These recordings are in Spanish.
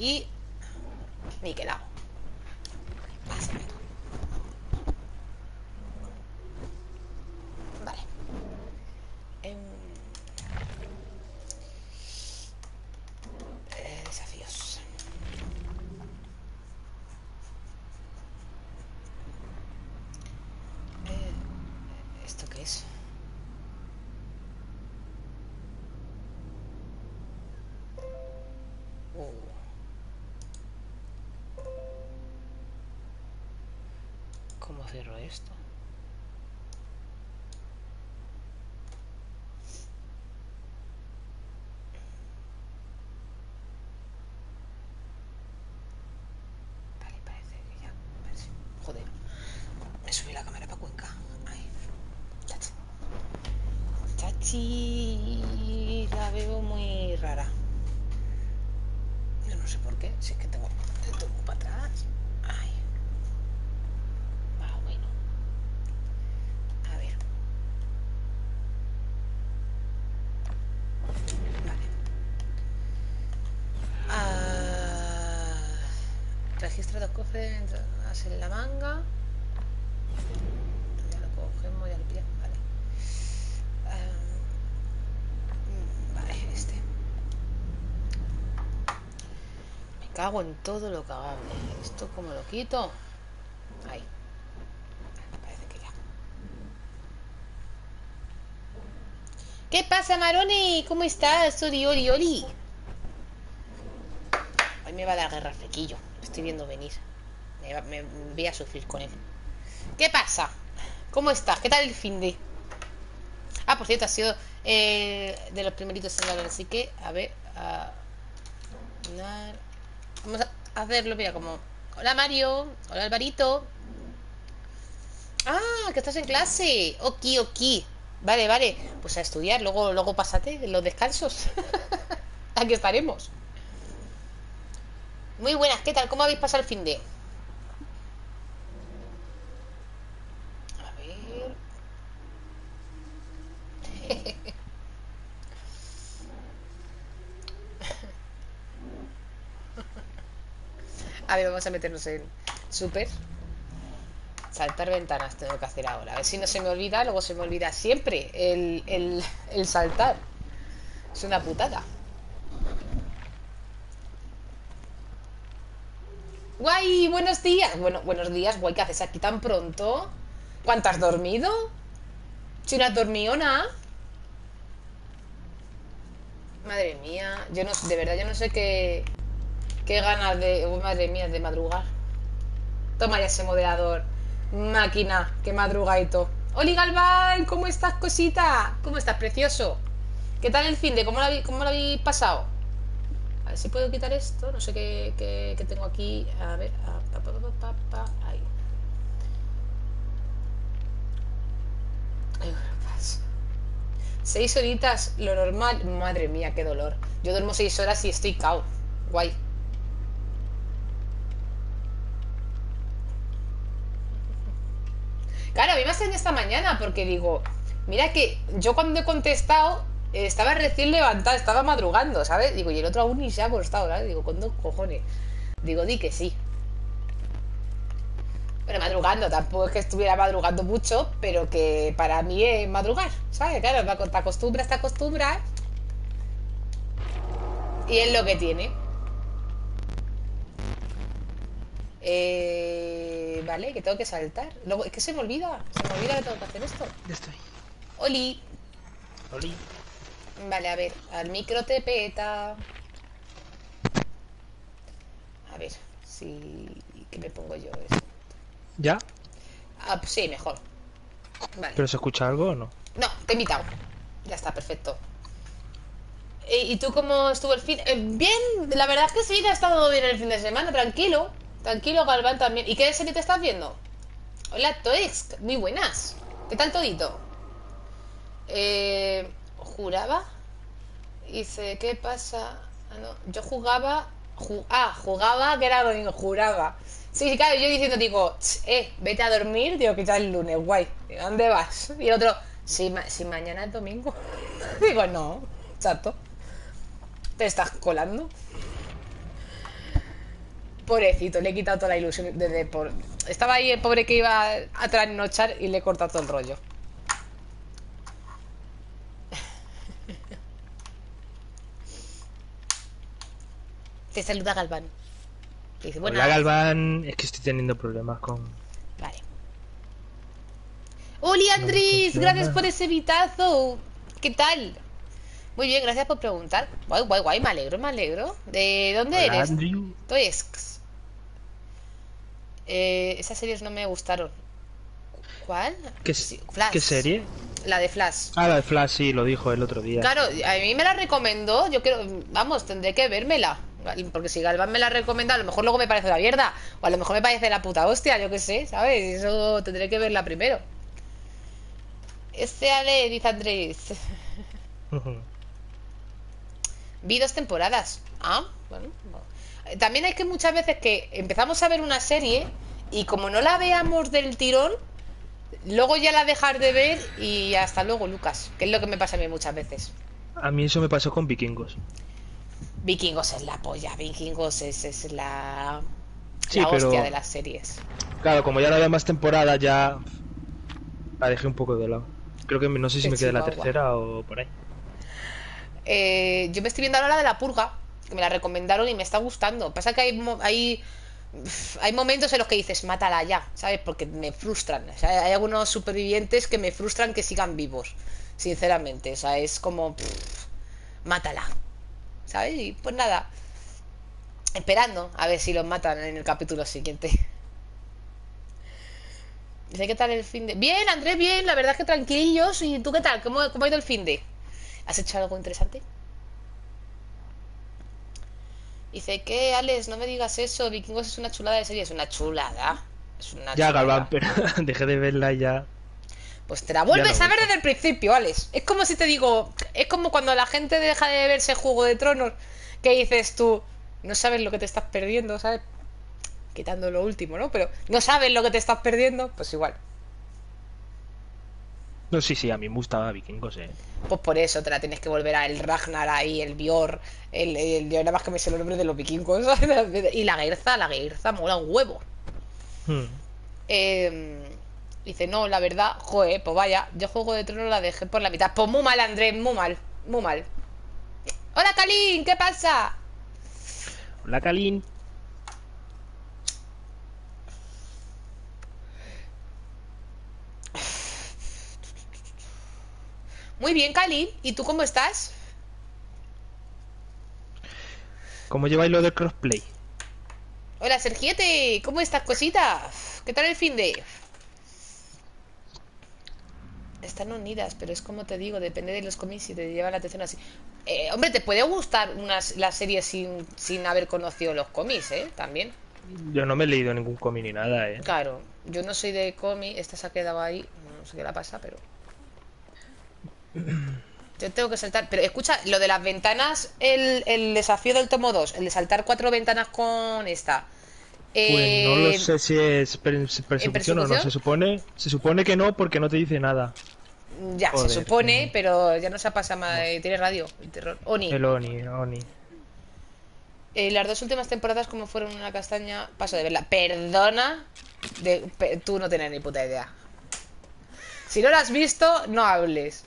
y... Niquelado. Pásamelo. Vale. Em, eh, desafíos. Eh, ¿Esto qué es? Uh. ¿Cómo cierro esto? Vale, parece que ya. parece- Joder. Me subí la cámara para Cuenca. Ay. Chachi. Chachi. La veo muy rara. Yo no sé por qué. Si es que tengo el turbo para atrás. Ay. Va, bueno. A ver. Vale. Ah, registra dos cofres entras en la manga. Ya lo cogemos, ya lo pillamos, vale. Ah, mm, vale, este. Me cago en todo lo cagable. ¿Esto cómo lo quito? Ahí. Parece que ya. ¿Qué pasa, Maroni? ¿Cómo estás? Oli, oli, oli. Hoy me va a dar guerra flequillo. Lo estoy viendo venir. Me, me voy a sufrir con él. ¿Qué pasa? ¿Cómo estás? ¿Qué tal el fin de? Ah, por cierto, ha sido eh, de los primeritos en la así que, a ver. Vamos a hacerlo, mira, como. Hola Mario, hola Alvarito. Ah, que estás en clase. Oki, oki. Vale, vale. Pues a estudiar, luego, luego pásate los descansos. Aquí estaremos. Muy buenas, ¿qué tal? ¿Cómo habéis pasado el fin de? A ver. Vamos a meternos en super. Saltar ventanas tengo que hacer ahora. A ver si no se me olvida, luego se me olvida siempre el, el, el saltar. Es una putada. Guay, buenos días. Bueno, buenos días, guay, ¿qué haces aquí tan pronto? ¿Cuánto has dormido? Si no has dormido nada. Madre mía, yo no, de verdad, yo no sé qué, qué ganas de, oh, madre mía, de madrugar. Toma ya ese moderador, máquina, que madrugaito. Oli Galván, ¿cómo estás, cosita? ¿Cómo estás, precioso? ¿Qué tal el fin de? ¿Cómo lo habéis, pasado? A ver si puedo quitar esto. No sé qué, tengo aquí. A ver. ah, ahí. Ay,pas. Seis horitas, lo normal. Madre mía, qué dolor. Yo duermo seis horas y estoy cao. Guay. Claro, a mí me hacen esta mañana porque digo, mira que yo cuando he contestado eh, estaba recién levantada, estaba madrugando, ¿sabes? Digo, y el otro aún ni se ha acostado, ¿sabes? Digo, ¿cuándo cojones? Digo, di que sí. Bueno, madrugando, tampoco es que estuviera madrugando mucho, pero que para mí es madrugar, ¿sabes? Claro, te acostumbras, te acostumbras. Y es lo que tiene. Eh, vale, que tengo que saltar. Luego, es que se me olvida, se me olvida que tengo que hacer esto. Ya estoy. Oli. Oli. Vale, a ver, al micro te peta. A ver, si... ¿Qué me pongo yo? Eso. ¿Ya? Ah, pues sí, mejor. Vale. ¿Pero se escucha algo o no? No, te he invitado. Ya está, perfecto. Eh, ¿Y tú cómo estuvo el fin? Eh, bien, la verdad es que sí, ha estado bien el fin de semana, tranquilo. Tranquilo, Galván también. ¿Y qué serie te estás viendo? Hola, Toex, muy buenas. ¿Qué tal todito? Eh, ¿Juraba? Dice, ¿qué pasa? Ah, no, yo jugaba... ju- ah, jugaba, que era domingo, juraba. Sí, claro, yo diciendo, digo, "Ch, eh, vete a dormir, digo, que ya es lunes, guay. ¿Dónde vas? Y el otro, si, ma- si mañana es domingo. digo, no, chato. ¿Te estás colando? Pobrecito, le he quitado toda la ilusión de, de por... Estaba ahí el pobre que iba a trasnochar y le he cortado todo el rollo. Te saluda Galván. Te dice, Hola Galván, es que estoy teniendo problemas con... Vale. ¡Oli Andrés! Gracias por ese vitazo. ¿Qué tal? Muy bien, gracias por preguntar. Guay, guay, guay, me alegro, me alegro. ¿De dónde Hola, eres? Andrew. Toyesks. Eh, esas series no me gustaron. ¿Cuál? ¿Qué, Flash. ¿Qué serie? La de Flash. Ah, la de Flash, sí, lo dijo el otro día. Claro, a mí me la recomendó. Yo creo, vamos, tendré que vérmela. Porque si Galván me la recomienda, a lo mejor luego me parece la mierda. O a lo mejor me parece la puta hostia, yo qué sé, ¿sabes? Eso tendré que verla primero. Este Ale, dice Andrés. Vi dos temporadas. Ah, bueno. no. También hay que muchas veces que empezamos a ver una serie y como no la veamos del tirón, luego ya la dejar de ver y hasta luego, Lucas. Que es lo que me pasa a mí muchas veces. A mí eso me pasó con Vikingos. Vikingos es la polla, Vikingos es, es la, Sí, la pero- hostia de las series. Claro, como ya no había más temporada, ya la dejé un poco de lado. Creo que no sé si Qué me quedé la tercera o por ahí. Eh, yo me estoy viendo ahora la de la purga, que me la recomendaron y me está gustando. Pasa que hay, hay, hay momentos en los que dices, mátala ya, ¿sabes? Porque me frustran. Hay algunos supervivientes que me frustran que sigan vivos, sinceramente. O sea, es como, mátala, ¿sabes? Y pues nada, esperando a ver si los matan en el capítulo siguiente. Dice, ¿qué tal el fin de...? Bien, Andrés, bien, la verdad es que tranquilillos. ¿Y tú qué tal? ¿Cómo, cómo ha ido el fin de...? ¿Has hecho algo interesante? Dice, ¿qué, Alex? No me digas eso. Vikingos es una chulada de serie. Es una chulada. Es una Ya, chulada. Galván, pero dejé de verla ya. Pues te la vuelves a ver desde el principio, Alex. Es como si te digo... Es como cuando la gente deja de verse Juego de Tronos. Que dices tú... No sabes lo que te estás perdiendo, ¿sabes? Quitando lo último, ¿no? Pero no sabes lo que te estás perdiendo. Pues igual. No, sí, sí, a mí me gustaba Vikingos, eh. Pues por eso te la tienes que volver a el Ragnar ahí, el Bior, el, el, yo nada más que me sé los nombres de los vikingos. y la Gerza, la Gerza mola un huevo. Hmm. Eh, dice, no, la verdad, joder, pues vaya, yo Juego de Tronos la dejé por la mitad. Pues muy mal, Andrés, muy mal, muy mal. Hola, Kalin, ¿qué pasa? Hola, Kalin. Muy bien, Kalin, ¿y tú cómo estás? ¿Cómo lleváis lo del crossplay? Hola, Sergiete, ¿cómo estás, cosita? ¿Qué tal el fin de...? Están unidas, pero es como te digo, depende de los cómics y te lleva la atención así. Eh, hombre, te puede gustar unas, la serie sin, sin haber conocido los cómics, ¿eh? También. Yo no me he leído ningún cómic ni nada, eh. Claro, yo no soy de cómic, esta se ha quedado ahí, no sé qué la pasa, pero... Yo tengo que saltar, pero escucha, lo de las ventanas, el, el desafío del tomo 2, el de saltar cuatro ventanas con esta. Pues Eh, no lo sé si es per- persecución o no. Se supone, se supone que no porque no te dice nada. Ya, Joder, se supone, pero ya no se pasa más. eh, Tiene radio, el terror. Oni. El Oni, Oni. Eh, las dos últimas temporadas, como fueron una castaña, paso de verla. Perdona, de, pe- tú no tienes ni puta idea. Si no la has visto, no hables.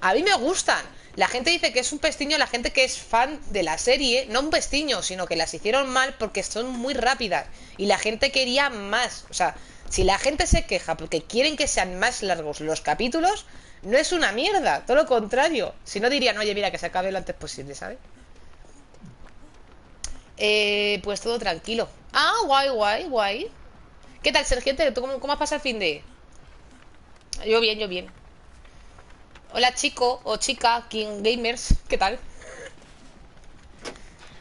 A mí me gustan. La gente dice que es un pestiño, la gente que es fan de la serie, no un pestiño, sino que las hicieron mal porque son muy rápidas. Y la gente quería más. O sea, si la gente se queja porque quieren que sean más largos los capítulos, no es una mierda, todo lo contrario. Si no dirían, oye, mira, que se acabe lo antes posible, ¿sabes? Eh, pues todo tranquilo. Ah, guay, guay, guay. ¿Qué tal, Sergiente? ¿Tú cómo, cómo has pasado el fin de...? Yo bien, yo bien. Hola, chico o chica, King Gamers. ¿Qué tal?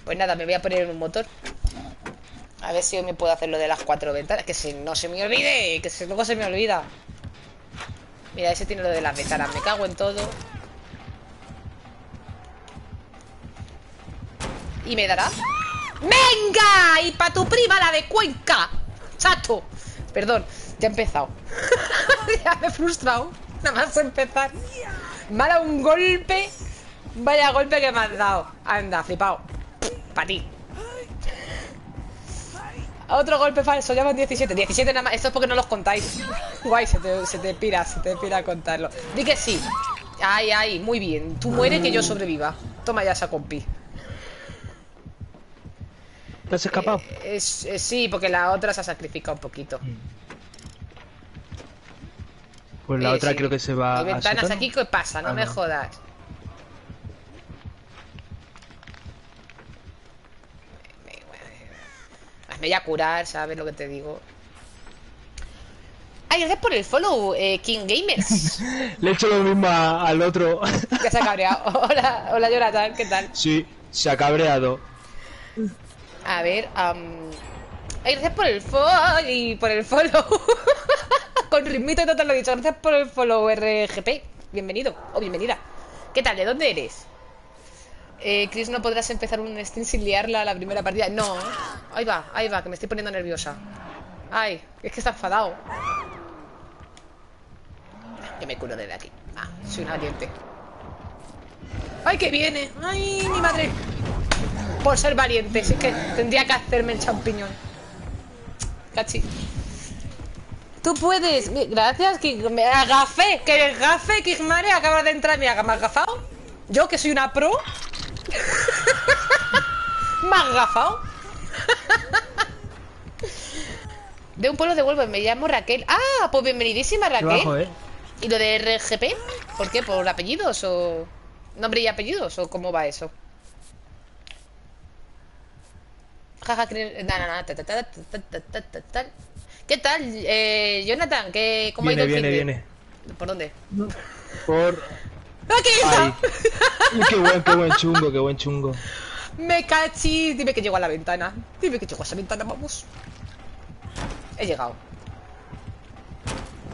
Pues nada, me voy a poner en un motor. A ver si hoy me puedo hacer lo de las cuatro ventanas. Que si no se me olvide, que si luego se me olvida. Mira, ese tiene lo de las ventanas. Me cago en todo. ¿Y me dará? ¡Venga! ¡Y pa' tu prima la de Cuenca! ¡Chato! Perdón, ya he empezado. ya me he frustrado. Nada más empezar. Me ha dado un golpe. Vaya golpe que me has dado. Anda, flipado. Para ti. Otro golpe falso, ya van 17. 17 nada más. Esto es porque no los contáis. Guay, se te, se te pira, se te pira contarlo. Di que sí. Ay, ay, muy bien. Tú mueres que yo sobreviva. Toma ya esa compi. ¿Te has escapado? Eh, es- eh, sí, porque la otra se ha sacrificado un poquito. Pues la Eh, otra sí. creo que se va Hay ventanas sótano. aquí, ¿qué pasa? No Ah, me no. jodas. Me voy a curar, ¿sabes lo que te digo? Ay, gracias por el follow, eh, King Gamers. Le he hecho lo mismo a- al otro. Ya se ha cabreado. Hola, hola Jonathan, ¿qué tal? sí, se ha cabreado. A ver, am, ay, gracias por el follow y por el follow. Con ritmito y todo lo dicho. Gracias por el follow RGP. Bienvenido o bienvenida. ¿Qué tal? ¿De dónde eres? Eh, Chris, no podrás empezar un stream sin liarla a la primera partida. No. Ahí va, ahí va, que me estoy poniendo nerviosa. Ay, es que está enfadado. Que me curo desde aquí. Ah, soy una valiente. ¡Ay, que viene! ¡Ay, mi madre! Por ser valiente, si es que tendría que hacerme el champiñón. Cachi. Tú puedes. Gracias, que me agafé. Que el gafe, que Mare acaba de entrar. Mira, me ha agafado. Yo, que soy una pro. me ha agafado. De un pueblo de Huelva, me llamo Raquel. Ah, pues bienvenidísima Raquel. ¿eh? ¿Y lo de RGP? ¿Por qué? ¿Por apellidos o nombre y apellidos? ¿O cómo va eso? Jaja, cre- ¿Qué tal, eh, Jonathan? ¿Qué, ¿Cómo viene, ha ido el viene, viene. ¿Por dónde? Por... ¡Aquí está! ¡Qué buen, qué buen chungo, qué buen chungo! ¡Me cachis! Dime que llego a la ventana. Dime que llego a esa ventana, vamos. He llegado.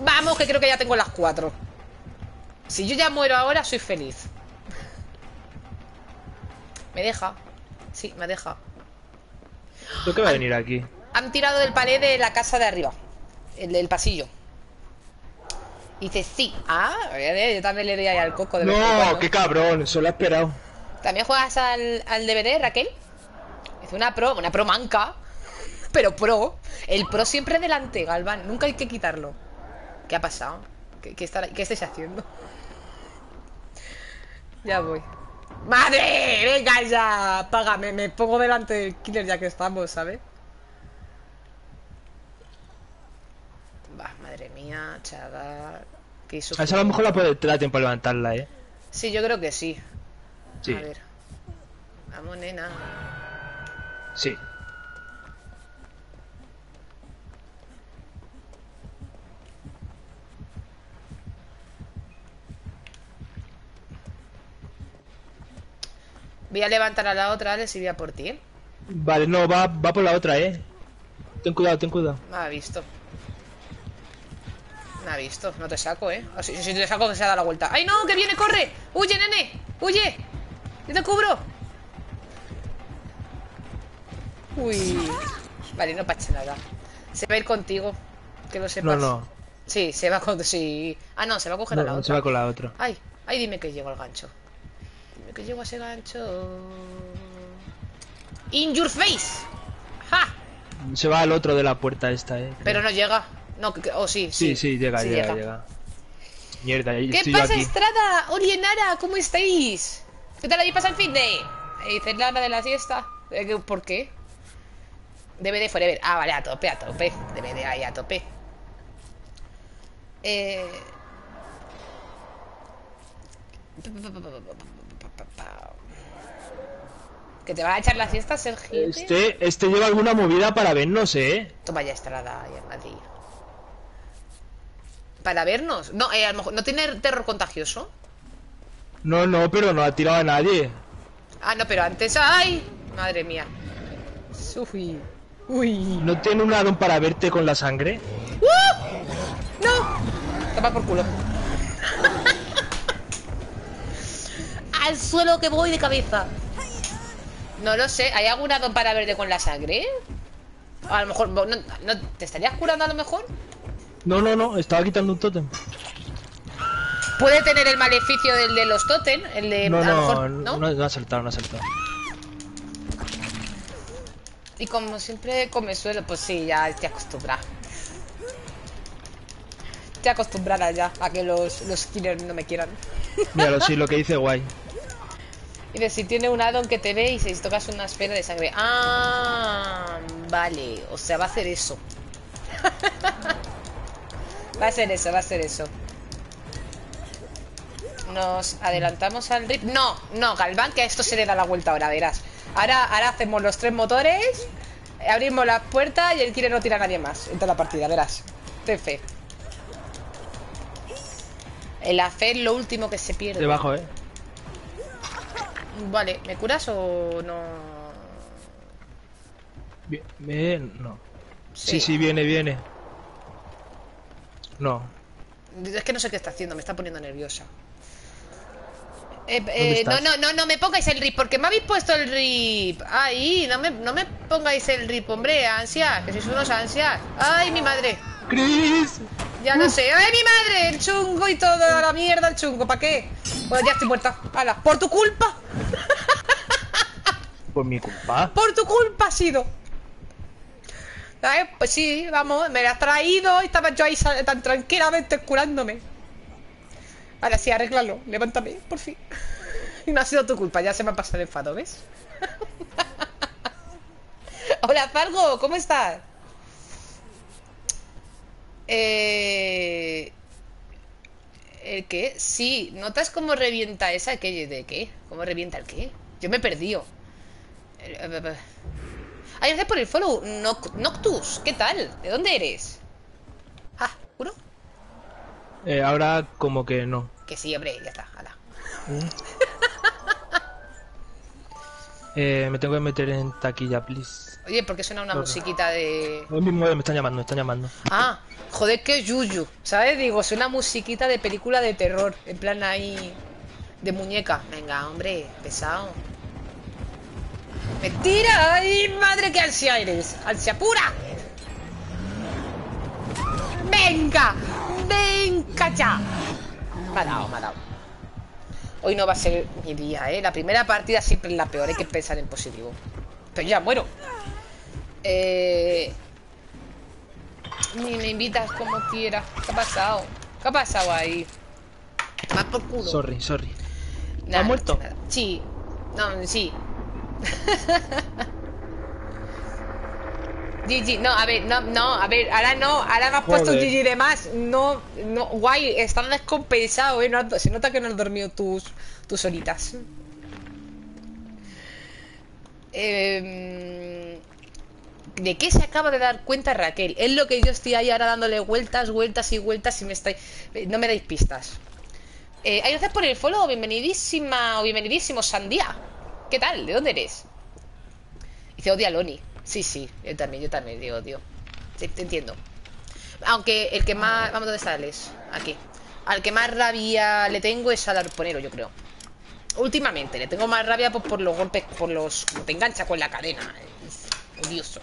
Vamos, que creo que ya tengo las cuatro. Si yo ya muero ahora, soy feliz. Me deja. Sí, me deja. ¿Tú qué va a venir aquí? Han tirado del pared de la casa de arriba. El del pasillo. Y dice, sí. Ah, yo también le doy ahí al coco de No, qué cabrón, solo ha esperado. ¿También juegas al, al DVD, Raquel? Es una pro, una pro manca. Pero pro. El pro siempre delante, Galván. Nunca hay que quitarlo. ¿Qué ha pasado? ¿Qué, qué, estará- qué estáis haciendo? Ya voy. ¡Madre! ¡Venga ya! Págame, me pongo delante del killer ya que estamos, ¿sabes? Madre mía, chaval. Qué A esa a lo mejor la puede te da tiempo a levantarla, ¿eh? Sí, yo creo que sí. Sí, A ver. Vamos, nena. sí. Voy a levantar a la otra, Alex, y voy a por ti, ¿eh? Vale, no, va, va por la otra, ¿eh? Ten cuidado, ten cuidado. Me ha visto. Me ha visto. No te saco, ¿eh? Si, si te saco, que se ha dado la vuelta. ¡Ay, no! ¡Que viene! ¡Corre! ¡Huye, nene! ¡Huye! ¡Yo te cubro! Uy. Vale, no pasa nada. Se va a ir contigo. Que lo No, sepas. no, Sí, se va con... Sí. Ah, no, se va a coger a la no, otra. se va con la otra. Ay, ay, dime que llego al gancho. Dime que llego a ese gancho. In your face. ¡Ja! Se va al otro de la puerta esta, ¿eh? Pero no llega. No, que- oh, sí, Sí, sí, llega, Sí llega, llega. Mierda, ahí ¿Qué estoy pasa, aquí. Estrada? Oli, Enara, ¿cómo estáis? ¿Qué tal ahí pasa el fin de? La hora de la siesta. Eh, ¿Por qué? DVD Forever. Ah, vale, a tope, a tope. DVD ahí a tope. Eh... ¿Que te va a echar la siesta, Sergio? Este, este lleva alguna movida para vernos, ¿eh? Toma ya Estrada y Madrid. Para vernos. No, eh, a lo mejor no tiene terror contagioso. No, no, pero no ha tirado a nadie. Ah, no, pero antes. ¡Ay! Madre mía. Uy. Uy. ¿No tiene un addon para verte con la sangre? ¡Uh! ¡No! Toma por culo. Al suelo que voy de cabeza. No lo sé. ¿Hay algún addon para verte con la sangre? A lo mejor. ¿no, no- ¿Te estarías curando a lo mejor? No, no, no, estaba quitando un tótem. Puede tener el maleficio del de los totem. El de. No, a no, mejor, no, no ha saltado, no ha saltado. Y como siempre come suelo, pues sí, ya estoy acostumbrada. Estoy acostumbrada ya a que los, los killers no me quieran. Míralo, sí, lo que dice guay. Y de si tiene un addon que te ve y si tocas una esfera de sangre. Ah, vale. O sea, va a hacer eso. va a ser eso, va a ser eso. Nos adelantamos al rip. No, no, Galván, que a esto se le da la vuelta ahora, verás. Ahora, ahora hacemos los tres motores, abrimos la puerta y el killer no tira a nadie más en toda la partida, verás. Ten fe. El fe es lo último que se pierde. Debajo, eh. Vale, ¿me curas o no? Bien, no. Sí. sí, viene, viene. No. Es que no sé qué está haciendo, me está poniendo nerviosa. Eh, eh, no, no, no, no me pongáis el rip, porque me habéis puesto el rip. Ay, no me, no me pongáis el rip, hombre, ansia, que sois unos ansias. Ay, mi madre. Chris. Ya no sé. ¡Ay, mi madre! El chungo y todo, la mierda, el chungo, ¿para qué? Pues ya estoy muerta. ¡Hala! ¡Por tu culpa! ¿Por mi culpa? ¡Por tu culpa ha sido! Pues sí, vamos, me la has traído y estaba yo ahí tan tranquilamente curándome. Ahora sí, arréglalo, levántame, por fin. Y no ha sido tu culpa, ya se me ha pasado el enfado, ¿ves? Hola, Fargo, ¿cómo estás? Eh... ¿El qué? Sí, ¿notas cómo revienta esa? ¿Qué? ¿De qué? ¿Cómo revienta el qué? Yo me he perdido. Ay, gracias por el follow. Noctus, ¿qué tal? ¿De dónde eres? Ah, ¿juro? Eh, ahora como que no. Que sí, hombre, ya está, hala. ¿Mm? eh, me tengo que meter en taquilla, please. Oye, ¿por qué suena una musiquita de...? me están llamando, me están llamando. Ah, joder, que yuyu, ¿sabes? Digo, suena musiquita de película de terror, en plan ahí... De muñeca. Venga, hombre, pesado. ¡Mentira! ¡Ay, madre, qué ansia eres! ¡Ansia pura! ¡Venga! ¡Venga ya! Me ha dado, me ha dado. Hoy no va a ser mi día, ¿eh? La primera partida siempre es la peor, hay que pensar en positivo. Pero ya, muero. Eh... Ni me invitas como quieras. ¿Qué ha pasado? ¿Qué ha pasado ahí? Más por culo. Sorry, sorry. ¿Ha muerto? Sí. No, sí. GG, no, a ver, no, no, a ver, ahora no, ahora me has puesto un GG de más. No, no, guay, están descompensados, eh. se nota que no has dormido tus, tus horitas. Eh, ¿De qué se acaba de dar cuenta Raquel? Es lo que yo estoy ahí ahora dándole vueltas, vueltas y vueltas y me estáis... No me dais pistas. Eh, hay gracias por el follow, bienvenidísima o bienvenidísimo, Sandía. ¿Qué tal? ¿De dónde eres? Dice odia a Loni. Sí, sí, yo también, yo también digo odio. te entiendo. Aunque el que más... Vamos, ¿dónde sales? Aquí. Al que más rabia le tengo es al arponero, yo creo. Últimamente, le tengo más rabia por los golpes, por los... te engancha con la cadena. Es odioso.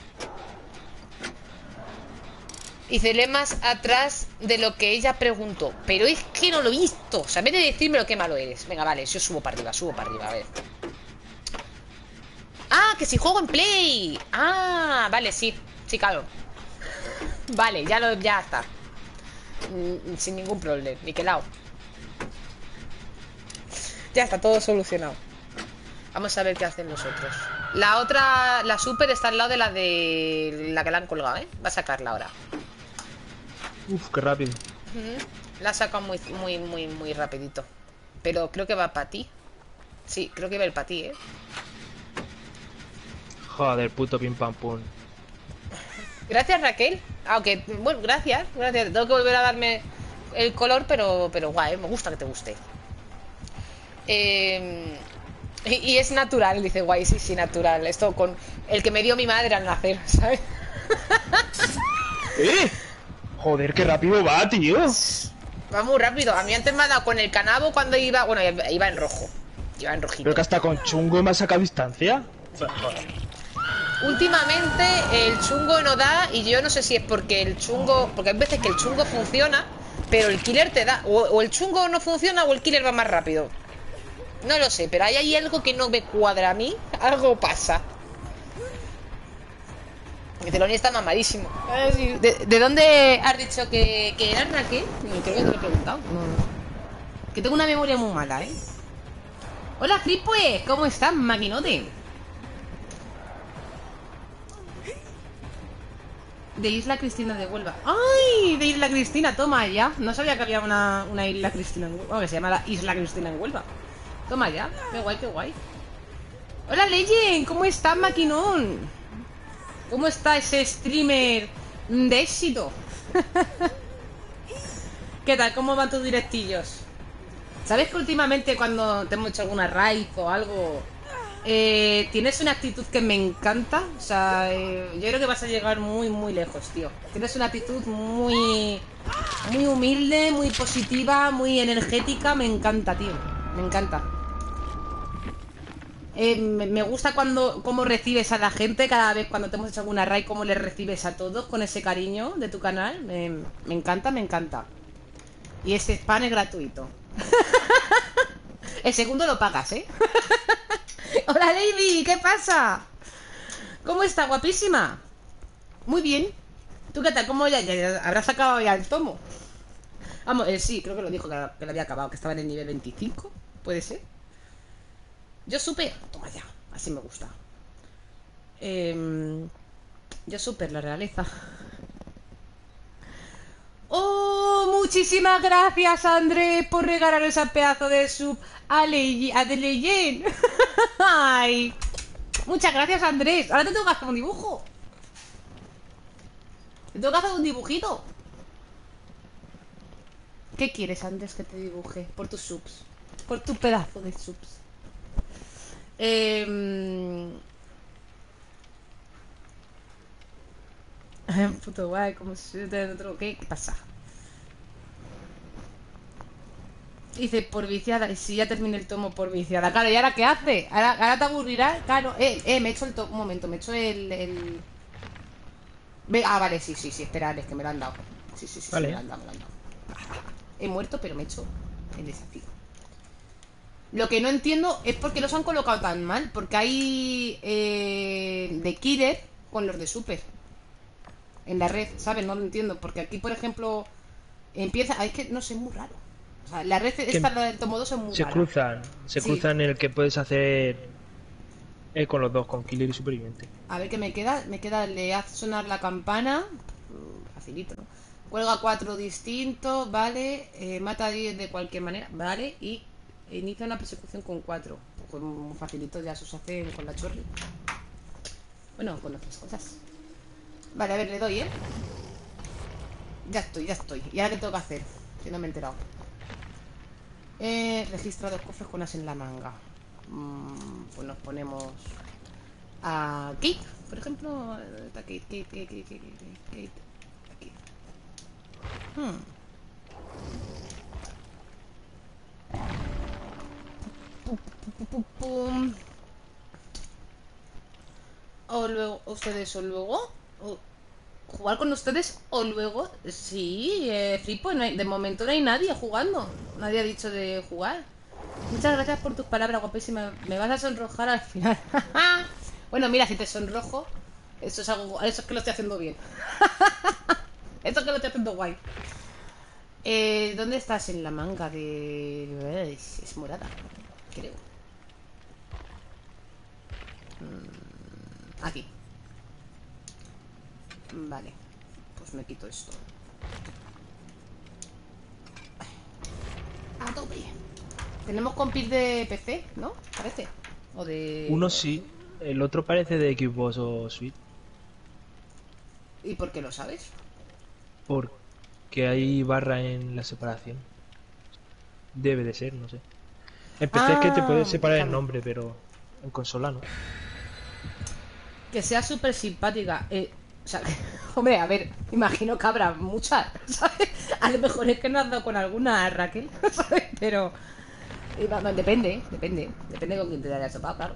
Hice más atrás de lo que ella preguntó. Pero es que no lo he visto. O sea, en vez de decirme lo que malo eres. Venga, vale, yo subo para arriba, subo para arriba, a ver. Ah, que si juego en Play. Ah, vale, sí. Sí, claro. Vale, ya lo, ya está. Mm, sin ningún problema. Niquelao. Ya está todo solucionado. Vamos a ver qué hacen nosotros. La otra, la super está al lado de la de la que la han colgado, ¿eh? Va a sacarla ahora. Uf, qué rápido. La ha sacado muy, muy, muy, muy rapidito. Pero creo que va para ti. Sí, creo que va ir para ti, ¿eh? Joder, puto pim pam pum. Gracias, Raquel. Aunque, bueno, gracias. Gracias. Tengo que volver a darme el color, pero, pero guay, me gusta que te guste. Em, y, es natural, dice guay, sí, sí, natural. Esto con el que me dio mi madre al nacer, ¿sabes? ¿Eh? Joder, qué rápido va, tío. Va muy rápido. A mí antes me ha dado con el canabo cuando iba. Bueno, iba en rojo. Iba en rojito. Pero que hasta con chungo me ha sacado distancia. Últimamente el chungo no da y yo no sé si es porque el chungo... Porque hay veces que el chungo funciona, pero el killer te da... O, el chungo no funciona o el killer va más rápido. No lo sé, pero hay, hay algo que no me cuadra a mí. Algo pasa. Que Celoni está mamadísimo. ¿De, de dónde has dicho que, que eras Raquel? Creo que te lo he preguntado. No, no. Que tengo una memoria muy mala, ¿eh? Hola, Flipue. ¿Cómo estás, maquinote? De Isla Cristina de Huelva. ¡Ay! De Isla Cristina, toma ya. No sabía que había una, una Isla Cristina en Huelva. Bueno, que se llama la Isla Cristina en Huelva. Toma ya. Qué guay, qué guay. Hola, Legend. ¿Cómo estás, maquinón? ¿Cómo está ese streamer de éxito? ¿Qué tal? ¿Cómo van tus directillos? ¿Sabes que últimamente cuando te hemos hecho alguna raid o algo, eh, tienes una actitud que me encanta? O sea, eh, yo creo que vas a llegar muy, muy lejos, tío. Tienes una actitud muy, muy humilde, muy positiva, muy energética. Me encanta, tío. Me encanta. Eh, me, gusta cuando cómo recibes a la gente cada vez cuando te hemos hecho alguna raid, cómo les recibes a todos con ese cariño de tu canal. Me, encanta, me encanta. Y este spam es gratuito. El segundo lo pagas, ¿eh? Hola, Lady, ¿qué pasa? ¿Cómo está? Guapísima. Muy bien. ¿Tú qué tal? ¿Cómo ya, ya, ya habrás acabado ya el tomo? Vamos, eh, sí, creo que lo dijo que, lo había acabado, que estaba en el nivel 25. ¿Puede ser? Yo super. Toma ya, así me gusta. Em, yo super la realeza. ¡Oh! Muchísimas gracias, Andrés, por regalar ese pedazo de sub a, Ley a The Legend. ¡Ay! Muchas gracias, Andrés. Ahora te tengo que hacer un dibujo. Te tengo que hacer un dibujito. ¿Qué quieres, Andrés, que te dibuje? Por tus subs. Por tu pedazo de subs. Eh... Puto guay, como si yo te otro. ¿Qué? ¿Qué pasa? Dice, por viciada. Y si ya terminé el tomo por viciada. Claro, ¿y ahora qué hace? ¿Ahora, ahora te aburrirá? Claro, eh, eh, me he hecho el tomo. Un momento, me he hecho el. Ah, vale, sí, sí, sí, esperad, es que me lo han dado. Sí, sí, sí, sí, me lo han dado, me lo han dado. He muerto, pero me he hecho el desafío. Lo que no entiendo es por qué los han colocado tan mal. Porque hay eh, de Killer con los de Super. En la red, ¿sabes? No lo entiendo. Porque aquí, por ejemplo, empieza. ah, Es que no sé, es muy raro. O sea, la red esta, la del tomo 2 es muy Se rara. cruzan, se Sí. cruzan el que puedes hacer eh, con los dos, con Killer y Superviviente. A ver qué me queda. Me queda, le hace sonar la campana. Facilito, ¿no? Cuelga cuatro distintos, vale. Eh, mata a 10 de cualquier manera, vale. Y inicia una persecución con cuatro. Pues muy facilito, ya se os hace con la chorri. Bueno, con otras cosas. Vale, a ver, le doy, ¿eh? Ya estoy, ya estoy. ¿Y ahora qué tengo que hacer? Que no me he enterado. Eh, registra dos cofres con as en la manga. Mm, pues nos ponemos a Kate, por ejemplo. Está Kate, Kate, Kate, Kate, Kate, Kate. Aquí. Hmm. O luego, ustedes o luego. Jugar con ustedes o luego. Sí, eh, Flipo, de momento no hay nadie jugando. Nadie ha dicho de jugar. Muchas gracias por tus palabras, guapísima. Me vas a sonrojar al final. bueno, mira, si te sonrojo, eso es algo, eso es que lo estoy haciendo bien. eso es que lo estoy haciendo guay. Eh, ¿Dónde estás? En la manga de... Es, es morada, creo. Mm, Aquí. Vale. Pues me quito esto. A tope. Tenemos compis de PC, ¿no? Parece. O de... Uno sí, el otro parece de Xbox o Switch, ¿Y por qué lo sabes? porque hay barra en la separación. Debe de ser, no sé. En PC es que te Ah, puedes separar el nombre, pero en consola no. Que sea súper simpática. Eh, o sea, hombre, a ver, imagino que habrá muchas, ¿sabes? A lo mejor es que no has dado con alguna, Raquel, ¿sabes? Pero... va, Depende, ¿eh? depende. Depende con quién te hayas topado, claro.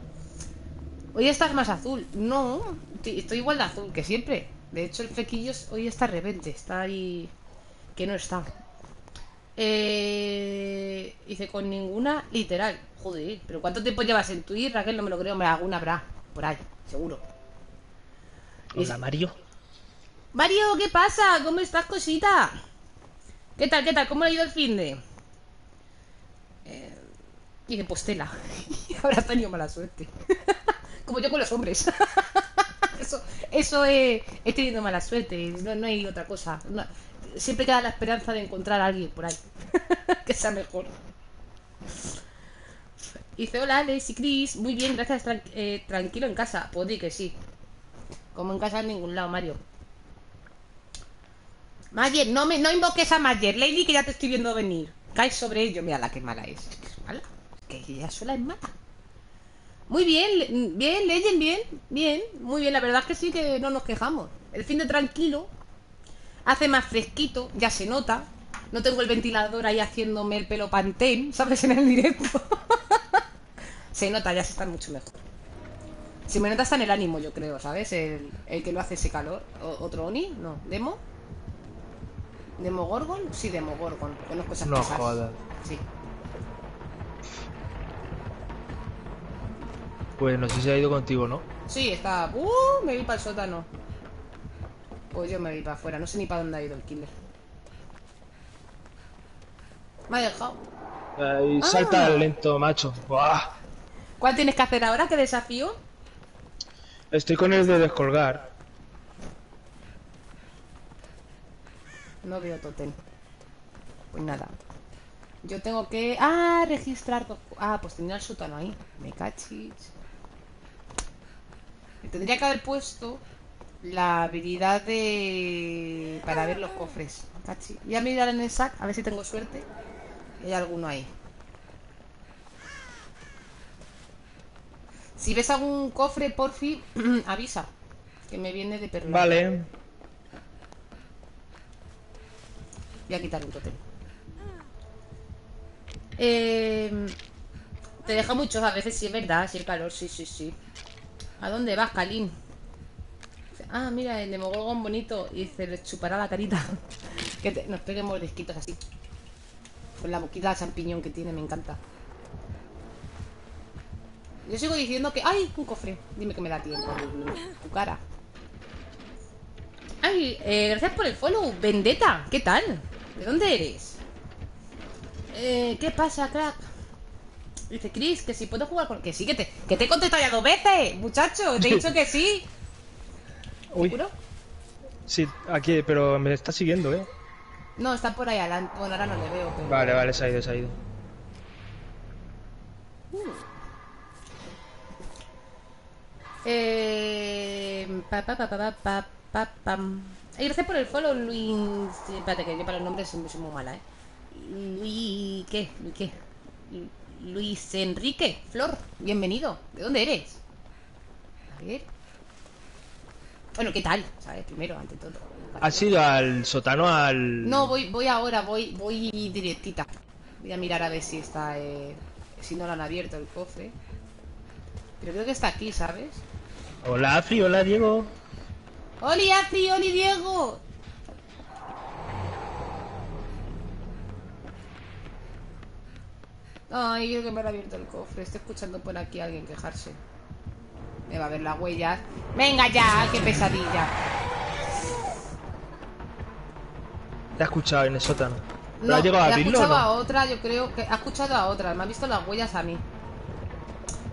Hoy estás más azul. No, estoy igual de azul que siempre. De hecho, el flequillo hoy está rebelde. Está ahí... Que no está. Eh... Dice, con ninguna literal. Joder, pero ¿cuánto tiempo llevas en Twitch, Raquel? No me lo creo. Hombre, alguna habrá. Por ahí, seguro. Hola, Mario. Mario, ¿qué pasa? ¿Cómo estás, cosita? ¿Qué tal, qué tal? ¿Cómo ha ido el fin de? Eh, y de postela. Habrás tenido mala suerte. Como yo con los hombres. eso eso es, he tenido mala suerte. No, no hay otra cosa. No- siempre queda la esperanza de encontrar a alguien por ahí. que sea mejor. Dice, hola, Alex y Chris. Muy bien, gracias. tran- eh, tranquilo en casa. Pues di que sí. Como en casa en ningún lado, Mario. Mayer, no me no invoques a Mayer, Lady, que ya te estoy viendo venir. Caes sobre ello, mira la que mala es. Es mala. Que ella sola es mala. Muy bien, bien, Legend, bien, bien, muy bien. La verdad es que sí que no nos quejamos. El fin de tranquilo, hace más fresquito, ya se nota. No tengo el ventilador ahí haciéndome el pelo pantén, ¿sabes? En el directo. se nota, ya se está mucho mejor. Se me nota hasta en el ánimo, yo creo, ¿sabes? El, el que lo hace ese calor. O- ¿Otro Oni? No. ¿Demo? ¿Demogorgon? Sí, Demogorgon. Conozco esas No cosas. jodas. Sí. Pues no sé si ha ido contigo, ¿no? Sí, está. ¡Uh! Me vi para el sótano. Pues yo me vi para afuera. No sé ni para dónde ha ido el killer. Me ha dejado. Ah. salta lento, macho. Buah. ¿Cuál tienes que hacer ahora? ¿Qué desafío? Estoy con el de descolgar. No veo totem. Pues nada. Yo tengo que. Ah, registrar. Ah, pues tenía el sótano ahí. Me cachis. Tendría que haber puesto la habilidad de. para ver los cofres. Me cachis. Voy a mirar en el sac, a ver si tengo suerte. Hay alguno ahí. Si ves algún cofre, porfi, avisa. Que me viene de perla. Vale. Voy a quitar un totem. Eh, te deja muchos a veces, sí es verdad, sí el calor, sí, sí, sí. ¿A dónde vas, Kalin? Ah, mira, el Demogorgon bonito. Y se le chupará la carita. que te- nos peguen mordisquitos así. Con la boquita de champiñón que tiene, me encanta. Yo sigo diciendo que... ¡Ay! Un cofre. Dime que me da tiempo. Tu cara. Ay, eh, gracias por el follow. Vendetta, ¿qué tal? ¿De dónde eres? Eh, ¿qué pasa, crack? Dice Chris, que si puedo jugar con... Que sí, que te, que te he contestado ya dos veces, muchacho. Te he dicho que sí. Uy. ¿Seguro? Sí, aquí, pero me está siguiendo, ¿eh? No, está por ahí adelante. Bueno, ahora no le veo, pero... Vale, vale, se ha ido, se ha ido. Eh... Pa, pa, pa, pa, pa, pam. Gracias por el follow, Luis... Espérate, que yo para los nombres soy soy muy mala, ¿eh? Luis... ¿Qué? Luis ¿Qué? Lu- Luis Enrique, Flor, bienvenido. ¿De dónde eres? A ver... Bueno, ¿qué tal? ¿Sabes? Primero, ante todo. ¿Has ido al sótano al...? No, voy, voy ahora, voy, voy directita. Voy a mirar a ver si está, eh, si no lo han abierto el cofre. Pero creo que está aquí, ¿sabes? Hola, Afri, hola, Diego. ¡Oli, Afri! ¡Oli, Diego! Ay, creo que me han abierto el cofre. Estoy escuchando por aquí a alguien quejarse. Me va a ver las huellas. ¡Venga ya! ¡Qué pesadilla! Te ha escuchado en el sótano. ¿Pero No, ha llegado a abrirlo escuchado no? a otra, yo creo que... Ha escuchado a otra. Me ha visto las huellas a mí.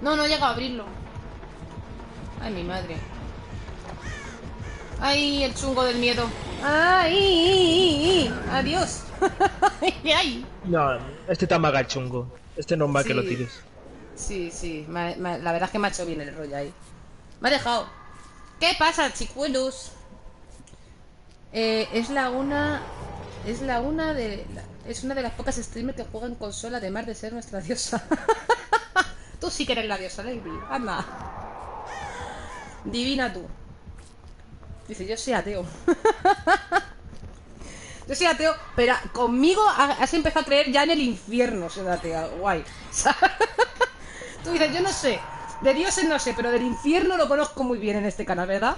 No, no he llegado a abrirlo. Ay, mi madre. Ay, el chungo del miedo. Ay, adiós. ay. No, este está más chungo. Este no es mal que lo tires. Sí, sí, la verdad es que me ha hecho bien el rollo ahí. Me ha dejado. ¿Qué pasa, chicuelos? Eh, es la una. Es la una de. la- es una de las pocas streamers que juegan consola, además de ser nuestra diosa. tú sí que eres la diosa, Lady. Anda. Divina tú. Dice, yo soy ateo. Yo soy ateo, pero conmigo ha- has empezado a creer ya en el infierno, soy ateo. Guay. Tú dices, yo no sé. De dioses no sé, pero del infierno lo conozco muy bien en este canal, ¿verdad?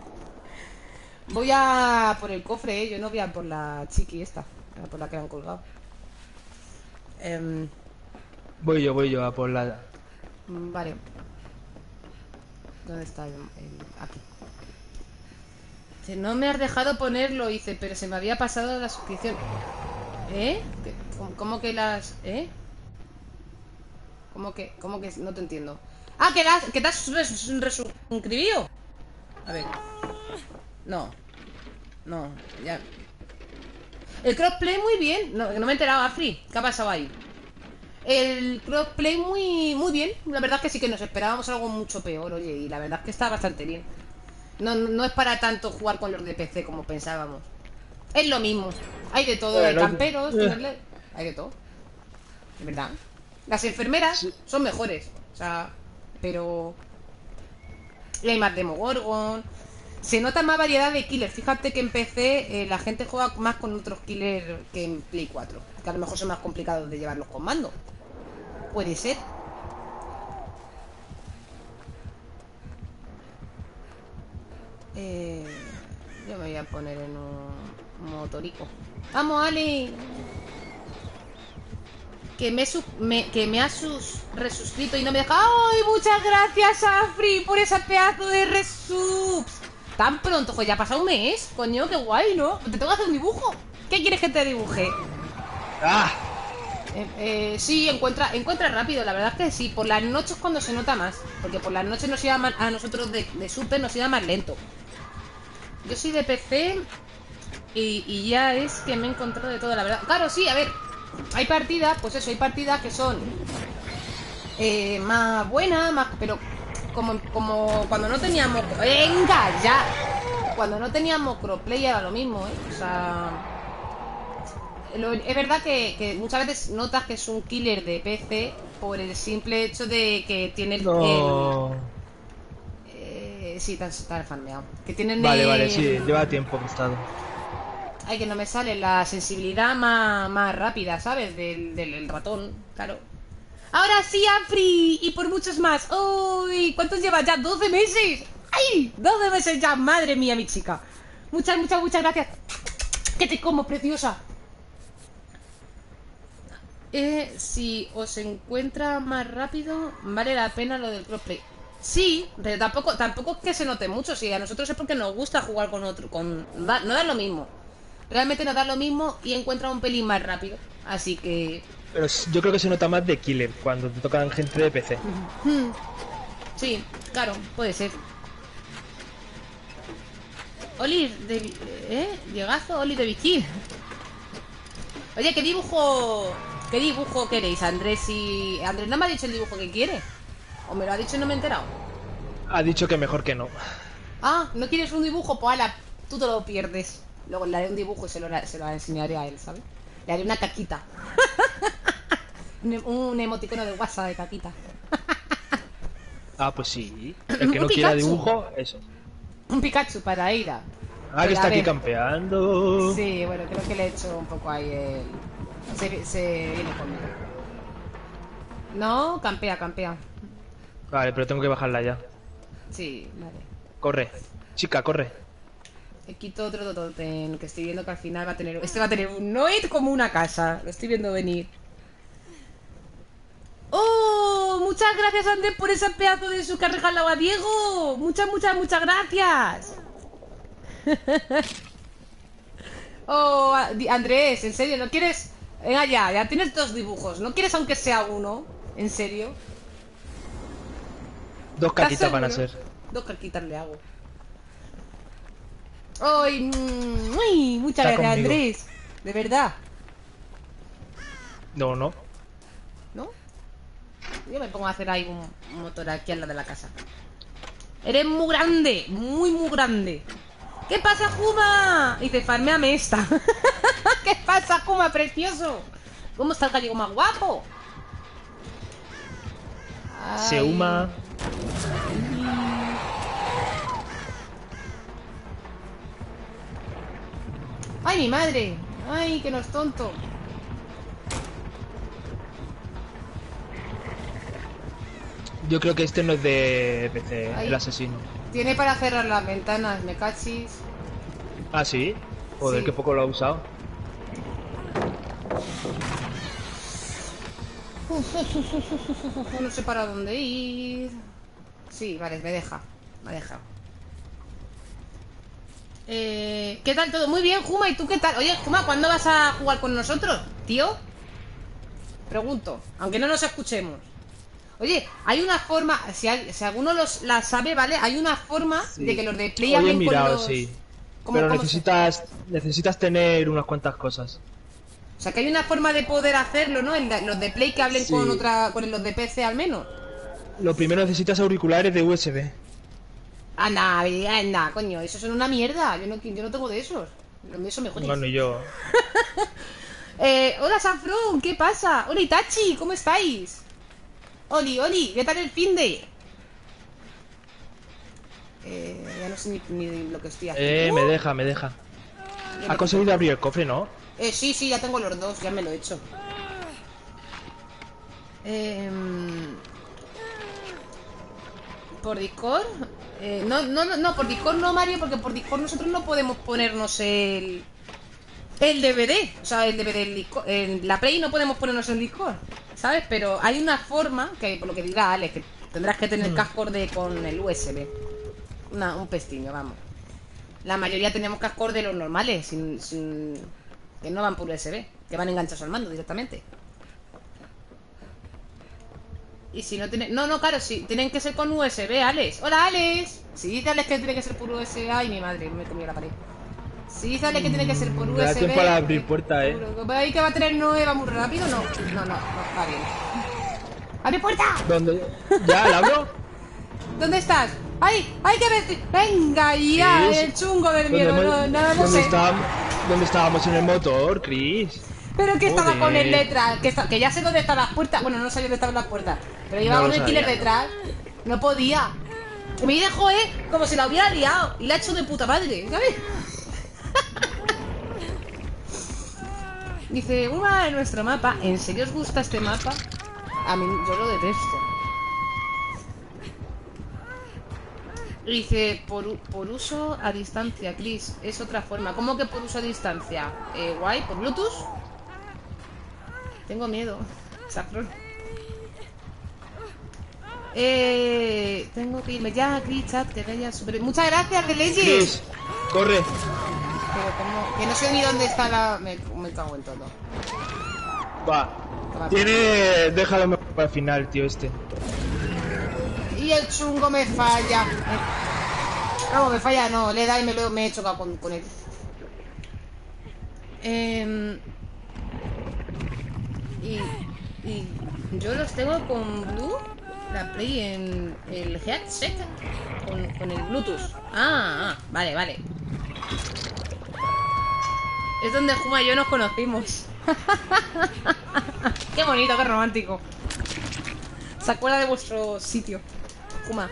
voy a por el cofre, ¿eh? Yo no voy a por la chiqui esta, por la que han colgado. Em, Voy yo, voy yo a por la... vale. ¿Dónde está el, el- aquí? No me has dejado ponerlo, dice, pero se me había pasado la suscripción. ¿Eh? ¿Qué- cómo, que las... ¿Eh? ¿Cómo que...? ¿Cómo que...? No te entiendo. Ah, que, las, que te has res- resuscribido. A ver. No. No, ya. El crossplay muy bien. No, no me he enterado, Afri. ¿Qué ha pasado ahí? El crossplay muy, muy bien. La verdad es que sí que nos esperábamos algo mucho peor, oye, y la verdad es que está bastante bien. No, no es para tanto jugar con los de PC como pensábamos. Es lo mismo. Hay de todo, hay camperos, eh. hay de todo. De verdad. Las enfermeras son mejores. O sea, pero. Y hay más Demogorgon. Se nota más variedad de killers. Fíjate que en PC eh, la gente juega más con otros killers que en Play 4. Que a lo mejor son más complicados de llevarlos con mando. Puede ser. Eh, yo me voy a poner en un motorico. ¡Vamos, Ali! Que me, has sus- resuscrito y no me deja. ¡Ay, muchas gracias, Afri, por ese pedazo de resubs! Tan pronto, pues ya ha pasado un mes. Coño, qué guay, ¿no? Te tengo que hacer un dibujo. ¿Qué quieres que te dibuje? ¡Ah! Eh, eh, sí, encuentra, encuentra rápido, la verdad es que sí. Por las noches cuando se nota más. Porque por las noches nos iba más, a nosotros de, Super nos iba más lento. Yo soy de PC y, ya es que me he encontrado de todo, la verdad. Claro, sí, a ver. Hay partidas, pues eso, hay partidas que son eh, más buenas, más, pero como, como cuando no teníamos... ¡Venga, ya! Cuando no teníamos crossplay era lo mismo, ¿eh? O sea... Lo- es verdad que, que muchas veces notas que es un killer de PC por el simple hecho de que tiene el... No. el- eh, sí, está, está farmeado. Que tienen Vale, el- vale, sí, lleva tiempo prestado. Ay, que no me sale la sensibilidad más, más rápida, ¿sabes? Del, del el ratón, claro. Ahora sí, Afri, y por muchos más. ¡Uy! ¿Cuántos llevas ya? ¡12 meses! ¡Ay! ¡12 meses ya! ¡Madre mía, mi chica! Muchas, muchas, muchas gracias. ¡Que te como, preciosa! Eh, si os encuentra más rápido, vale la pena lo del crossplay. Sí, pero tampoco, tampoco es que se note mucho. Si a nosotros es porque nos gusta jugar con otro, con da- no da lo mismo. Realmente nos da lo mismo y encuentra un pelín más rápido. Así que Pero yo creo que se nota más de killer cuando te tocan gente de PC. Sí, claro, puede ser. Oli de... ¿Eh? Llegazo, Oli de Vicky. Oye, ¿qué dibujo... ¿Qué dibujo queréis, Andrés y... Andrés no me ha dicho el dibujo que quiere. O me lo ha dicho y no me he enterado. Ha dicho que mejor que no. Ah, ¿no quieres un dibujo? Pues ala, tú te lo pierdes. Luego le haré un dibujo y se lo, se lo enseñaré a él, ¿sabes? Le haré una caquita. un, un emoticono de WhatsApp de caquita. Ah, pues sí. El que no quiera dibujo, eso. Un Pikachu para Ira. Ah, que está aquí campeando. Sí, bueno, creo que le he hecho un poco ahí el... Se, se viene conmigo. No, campea, campea. Vale, pero tengo que bajarla ya. Sí, vale. Corre. Chica, corre. He quito otro totem que estoy viendo que al final va a tener... Este va a tener un Noid como una casa. Lo estoy viendo venir. ¡Oh! Muchas gracias, Andrés, por ese pedazo de su que has regalado a Diego. Muchas, muchas, muchas gracias. oh, Andrés, ¿en serio? ¿No quieres...? Venga ya, ya tienes dos dibujos. ¿No quieres aunque sea uno? ¿En serio? Dos ¿Estás caquitas van a ser. Dos caquitas le hago. ¡Ay! mm, uy, muchas Está gracias, conmigo. Andrés. De verdad. No, no. ¿No? Yo me pongo a hacer ahí un motor aquí al lado de la casa. Eres muy grande, muy, muy grande. ¿Qué pasa, Juma? Y dice, farmeame esta. ¿Qué pasa, Juma, precioso? ¿Cómo está el gallego más guapo? Ay. Seuma. ¡Ay, mi madre! ¡Ay, que no es tonto! Yo creo que este no es de PC, el asesino. Tiene para cerrar las ventanas, me cachis. Ah, sí. Joder, Sí. que poco lo ha usado. No sé para dónde ir. Sí, vale, me deja. Me ha dejado. Eh, ¿Qué tal todo? Muy bien, Juma, ¿y tú qué tal? Oye, Juma, ¿cuándo vas a jugar con nosotros, tío? Pregunto, aunque no nos escuchemos. Oye, hay una forma, si, si alguno los, la sabe, ¿vale? Hay una forma Sí. de que los de Play mirado, con los... sí. ¿Cómo- Pero cómo se- necesitas, necesitas tener unas cuantas cosas. O sea, que hay una forma de poder hacerlo, ¿no? De- los de Play que hablen Sí. con otra, con los de PC al menos. Lo primero necesitas auriculares de USB. Anda, anda, coño, esos son una mierda. Yo no, yo no tengo de esos. Eso me jode. Bueno, y yo. Eh, hola Sanfrun, ¿qué pasa? Hola Itachi, ¿cómo estáis? Oli, Oli, ¿qué tal el fin de? Eh, ya no sé ni, ni lo que estoy haciendo. Eh, me deja, me deja. Ha conseguido abrir el cofre, ¿no? Eh, sí, sí, ya tengo los dos, ya me lo he hecho. Em, ¿Por Discord? Eh, no, no, no, no, por Discord no, Mario, porque por Discord nosotros no podemos ponernos el... El DVD, o sea, el DVD, el Discord- en la Play no podemos ponernos el Discord, ¿sabes? Pero hay una forma, que por lo que dirá Alex, que tendrás que tener casco de con el USB. Una- un pestiño, vamos. La mayoría tenemos cascos de los normales, sin, sin- que no van por USB, que van enganchados al mando directamente. Y si no tienen... No, no, claro, sí, tienen que ser con USB, Alex. Hola, Alex. Si dice Alex que tiene que ser por USB... Ay, mi madre, me he comido la pared. Si dice Alex que tiene que ser por Mm, USB... me da tiempo para abrir puerta, ¿eh? ¿Ahí que va a tener nueve va muy rápido? No, no, no, no, va bien. ¡Abre puerta! ¿Dónde? ¿Ya la abro? ¿Dónde estás? ¡Ay! ¡Ay, que ver! ¡Venga ya! El chungo del ¿Dónde, miedo, no, no, no dónde sé. estábamos, ¿Dónde estábamos en el motor, Chris? Pero que estaba con el detrás, que, está- que ya sé dónde están las puertas. Bueno, no sabía dónde estaban las puertas. Pero llevaba un killer detrás. No podía. Me dejó, ¿eh? Como si la hubiera liado. Y la ha hecho de puta madre, ¿sabes? Dice, una de nuestro mapa. ¿En serio os gusta este mapa? A mí, yo lo detesto. Y Dice, por, por uso a distancia, Chris, es otra forma. ¿Cómo que por uso a distancia? Eh, guay, ¿por Bluetooth? Tengo miedo. Saffron. Eh, tengo que irme ya, Chris, chat, que vaya super... Muchas gracias, de Legis. Chris, corre. Pero como... Que no sé ni dónde está la... Me, me cago en todo. Va. Tiene. Déjalo para el final, tío, este. Y el chungo me falla. Vamos, me falla, no, le da y me, lo, me he chocado con, con él. Em, y, y yo los tengo con Blue, la Play en el headset, con, con el Bluetooth. Ah, ah, vale, vale. Es donde Juma y yo nos conocimos. qué bonito, qué romántico. ¿Se acuerda de vuestro sitio? Kuma.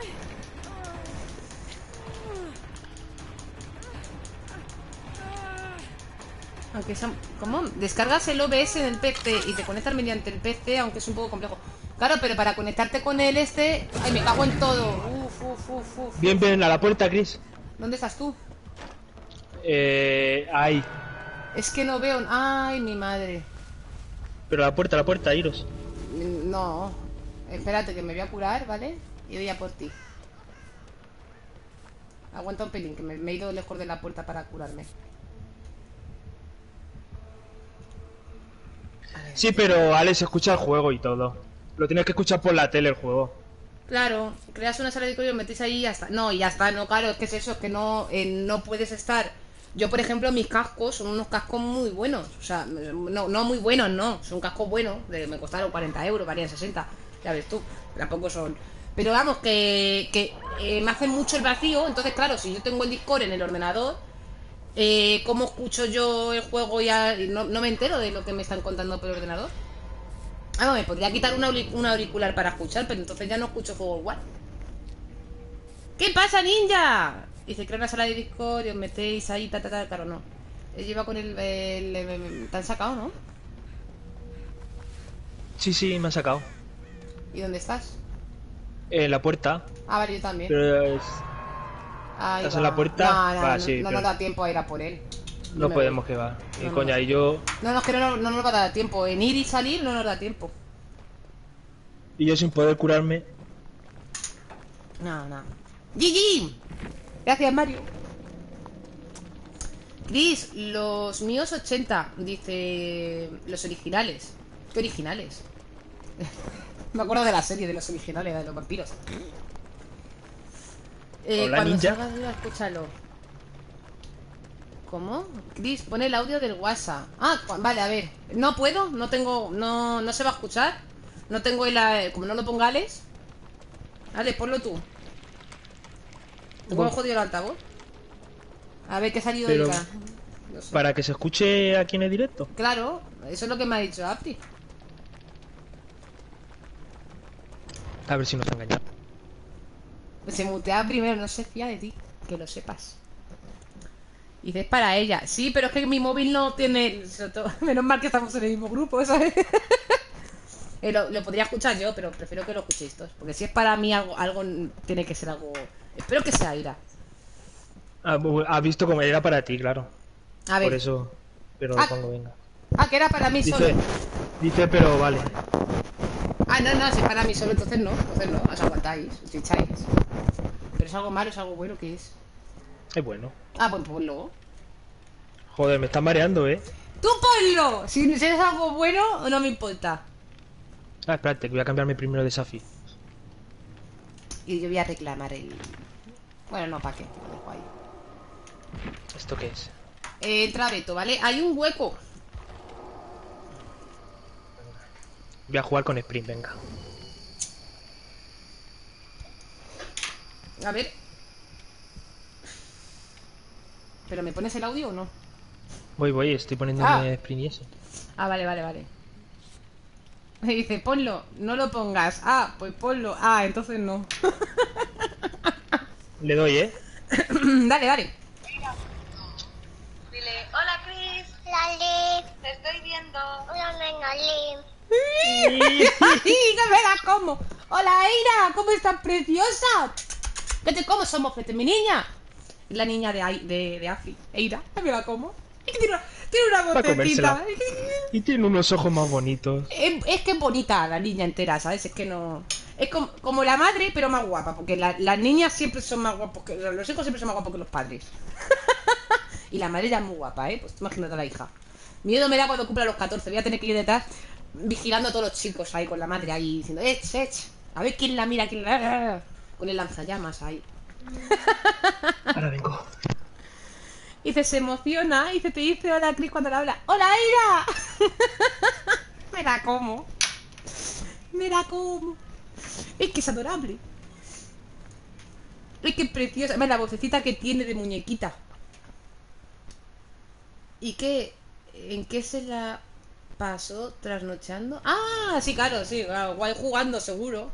Aunque sea... ¿Cómo? Descargas el OBS en el PC y te conectas mediante el PC, aunque es un poco complejo. Claro, pero para conectarte con el este... ¡Ay, me cago en todo! Uf, uf, uf, uf. Bien, bien, a la puerta, Chris. ¿Dónde estás tú? Eh. Ahí. Es que no veo... ¡Ay, mi madre! Pero la puerta, la puerta, iros. No. Espérate, que me voy a curar, ¿vale? Y voy a por ti. Aguanta un pelín, que me, me he ido lejos de la puerta para curarme. Sí, pero Alex escucha el juego y todo. Lo tienes que escuchar por la tele el juego. Claro, creas una sala de código, metéis ahí y ya está. No, y ya está, no, claro, es que es eso, es que no, eh, no puedes estar. Yo, por ejemplo, mis cascos son unos cascos muy buenos. O sea, no, no muy buenos, no. Son cascos buenos. de- me costaron 40 euros, valían 60. Ya ves tú, tampoco son. Pero vamos, que, que eh, me hacen mucho el vacío. Entonces, claro, si yo tengo el Discord en el ordenador, eh, ¿cómo escucho yo el juego ya? No, no me entero de lo que me están contando por el ordenador. Ah, me podría quitar un, auri- un auricular para escuchar, pero entonces ya no escucho juego igual. ¿Qué pasa, ninja? Dice, crea una sala de Discord y os metéis ahí, ta, ta, ta. Claro, no. Él lleva con el, el- el- Te han sacado, ¿no? Sí, sí, me ha sacado. ¿Y dónde estás? En la puerta. Ah, vale, yo también. Pero es- Ahí ¿estás va. en la puerta? No, no, Va, no, sí, no pero- nos da tiempo a ir a por él. No podemos voy. que va. Y coña, y yo. No, no, es que no, no nos va a dar tiempo. En ir y salir no nos da tiempo. Y yo sin poder curarme. No, no. GG. Gracias, Mario. Chris, los míos 80, dice los originales. ¿Qué originales? Me acuerdo de la serie de los originales, de los vampiros. Eh, Hola, cuando ninja. salga duda, escúchalo. ¿Cómo? Chris, pone el audio del WhatsApp. Ah, vale, a ver. No puedo, no tengo, no, no se va a escuchar. No tengo el, eh, como no lo ponga Alex. Alex, ponlo tú. ¿Te Bueno. pongo jodido el altavoz? A ver, que ha salido Pero- no sé. Para que se escuche aquí en el directo. Claro, eso es lo que me ha dicho Apti. A ver si nos engañamos. Se mutea primero, no se fía de ti, que lo sepas. Y dices para ella. Sí, pero es que mi móvil no tiene. Menos mal que estamos en el mismo grupo, ¿sabes? Eh, lo, lo podría escuchar yo, pero prefiero que lo escuchéis todos. Porque si es para mí algo, algo tiene que ser algo. Espero que sea ira. Ah, Has visto cómo era para ti, claro. A ver. Por eso. Pero Ah. lo pongo, venga. Ah, que era para mí solo. Dice, pero vale. Ah, no, no, si es para mí solo, entonces no. Entonces no, os aguantáis, os echáis. Pero es algo malo, es algo bueno, ¿qué es? Es bueno. Ah, pues ponlo. Joder, me estás mareando, ¿eh? ¡Tú ponlo! Si es algo bueno, no me importa. Ah, espérate, que voy a cambiar mi primer desafío. Y yo voy a reclamar el. Bueno, no, ¿para qué? Lo dejo ahí. ¿Esto qué es? Eh, entra Beto, ¿vale? Hay un hueco. Voy a jugar con Sprint, venga. A ver. ¿Pero me pones el audio o no? Voy, voy, estoy poniéndome Ah. Sprint y eso. Ah, vale, vale, vale. Me dice, ponlo, no lo pongas. Ah, pues ponlo. Ah, entonces no. Le doy, ¿eh? dale, dale. Dile, hola Chris, Lali, te estoy viendo. hola Menolín. ¡Que me la como! ¡Hola, Eira! ¿Cómo estás, preciosa? ¿Qué te como? Somos Fete, mi niña. La niña de, de, de Afi. Eira, me la como. Tiene una, tiene una. Y tiene unos ojos más bonitos. Es, es que es bonita la niña entera, ¿sabes? Es que no... Es como, como la madre, pero más guapa. Porque la- las niñas siempre son más guapos que... Los hijos siempre son más guapos que los padres. y la madre ya es muy guapa, ¿eh? Pues imagínate a la hija. Miedo me da cuando cumpla los 14. Voy a tener que ir detrás vigilando a todos los chicos ahí con la madre ahí diciendo, ¡eh, ech! A ver quién la mira, quién la... Con el lanzallamas ahí. Ahora vengo. Y dice, se emociona. Y dice, te dice hola Chris cuando le habla. ¡Hola, Ira! Me la como. Me la como. Es que es adorable. Es que es preciosa. Ve la vocecita que tiene de muñequita. ¿Y qué? ¿En qué se la pasó trasnochando? Ah, sí, claro, sí, claro, guay jugando, seguro.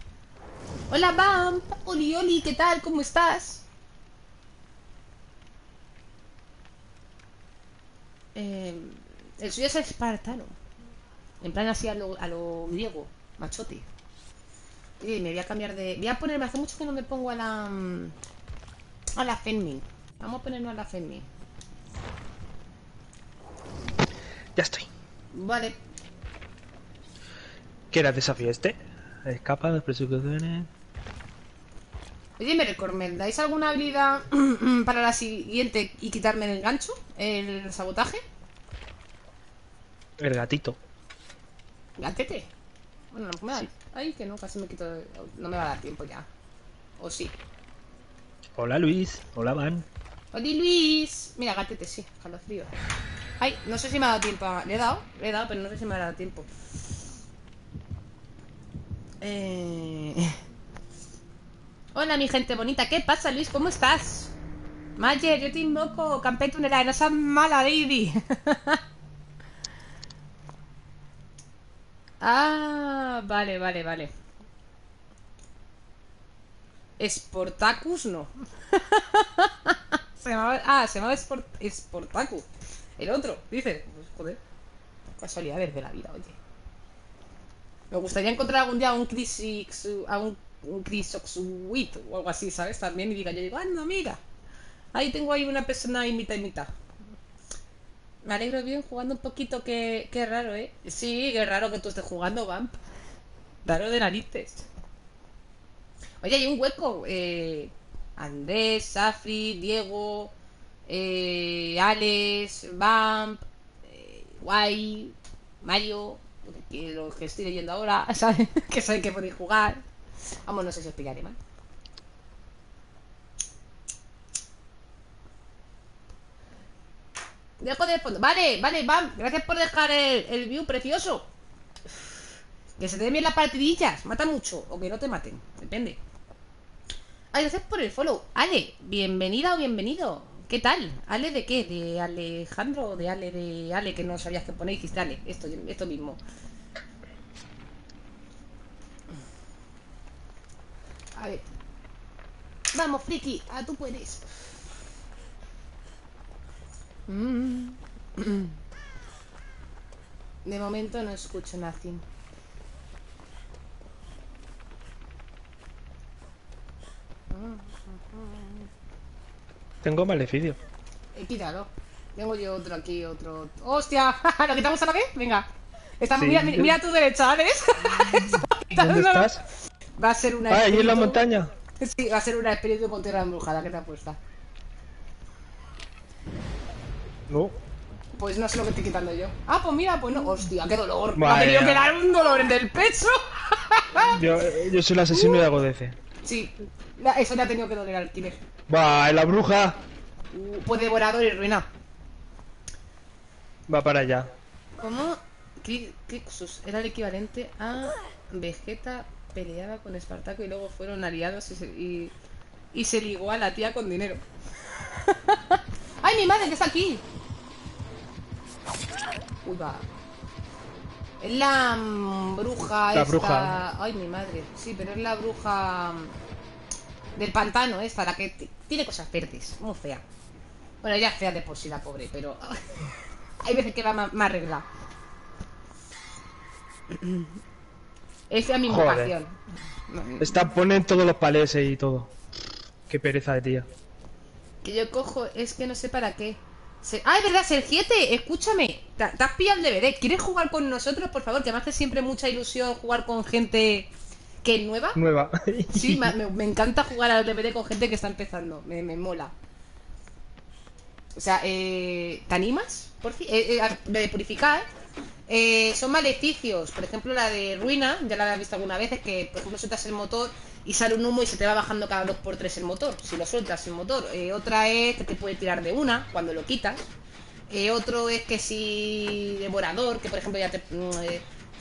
Hola, Bam. Oli, Oli, ¿qué tal? ¿Cómo estás? Eh, el suyo es espartano. En plan así a lo, a lo griego, machote. Y me voy a cambiar de... Voy a ponerme... Hace mucho que no me pongo a la... mm, A la Fenmin. Vamos a ponernos a la Fenmin. Ya estoy. Vale. ¿Qué era el desafío este? Escapa de persecuciones. Oye, ¿me recomendáis alguna habilidad para la siguiente y quitarme el gancho? ¿El sabotaje? El gatito. Gatete. Bueno, no me da... Ay, que no, casi me quito... No me va a dar tiempo ya. O sí. Hola Luis. Hola Van. Hola Luis. Mira, gatete, sí, frío. Ay, no sé si me ha dado tiempo. Le he dado, le he dado, pero no sé si me ha dado tiempo. Eh... Hola, mi gente bonita. ¿Qué pasa, Luis? ¿Cómo estás? Mayer, yo te invoco. Campetunera, no seas mala, lady. ah, vale, vale, vale. Sportacus no. Se llamaba, ah, se llamaba Sport. El otro, dice. Joder. Casualidades de la vida, oye. Me gustaría encontrar algún día a un Chris a un, un Chris o algo así, ¿sabes? También y diga, yo digo, anda, mira. Ahí tengo ahí una persona y mitad y mitad. Me alegro bien jugando un poquito, qué, qué raro, ¿eh? Sí, qué raro que tú estés jugando, Vamp. Raro de narices. Oye, hay un hueco. Eh, Andrés, Safi, Diego, eh, Alex, Bamp, eh, Guay, Mario, que los que estoy leyendo ahora, ¿sabes? que saben que podéis jugar. Vamos, no sé si os pillaré mal. Dejo de fondo. Vale, vale, Bamp, gracias por dejar el, el view precioso. Que se te den bien las partidillas. Mata mucho. O que no te maten. Depende. Ay, gracias por el follow. Ale, bienvenida o bienvenido. ¿Qué tal? ¿Ale de qué? ¿De Alejandro o de Ale de Ale que no sabías que ponéis? Dijiste Ale. Esto, esto mismo. A ver. Vamos, friki. A tú puedes. Mm. De momento no escucho nothing. Tengo maleficio. Eh, quítalo. Tengo yo otro aquí, otro. ¡Hostia! ¿Lo quitamos a la vez? Venga. Sí. mira, mira, mira a tu derecha, ¿ves? ¿Dónde estás? Va a ser una. Ah, ahí en la espíritu- montaña. Sí, va a ser una espíritu con tierra embrujada que te apuesta. No. Pues no sé lo que estoy quitando yo. Ah, pues mira, pues no. ¡Hostia, qué dolor! Me ha tenido que dar un dolor en el pecho. Yo, yo soy el asesino y hago DC. Sí, la- eso le ha tenido que doler al killer. Va, la bruja. Uh, pues devorador y ruina. Va para allá. ¿Cómo? ¿Qué, qué cosas? Era el equivalente a Vegeta peleaba con Espartaco y luego fueron aliados y se, y, y se ligó a la tía con dinero. ¡Ay, mi madre que está aquí! Uy, va. Es la mm, bruja La esta... bruja. Ay, mi madre. Sí, pero es la bruja mm, del pantano esta, la que tiene cosas verdes. Muy fea. Bueno, es fea de por sí, la pobre, pero... Hay veces que va más, más regla. Esa es mi Joder. invocación. Está, ponen todos los palés y todo. Qué pereza de tía. Que yo cojo, es que no sé para qué. Se- Ah, es verdad, Sergiete, escúchame. Te has pillado el DVD. ¿Quieres jugar con nosotros, por favor? Que me hace siempre mucha ilusión jugar con gente es nueva. Nueva. Sí, me, encanta jugar al DVD con gente que está empezando. Me, me mola. O sea, eh, ¿te animas? Por fin, eh, eh, de purificar. Eh, son maleficios. Por ejemplo, la de ruina, ya la habéis visto alguna vez, es que, por ejemplo, sueltas el motor y sale un humo y se te va bajando cada dos por tres el motor. Si lo sueltas el motor. Eh, otra es que te puede tirar de una cuando lo quitas. Eh, otro es que si devorador, que por ejemplo ya te...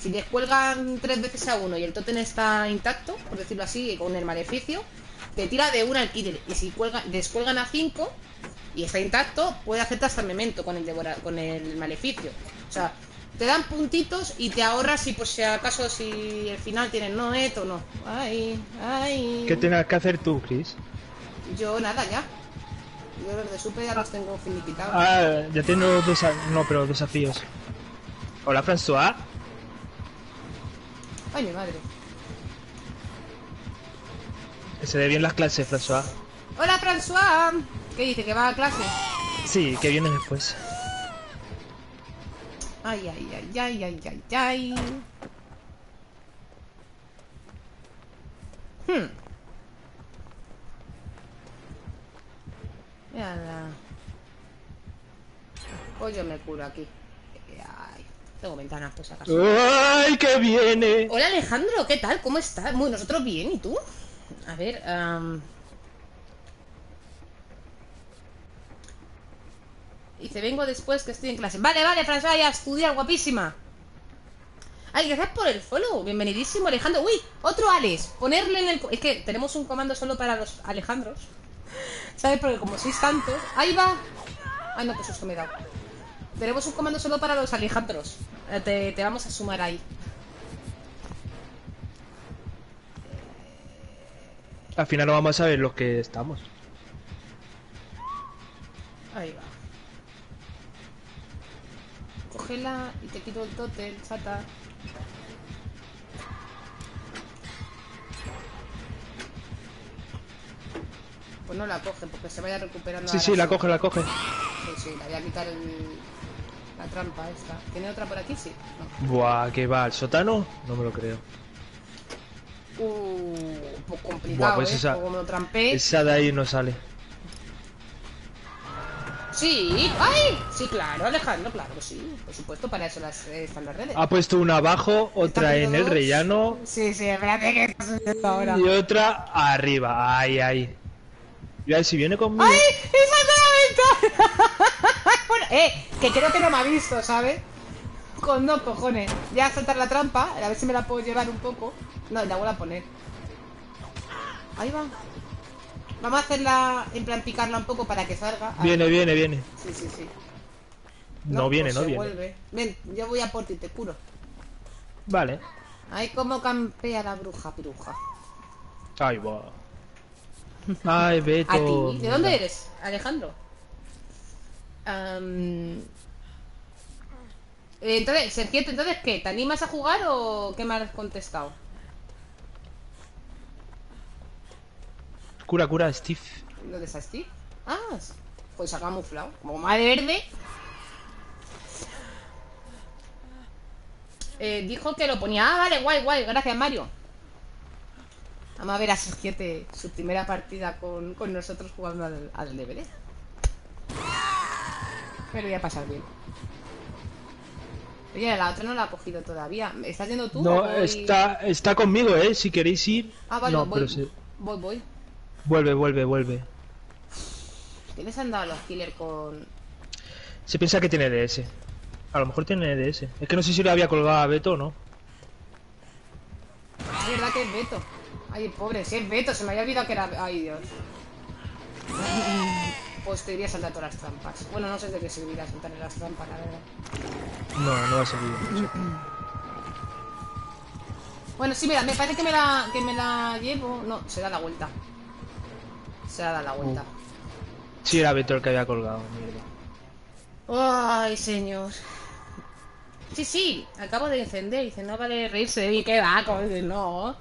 si descuelgan tres veces a uno y el tótem está intacto, por decirlo así, con el maleficio, te tira de una al killer. Y si cuelga- descuelgan a cinco y está intacto, puede hacerte hasta memento con el devora- con el maleficio. O sea, te dan puntitos y te ahorras si por si acaso si el final tiene noet o no. Ay, ay. ¿Qué tienes que hacer tú, Chris? Yo nada ya. Yo los de super ya los tengo finiquitados. Ah, ya tengo los desa- no, pero desafíos. Hola, François. Ay, mi madre. Que se dé bien las clases, François. Hola, François. ¿Qué dice? ¿Que va a clase? Sí, que viene después. Ay, ay, ay, ay, ay, ay, ay. Hmm. Mira, yo me curo aquí. Tengo ventanas, pues acaso. ¡Ay, que viene! Hola Alejandro, ¿qué tal? ¿Cómo estás? Muy nosotros bien, ¿y tú? A ver, am, Dice, vengo después que estoy en clase. Vale, vale, François, ya a estudiar, guapísima. Ay, gracias por el follow. Bienvenidísimo, Alejandro. Uy, otro Alex. Ponerle en el... Es que tenemos un comando solo para los Alejandros. ¿Sabes? Porque como sois tantos... Ahí va. Ay, no, qué susto me he dado. Tenemos un comando solo para los Alejandros. Eh, Te, te vamos a sumar ahí. Al final no vamos a ver los que estamos. Ahí va. Cógela y te quito el tótem, chata. Pues no la coge porque se vaya recuperando. Sí, sí, la coge, la coge. Sí, sí, la voy a quitar el- la trampa esta. ¿Tiene otra por aquí? Sí. No. Buah, que va al sótano. No me lo creo. Uh, pues complicado, Buah, pues ¿eh? esa- Como lo trampé. Esa de ahí no sale. Sí, ¡ay! Sí, claro, Alejandro, claro que sí. Por supuesto, para eso las, eh, están las redes. Ha puesto una abajo, otra en el dos. rellano Sí, sí, espérate que está subiendo ahora. y otra arriba. Ahí, ahí. Y a ver si viene conmigo. ¡Ay! ¡Y salta la ventana! bueno, eh, que creo que no me ha visto, ¿sabes? Con dos cojones. Ya a saltar la trampa, a ver si me la puedo llevar un poco. No, la vuelvo a poner. Ahí va. Vamos a hacerla, en plan, picarla un poco para que salga. Viene, viene, viene. Sí, sí, sí. No, viene, pues no viene. vuelve. Ven, yo voy a por ti, te curo. Vale. Ay, cómo campea la bruja, piruja. Ay, va. Ay, Beto. ¿A ti? ¿De dónde eres, Alejandro? Entonces, Sergieto, ¿entonces qué? ¿Te animas a jugar o qué me has contestado? Cura, cura, Steve. ¿Lo de Steve? Ah, pues ha camuflado. Como madre verde. Eh, dijo que lo ponía. Ah, vale, guay, guay. Gracias, Mario. Vamos a ver a Sergiete su primera partida con, con nosotros jugando al, al DVD. Pero voy a pasar bien. Oye, la otra no la ha cogido todavía. ¿Estás yendo tú? o No, voy? está, está conmigo, eh. Si queréis ir. Ah, vale, no, voy, pero sí. voy, voy. Vuelve, vuelve, vuelve. ¿Qué les han dado los killers con...? Se piensa que tiene DS. A lo mejor tiene DS. Es que no sé si le había colgado a Beto o no. Es verdad que es Beto. Ay, pobre, si es Beto, se me había olvidado que era. Ay, Dios. Pues te iría a saltar todas las trampas. Bueno, no sé de qué servirá saltar en las trampas, la verdad. No, no va a servir. Bueno, sí, mira, me parece que me la, que me la llevo. No, se da la vuelta. Se da la vuelta. Sí, era Beto el que había colgado. Mierda. Ay, señor. Sí, sí, acabo de encender. Dice, no vale reírse de mí, que va, no.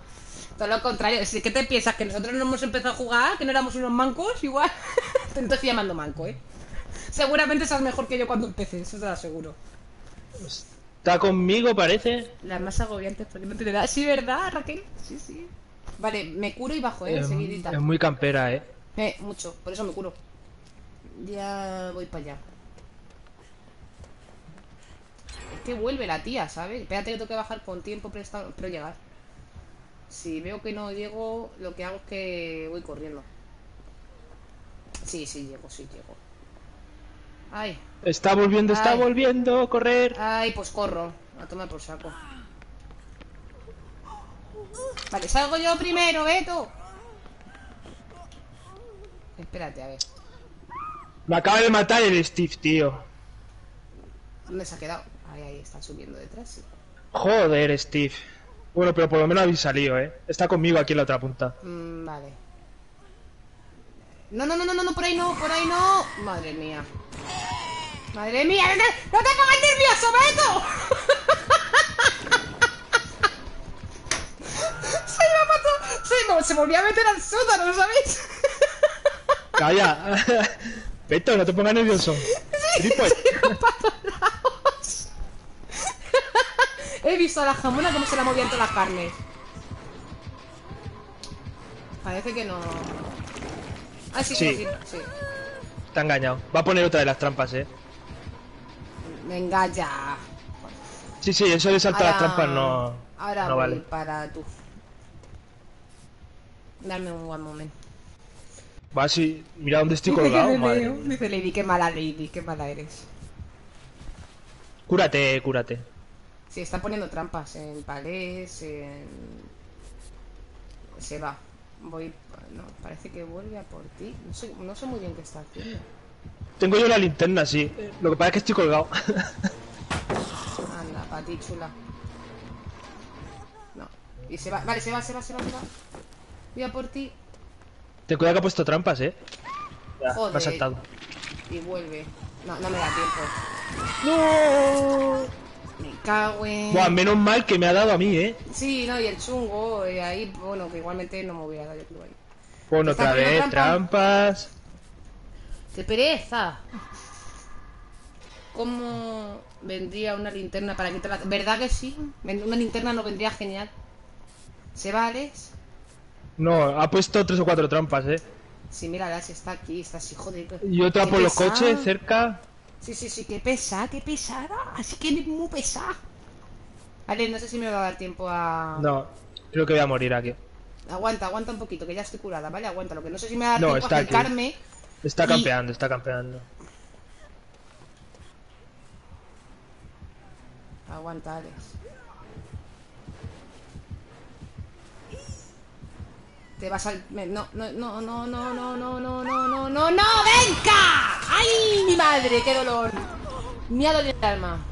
Todo lo contrario. Si- ¿Qué te piensas? ¿Que nosotros no hemos empezado a jugar? ¿Que no éramos unos mancos? Igual. te estoy llamando manco, ¿eh? Seguramente seas mejor que yo cuando empecé, eso te lo aseguro. Está conmigo, parece. Las más agobiantes probablemente te da. Sí, ¿verdad, Raquel? Sí, sí. Vale, me curo y bajo, ¿eh? Es, Enseguidita. es muy campera, eh. Eh, mucho, por eso me curo. Ya voy para allá. Es que vuelve la tía, ¿sabes? Espérate que tengo que bajar con tiempo prestado, pero llegar. Si veo que no llego, lo que hago es que voy corriendo. Sí, sí, llego, sí, llego. Ay, Está volviendo, está Ay. volviendo, correr. ay, pues corro. A tomar por saco. Vale, salgo yo primero, Beto. Espérate, a ver. Me acaba de matar el Steve, tío. ¿Dónde se ha quedado? Ahí, ahí, está subiendo detrás. sí. Joder, Steve. Bueno, pero por lo menos habéis salido, eh. Está conmigo aquí en la otra punta. Mm, vale. No, no, no, no, no, por ahí no, por ahí no. Madre mía. Madre mía, no te, no te pongas nervioso, Beto. se me mató. Se, no, se volvió a meter al sótano, ¿sabéis? Calla. Beto, no te pongas nervioso. Trípode. He visto a la jamona cómo se la movían todas las carnes. Parece que no. Ah, sí, sí, Sí. ha engañado. Va a poner otra de las trampas, eh. Venga ya. Sí, sí, eso de saltar las Ahora- trampas no. Ahora no voy vale. para tú. Dame un one moment. Va así. Mira dónde estoy colgado, madre. Dice Lady, qué mala Lady, qué mala eres. Cúrate, cúrate. Sí, está poniendo trampas en palés, en... Se va. Voy... No, parece que vuelve a por ti. No sé, no sé muy bien qué está haciendo. Tengo yo la linterna, sí. Lo que pasa es que estoy colgado. Anda, para ti, chula. No. Y se va. Vale, se va, se va, se va, se va. Voy a por ti. Ten cuidado que ha puesto trampas, eh. Ya, me Joder. ha saltado. Y vuelve. No, no me da tiempo. ¡No! Me cago en... Buah, menos mal que me ha dado a mí, eh. Sí, no, y el chungo, y ahí, bueno, que igualmente no me hubiera dado yo creo ahí. Pon ¿Te está otra vez trampa? trampas. ¡Qué pereza! ¿Cómo vendría una linterna para quitar la... ¿Verdad que sí? Una linterna nos vendría genial. ¿Se va, Alex? No, ha puesto tres o cuatro trampas, eh. Sí, mira, Alex está aquí, está así, joder. Y otra por los coches cerca. Sí, sí, sí, qué pesa, qué pesada. Así que es muy pesada. Vale, no sé si me va a dar tiempo a... No, creo que voy a morir aquí. Aguanta, aguanta un poquito, que ya estoy curada, ¿vale? Aguanta, lo que no sé si me va a dar No, tiempo está a acercarme. Está Y- campeando, está campeando. Aguanta, Alex. Te vas al... No, no, no, no, no, no, no, no, no, no, no, no, venga. ¡Ay, mi madre, qué dolor! Me ha dolido el alma.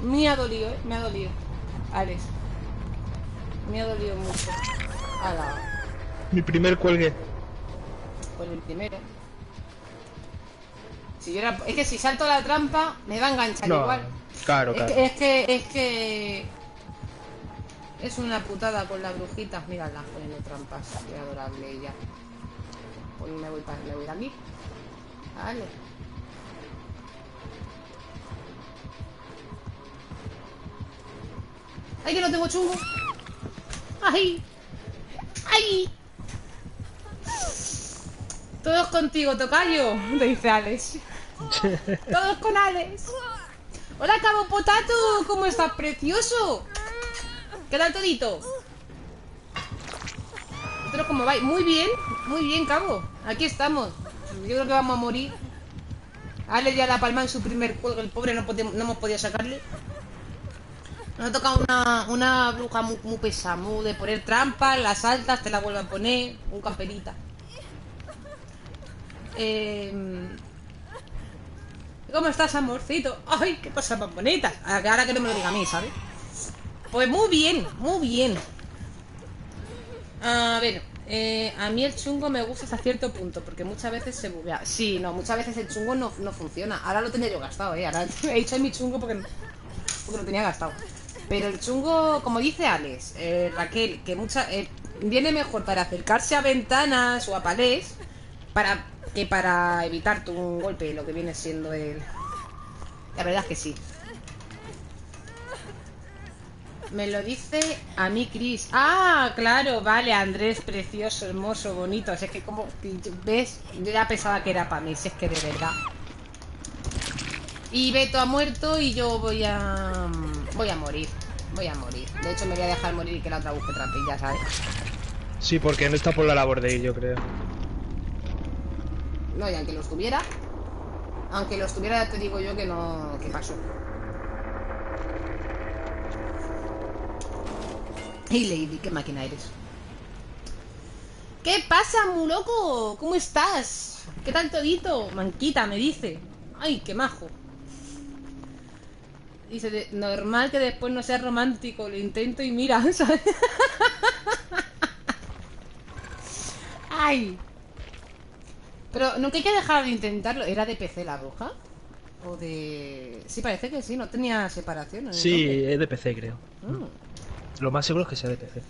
Me ha dolido, ¿eh? Me ha dolido. Alex. Me ha dolido mucho. Ala, Mi primer cuelgue. pues el primero. Si yo era... Es que si salto la trampa, me va a enganchar No, igual. claro, Es claro. que, es que, es que... Es una putada con las brujitas. Mírala poniendo trampas. Qué adorable ella. Pues me voy, para, me voy de aquí. Vale. ¡Ay, que no tengo chungo! ¡Ay! ¡Ay! Todos contigo, tocayo, te dice Alex. Todos con Alex. Hola, Cabo Potato, ¿cómo estás, precioso? ¿Qué tal todito? ¿Vosotros cómo vais? Muy bien, muy bien, Cabo. Aquí estamos. Yo creo que vamos a morir. Alex ya la palma en su primer juego, el pobre no, podemos- no hemos podido sacarle. Nos ha tocado una, una bruja muy, muy pesada, muy de poner trampas, las altas, te la vuelve a poner, un camperita. Eh, ¿Cómo estás, amorcito? ¡Ay, qué cosas más bonitas! Ahora que no me lo diga a mí, ¿sabes? Pues muy bien, muy bien. A ver, eh, a mí el chungo me gusta hasta cierto punto, porque muchas veces se buguea. Sí, no, muchas veces el chungo no, no funciona. Ahora lo tenía yo gastado, ¿eh? Ahora he ahí mi chungo porque, porque lo tenía gastado. Pero el chungo, como dice Alex, eh, Raquel, que mucha, eh, viene mejor para acercarse a ventanas o a palés para que para evitarte un golpe, lo que viene siendo el... La verdad es que sí. Me lo dice a mí Chris. Ah, claro, vale, Andrés, precioso, hermoso, bonito. Es que como, ¿ves? Yo ya pensaba que era para mí, si es que de verdad. Y Beto ha muerto y yo voy a... Voy a morir. Voy a morir. De hecho, me voy a dejar morir y que la otra busque trampilla, ¿sabes? Sí, porque no está por la labor de ir, yo creo. No, y aunque los tuviera... Aunque los tuviera, ya te digo yo que no... ¿Qué pasó? Hey Lady, qué máquina eres. ¿Qué pasa, mu loco? ¿Cómo estás? ¿Qué tal todito? Manquita, me dice. Ay, qué majo. Dice, normal que después no sea romántico, lo intento y mira, ¿sabes? Ay. Pero nunca hay que dejar de intentarlo. ¿Era de PC la bruja? ¿O de...? Sí, parece que sí, no tenía separación. Sí, es de PC, creo. Mm. Lo más seguro es que sea de PC.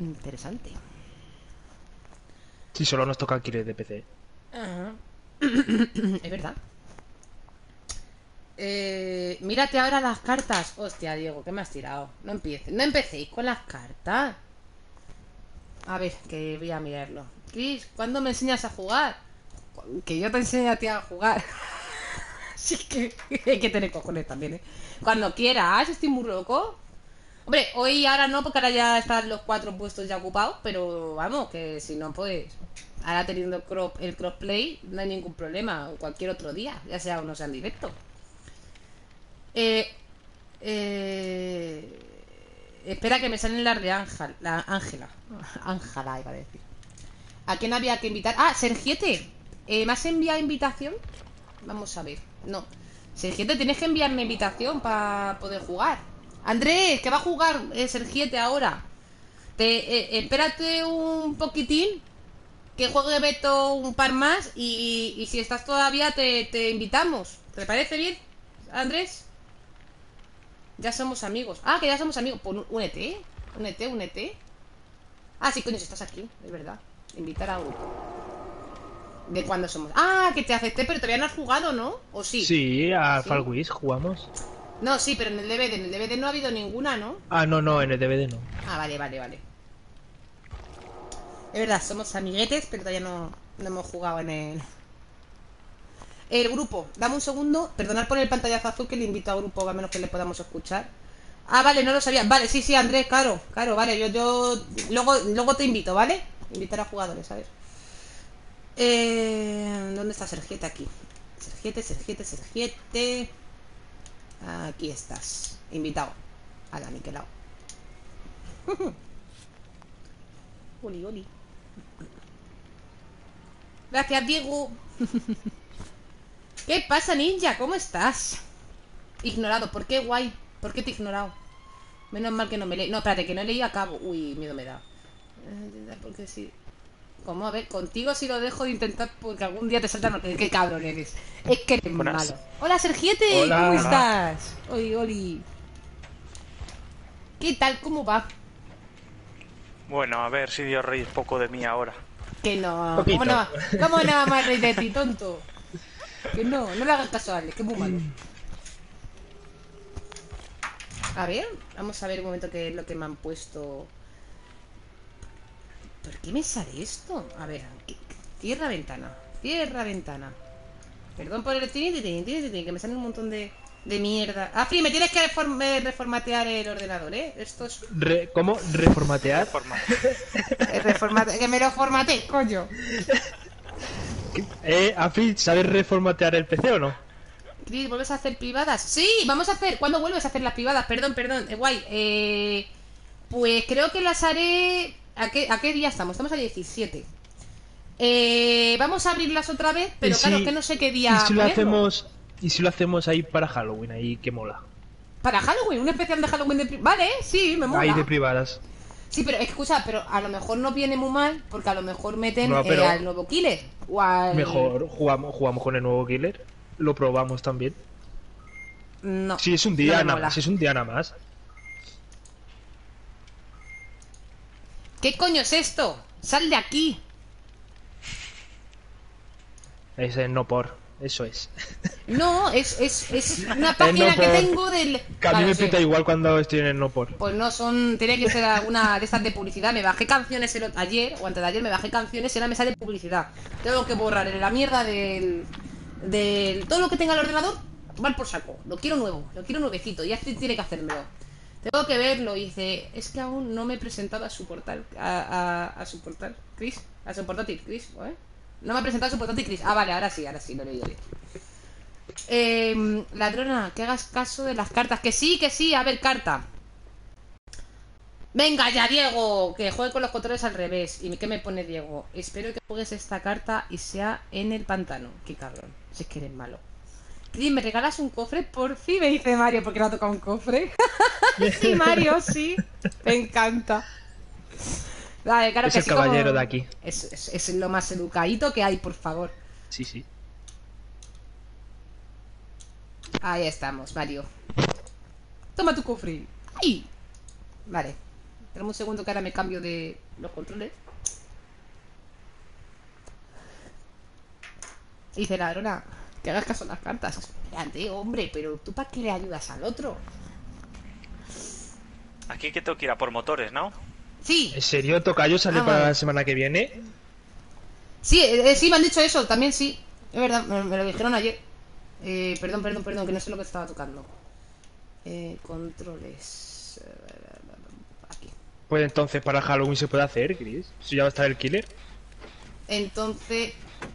Interesante. Sí, solo nos toca adquirir de PC. Ajá. es verdad. Eh, mírate ahora las cartas. Hostia, Diego, ¿qué me has tirado? No empieces. No empecéis con las cartas. A ver, que voy a mirarlo. Chris, ¿cuándo me enseñas a jugar? Que yo te enseñe a ti a jugar. sí que hay que tener cojones también, ¿eh? Cuando quieras, estoy muy loco. Hombre, hoy ahora no, porque ahora ya están los cuatro puestos ya ocupados, pero vamos, que si no, pues ahora teniendo el, crop- el crossplay no hay ningún problema, o cualquier otro día, ya sea o no sea en directo. Eh, eh, espera que me salen las de Ángel, la Ángela, Ángela iba a decir. ¿A quién había que invitar? Ah, Sergiete, eh, ¿me has enviado invitación? Vamos a ver, no. Sergiete, tienes que enviarme invitación para poder jugar. Andrés, que va a jugar eh, Sergiete ahora. Te, eh, espérate un poquitín. Que juegue Beto un par más. Y, y si estás todavía, te, te invitamos. ¿Te parece bien, Andrés? Ya somos amigos. Ah, que ya somos amigos. Pues únete. Únete, únete. Ah, sí, coño, si estás aquí. Es verdad. Invitar a grupo. ¿De cuándo somos? Ah, que te acepté, pero todavía no has jugado, ¿no? ¿O sí? Sí, a Sí. Jugamos. No, sí, pero en el DVD, en el DVD no ha habido ninguna, ¿no? Ah, no, no, en el DVD no. Ah, vale, vale, vale. Es verdad, somos amiguetes, pero todavía no, no hemos jugado en el... El grupo, dame un segundo. Perdonad por el pantallazo azul que le invito a grupo, a menos que le podamos escuchar. Ah, vale, no lo sabía. Vale, sí, sí, Andrés, claro, claro, vale. Yo, yo, luego, luego te invito, ¿vale? Invitar a jugadores, ¿sabes? Eh, ¿Dónde está Sergiete? Aquí. Sergiete, Sergiete, Sergiete. Aquí estás. Invitado. A la Niquelao. Oli, oli. Gracias, Diego. ¿Qué pasa, ninja? ¿Cómo estás? Ignorado. ¿Por qué guay? ¿Por qué te he ignorado? Menos mal que no me leí. No, espérate, que no leí a cabo. Uy, miedo me da. Eh, Porque sí. ¿Cómo? A ver, contigo si lo dejo de intentar porque algún día te saltan. Qué cabrón eres. Es que eres Buenas. malo. Hola, Sergiete. Hola. ¿Cómo estás? Oli, oli. ¿Qué tal? ¿Cómo va? Bueno, a ver si Dios reís poco de mí ahora. Que no. ¿Cómo no, ¿Cómo no vamos a reír de ti, tonto? Que no, no le hagas caso a Alex, que es muy malo. A ver, vamos a ver un momento qué es lo que me han puesto. ¿Por qué me sale esto? A ver, ¿qué- cierra ventana. Cierra ventana. Perdón por el tin, tin, tin, tin, tin, que me sale un montón de, de mierda. Ah, Fri, me tienes que reform- eh, reformatear el ordenador, ¿eh? Esto es Re- ¿Cómo? ¿Reformatear? Forma. eh, reformate- que me lo formate, coño. Eh, Afi, ¿sabes reformatear el PC o no? Chris, ¿vuelves a hacer privadas? Sí, vamos a hacer. ¿Cuándo vuelves a hacer las privadas? Perdón, perdón. Eh, guay. Eh, pues creo que las haré. ¿A qué, ¿A qué día estamos? Estamos a 17. Eh, vamos a abrirlas otra vez, pero ¿Y claro que no sé qué día. ¿Y si lo hacemos y si lo hacemos ahí para Halloween, ahí que mola? Para Halloween, un especial de Halloween de. Vale, sí, me mola. Ahí de privadas. Sí, pero escucha, pero a lo mejor no viene muy mal porque a lo mejor meten No, eh, al nuevo killer. O al... Mejor jugamos, jugamos con el nuevo killer. Lo probamos también. No. Si es un día nada más, si es un día nada más. ¿Qué coño es esto? ¡Sal de aquí! Ese no por, eso es. No, es, es, es una página no que tengo del. Que a mí me sí. pita igual cuando estoy en el no por. Pues no son. Tiene que ser alguna de estas de publicidad. Me bajé canciones el, ayer o antes de ayer, me bajé canciones y ahora me sale publicidad. Tengo que borrar en la mierda del. del. todo lo que tenga el ordenador, mal por saco. Lo quiero nuevo, lo quiero nuevecito. Ya tiene que hacérmelo. Tengo que verlo y dice, es que aún no me he presentado a su portal. A, a, su portal, Chris. A su portátil, Chris. ¿eh? No me ha presentado a su portátil, Chris. Ah, vale, ahora sí, ahora sí, lo he leído bien. Eh, ladrona, que hagas caso de las cartas. Que sí, que sí, a ver, carta. Venga ya, Diego, que juegue con los controles al revés. ¿Y qué me pone Diego? Espero que juegues esta carta y sea en el pantano. Qué cabrón, si es que eres malo. Cris, ¿me regalas un cofre? Por fin me dice Mario, porque le ha tocado un cofre. sí, Mario, sí. Me encanta. Vale, claro Es que el como- caballero de aquí. Es, es- es lo más educadito que hay, por favor. Sí, sí. Ahí estamos, Mario. Toma tu cofre. ¡Ay! Vale. Espérame un segundo que ahora me cambio de los controles. Dice la ladrona, que hagas caso a las cartas. Espérate, hombre, pero tú para qué le ayudas al otro. Aquí que tengo que ir a por motores, ¿no? Sí, ¿En serio, Tocayo sale Ah, para vale. la semana que viene? sí, eh, eh, sí, me han dicho eso, también sí. Es verdad, me, me lo dijeron ayer. Eh, perdón, perdón, perdón, que no sé lo que estaba tocando. Eh, controles. Aquí. Pues entonces para Halloween se puede hacer, Chris. Si ya va a estar el killer. Entonces,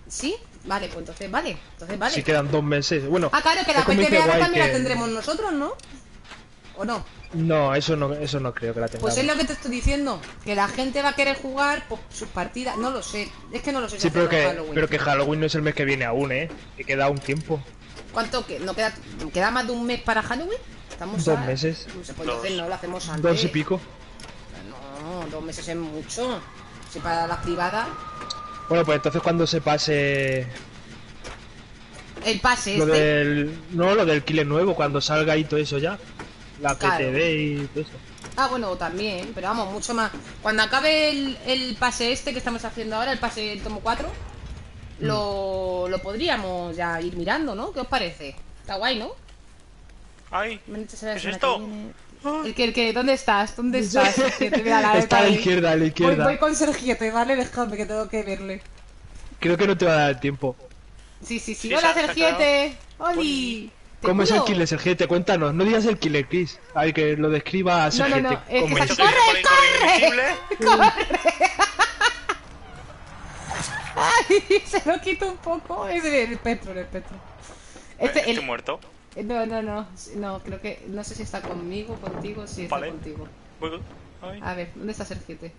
¿sí? Vale, pues entonces vale. Entonces vale. Si quedan dos meses. Bueno, Ah, claro, que la PTBA también la que- tendremos nosotros, ¿no? ¿O no? No, eso no, eso no creo que la tengamos. Pues es lo que te estoy diciendo. Que la gente va a querer jugar pues, sus partidas. No lo sé. Es que no lo sé. Sí, pero que, Halloween. pero que Halloween no es el mes que viene aún, ¿eh? Que queda un tiempo. ¿Cuánto que ¿No queda, queda más de un mes para Halloween? Estamos Dos a- meses. No se puede Dos. hacer, no lo hacemos antes. Dos y pico. No, dos meses es mucho. Si para las privadas. Bueno, pues entonces cuando se pase El pase lo este. del... No, lo del killer nuevo, cuando salga y todo eso ya. La Claro. PTB y todo eso. Ah, bueno, también, pero vamos, mucho más. Cuando acabe el, el pase este que estamos haciendo ahora, el pase el tomo 4, Mm. lo, lo podríamos ya ir mirando, ¿no? ¿Qué os parece? Está guay, ¿no? ¡Ay! Me han dicho saber ¿Qué la es esto? que viene. El que, el que, ¿dónde estás? ¿Dónde estás? Sergiete? Mira, la Está a la izquierda, a la Voy, izquierda. voy con Sergiete, ¿vale? Déjame que tengo que verle. Creo que no te va a dar tiempo. Sí, sí, sí. Sí, Hola, Sergiete. Oli. ¿Te ¿Cómo es el killer, Sergete? Cuéntanos. No digas el killer, Chris. Ver, que lo describa a No, Sergete. no, ¡Corre, corre! invisible. Ay, se lo quito un poco. Es el espectro, el espectro. Este, Estoy el- muerto. Eh, No, no, no. No, creo que. No sé si está conmigo, contigo. Sí, está Vale. contigo. Voy-. A ver, ¿dónde está Sergiete?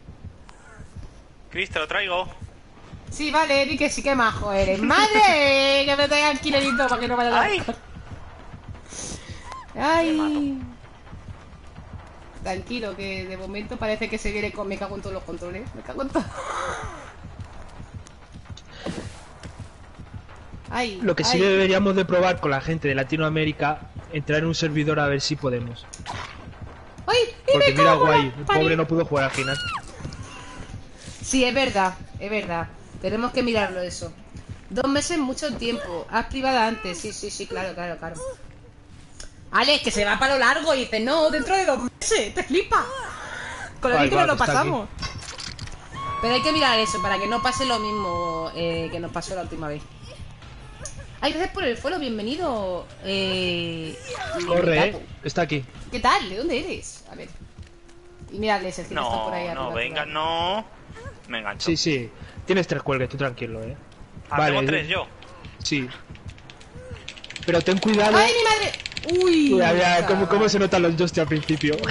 Chris, te lo traigo. Sí, vale, di que sí que majo eres. ¡Madre! Que me traigan killerito para que no vaya a Ay. ¡Ay! Tranquilo, que de momento parece que se viene con. Me cago en todos los controles. Me cago en todo. Ay, Lo que sí ay. deberíamos de probar con la gente de Latinoamérica, entrar en un servidor a ver si podemos. ¡Ay! ¡Y Porque mira, guay, el pobre no pudo jugar al final. Sí, es verdad, es verdad. Tenemos que mirarlo eso. Dos meses, mucho tiempo. Haz privada antes. Sí, sí, sí, claro, claro, claro. Alex, que se va para lo largo y dice, no, dentro de dos meses. Te flipa. Con lo bien que nos lo pasamos. Pero hay que mirar eso para que no pase lo mismo eh, que nos pasó la última vez. Ay, gracias por el follow, bienvenido. Eh... Corre, eh. Está aquí. ¿Qué tal? ¿De dónde eres? A ver. Y mírale, está No, por ahí no, arriba, venga, arriba. no. Me engancho. Sí, sí. Tienes tres cuelgues, tú tranquilo, eh. Ah, Vale, tengo tres yo. Sí. Pero ten cuidado. ¡Ay, mi madre! ¡Uy! Mira, mira, cómo, se notan los Justy al principio.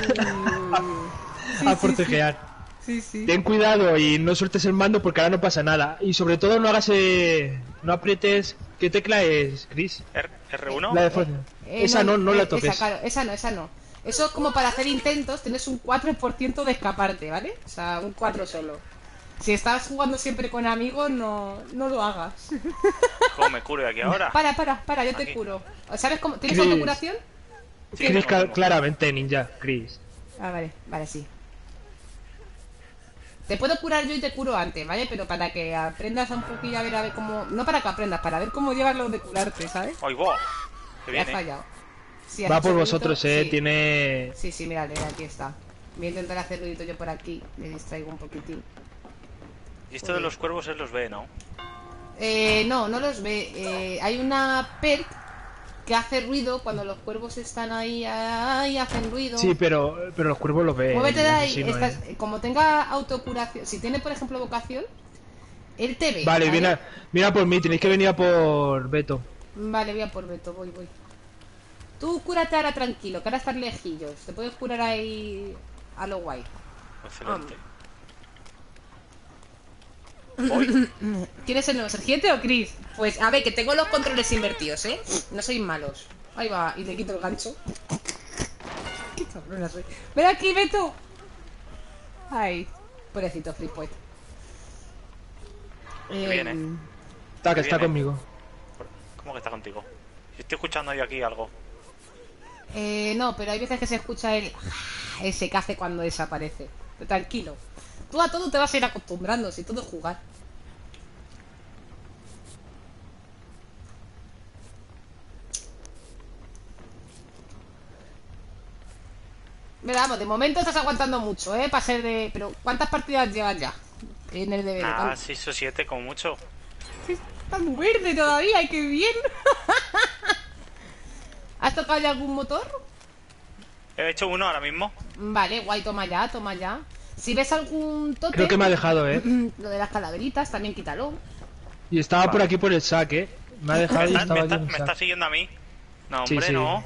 Sí, a sí, forcejear. Sí, sí. Ten cuidado y no sueltes el mando porque ahora no pasa nada. Y sobre todo no hagas. eh, no aprietes. ¿Qué tecla es, Chris? R- R1. La de fuerza. Eh, esa no, no la eh, toques. Esa, claro, esa no, esa no. Eso es como para hacer intentos, tienes un 4% de escaparte, ¿vale? O sea, un 4 solo. Si estás jugando siempre con amigos, no, no lo hagas. ¿Cómo me curo de aquí ahora? Para, para, para, yo te curo. ¿Sabes cómo? ¿Tienes Chris. autocuración? Sí, tengo. claramente, ninja, Chris. Ah, vale, vale, sí. Te puedo curar yo y te curo antes, ¿vale? Pero para que aprendas un poquillo a ver, a ver cómo... No para que aprendas, para ver cómo llevas lo de curarte, ¿sabes? Ay. Que Me has viene. fallado. Va por vosotros, eh. sí. Tiene. Sí, sí, mira, aquí está. Voy a intentar hacer ruidito yo por aquí. Me distraigo un poquitín. Y esto de los cuervos él los ve, ¿no? Eh, no, no los ve. Eh, hay una perk que hace ruido cuando los cuervos están ahí, ahí hacen ruido. Sí, pero, pero los cuervos los ven. Muévete de ahí. estás-. Como tenga autocuración, si tiene, por ejemplo, vocación, él te ve. Vale, viene a- mira por mí, tenéis que venir a por Beto. Vale, voy a por Beto, voy, voy. Tú cúrate ahora tranquilo, que ahora estás lejillos. Te puedes curar ahí a lo guay. Excelente. ¿Quién es el nuevo, Sergiente o Chris? Pues a ver, que tengo los controles invertidos, ¿eh? No sois malos. Ahí va, y le quito el gancho. Qué cabrona soy. Ven aquí, Beto. Ay, pobrecito Flippoint. Eh, viene. Está, que está viene. conmigo. ¿Cómo que está contigo? Estoy escuchando yo aquí algo. eh, no, pero hay veces que se escucha el... Ese que hace cuando desaparece. Pero tranquilo. Tú a todo te vas a ir acostumbrando, si todo es jugar. Mira, vamos, de momento estás aguantando mucho, ¿eh? Para ser de... Pero, ¿cuántas partidas llevas ya? En el DVD. Nada, 6 o 7 como mucho. Está muy verde todavía, qué bien. ¿Has tocado ya algún motor? He hecho uno ahora mismo. Vale, guay, toma ya, toma ya. Si ves algún tote, Creo que me ha dejado, eh. lo de las calaveritas, también quítalo. Y estaba por aquí por el saque. Me ha ¿Me dejado y está, estaba me está- me está siguiendo a mí? No, Sí, hombre, sí. no.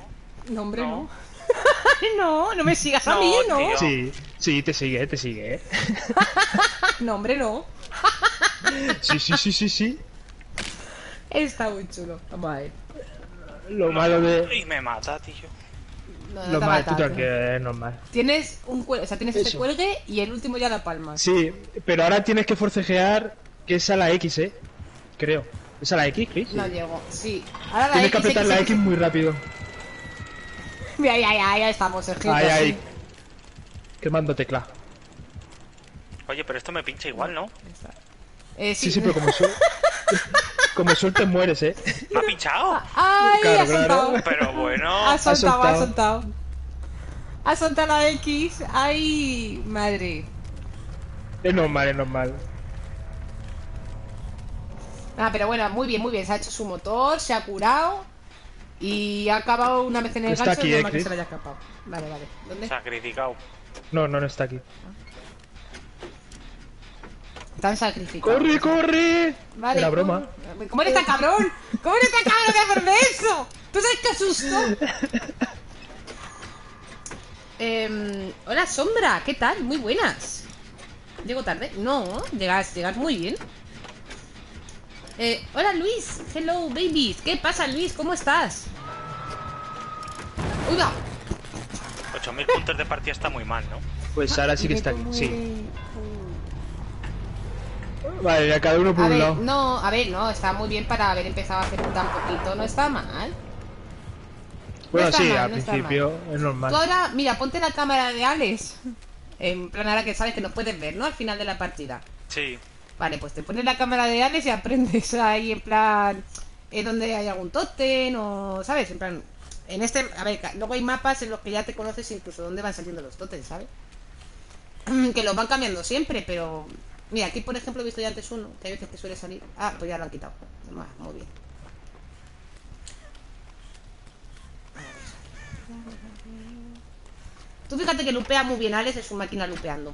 No, hombre, No. no. no, no me sigas a No, mí, ¿no? tío. Sí, sí, te sigue, te sigue, eh. No, hombre, no. Sí, sí, sí, sí, sí. Está muy chulo. Vamos a ver. Lo malo de. Y me mata, tío. Lo tú matas, tranquilo, es normal. Tienes un cuelgue, o sea, tienes ese cuelgue y el último ya da palmas. Sí, pero ahora tienes que forcejear que es a la X, eh. Creo. ¿Es a la X, Chris? No llego, sí. Ahora la Tienes que X, apretar la X, X muy rápido. Mira, ya, ya, ya estamos, Sergio. Ay, ay. Quemando tecla. Oye, pero esto me pincha igual, ¿no? Eh, Sí, sí, pero como suel... como sueltes mueres, eh. ¿Me ha pinchado? Ay, Claro, ha soltado. claro. Pero bueno. Ha soltado, ha soltado. soltado. Ha saltado la X. ¡Ay! Madre. Es normal, es normal. Ah, pero bueno, muy bien, muy bien. Se ha hecho su motor, se ha curado. Y ha acabado una vez en el Está gancho. aquí, y eh, normal que se le haya escapado. Vale, vale. ¿Dónde? Sacrificado. No, no, no está aquí. Están sacrificados. ¡Corre, corre! Vale. Era broma. ¿Cómo eres tan cabrón? ¿Cómo eres tan cabrón de hacerme eso? ¿Tú sabes qué asusto? Em, hola, Sombra. ¿Qué tal? Muy buenas. ¿Llego tarde? No, llegas, llegas muy bien. Eh, hola, Luis. Hello, babies. ¿Qué pasa, Luis? ¿Cómo estás? ¡Uy, va! 8.000 puntos de partida está muy mal, ¿no? Pues ahora sí que está Sí. Vale, ya cada uno por A un ver, lado. no, a ver, no, está muy bien para haber empezado hace tan poquito, no está mal. bueno, está sí, mal, al no está principio es Tú normal. ahora, mira, ponte la cámara de Alex. En plan, ahora que sabes que nos puedes ver, ¿no? Al final de la partida. Sí. Vale, pues te pones la cámara de Alex y aprendes ahí en plan. En donde hay algún tótem o. ¿Sabes? En plan. En este. A ver, luego hay mapas en los que ya te conoces incluso dónde van saliendo los tótems, ¿sabes? Que los van cambiando siempre, pero. Mira, aquí por ejemplo he visto ya antes uno, que hay veces que suele salir. Ah, pues ya lo han quitado. Ah, Muy bien. Tú fíjate que lupea muy bien, Alex es su máquina lupeando.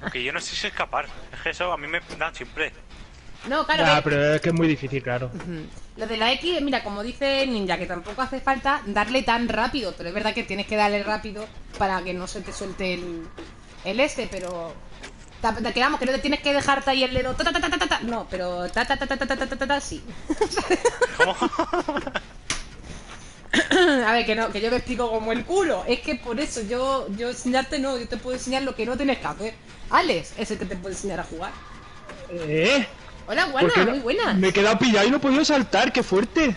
Porque yo no sé si escapar. Es que eso a mí me dan siempre. No, claro, Ah, que- pero es que es muy difícil, claro. Lo de la X, mira, como dice Ninja, que tampoco hace falta darle tan rápido, pero es verdad que tienes que darle rápido para que no se te suelte el, el este, pero quedamos que no te tienes que dejarte ahí el dedo. No, pero ta ta ta ta ta ta ta sí. A ver, que no, que yo te explico como el culo. Es que por eso yo, yo enseñarte no, yo te puedo enseñar lo que no tienes que hacer. Alex es el que te puede enseñar a jugar. ¿Eh? Hola, buena, muy buena. Me he quedado pillado y no he podido saltar, qué fuerte.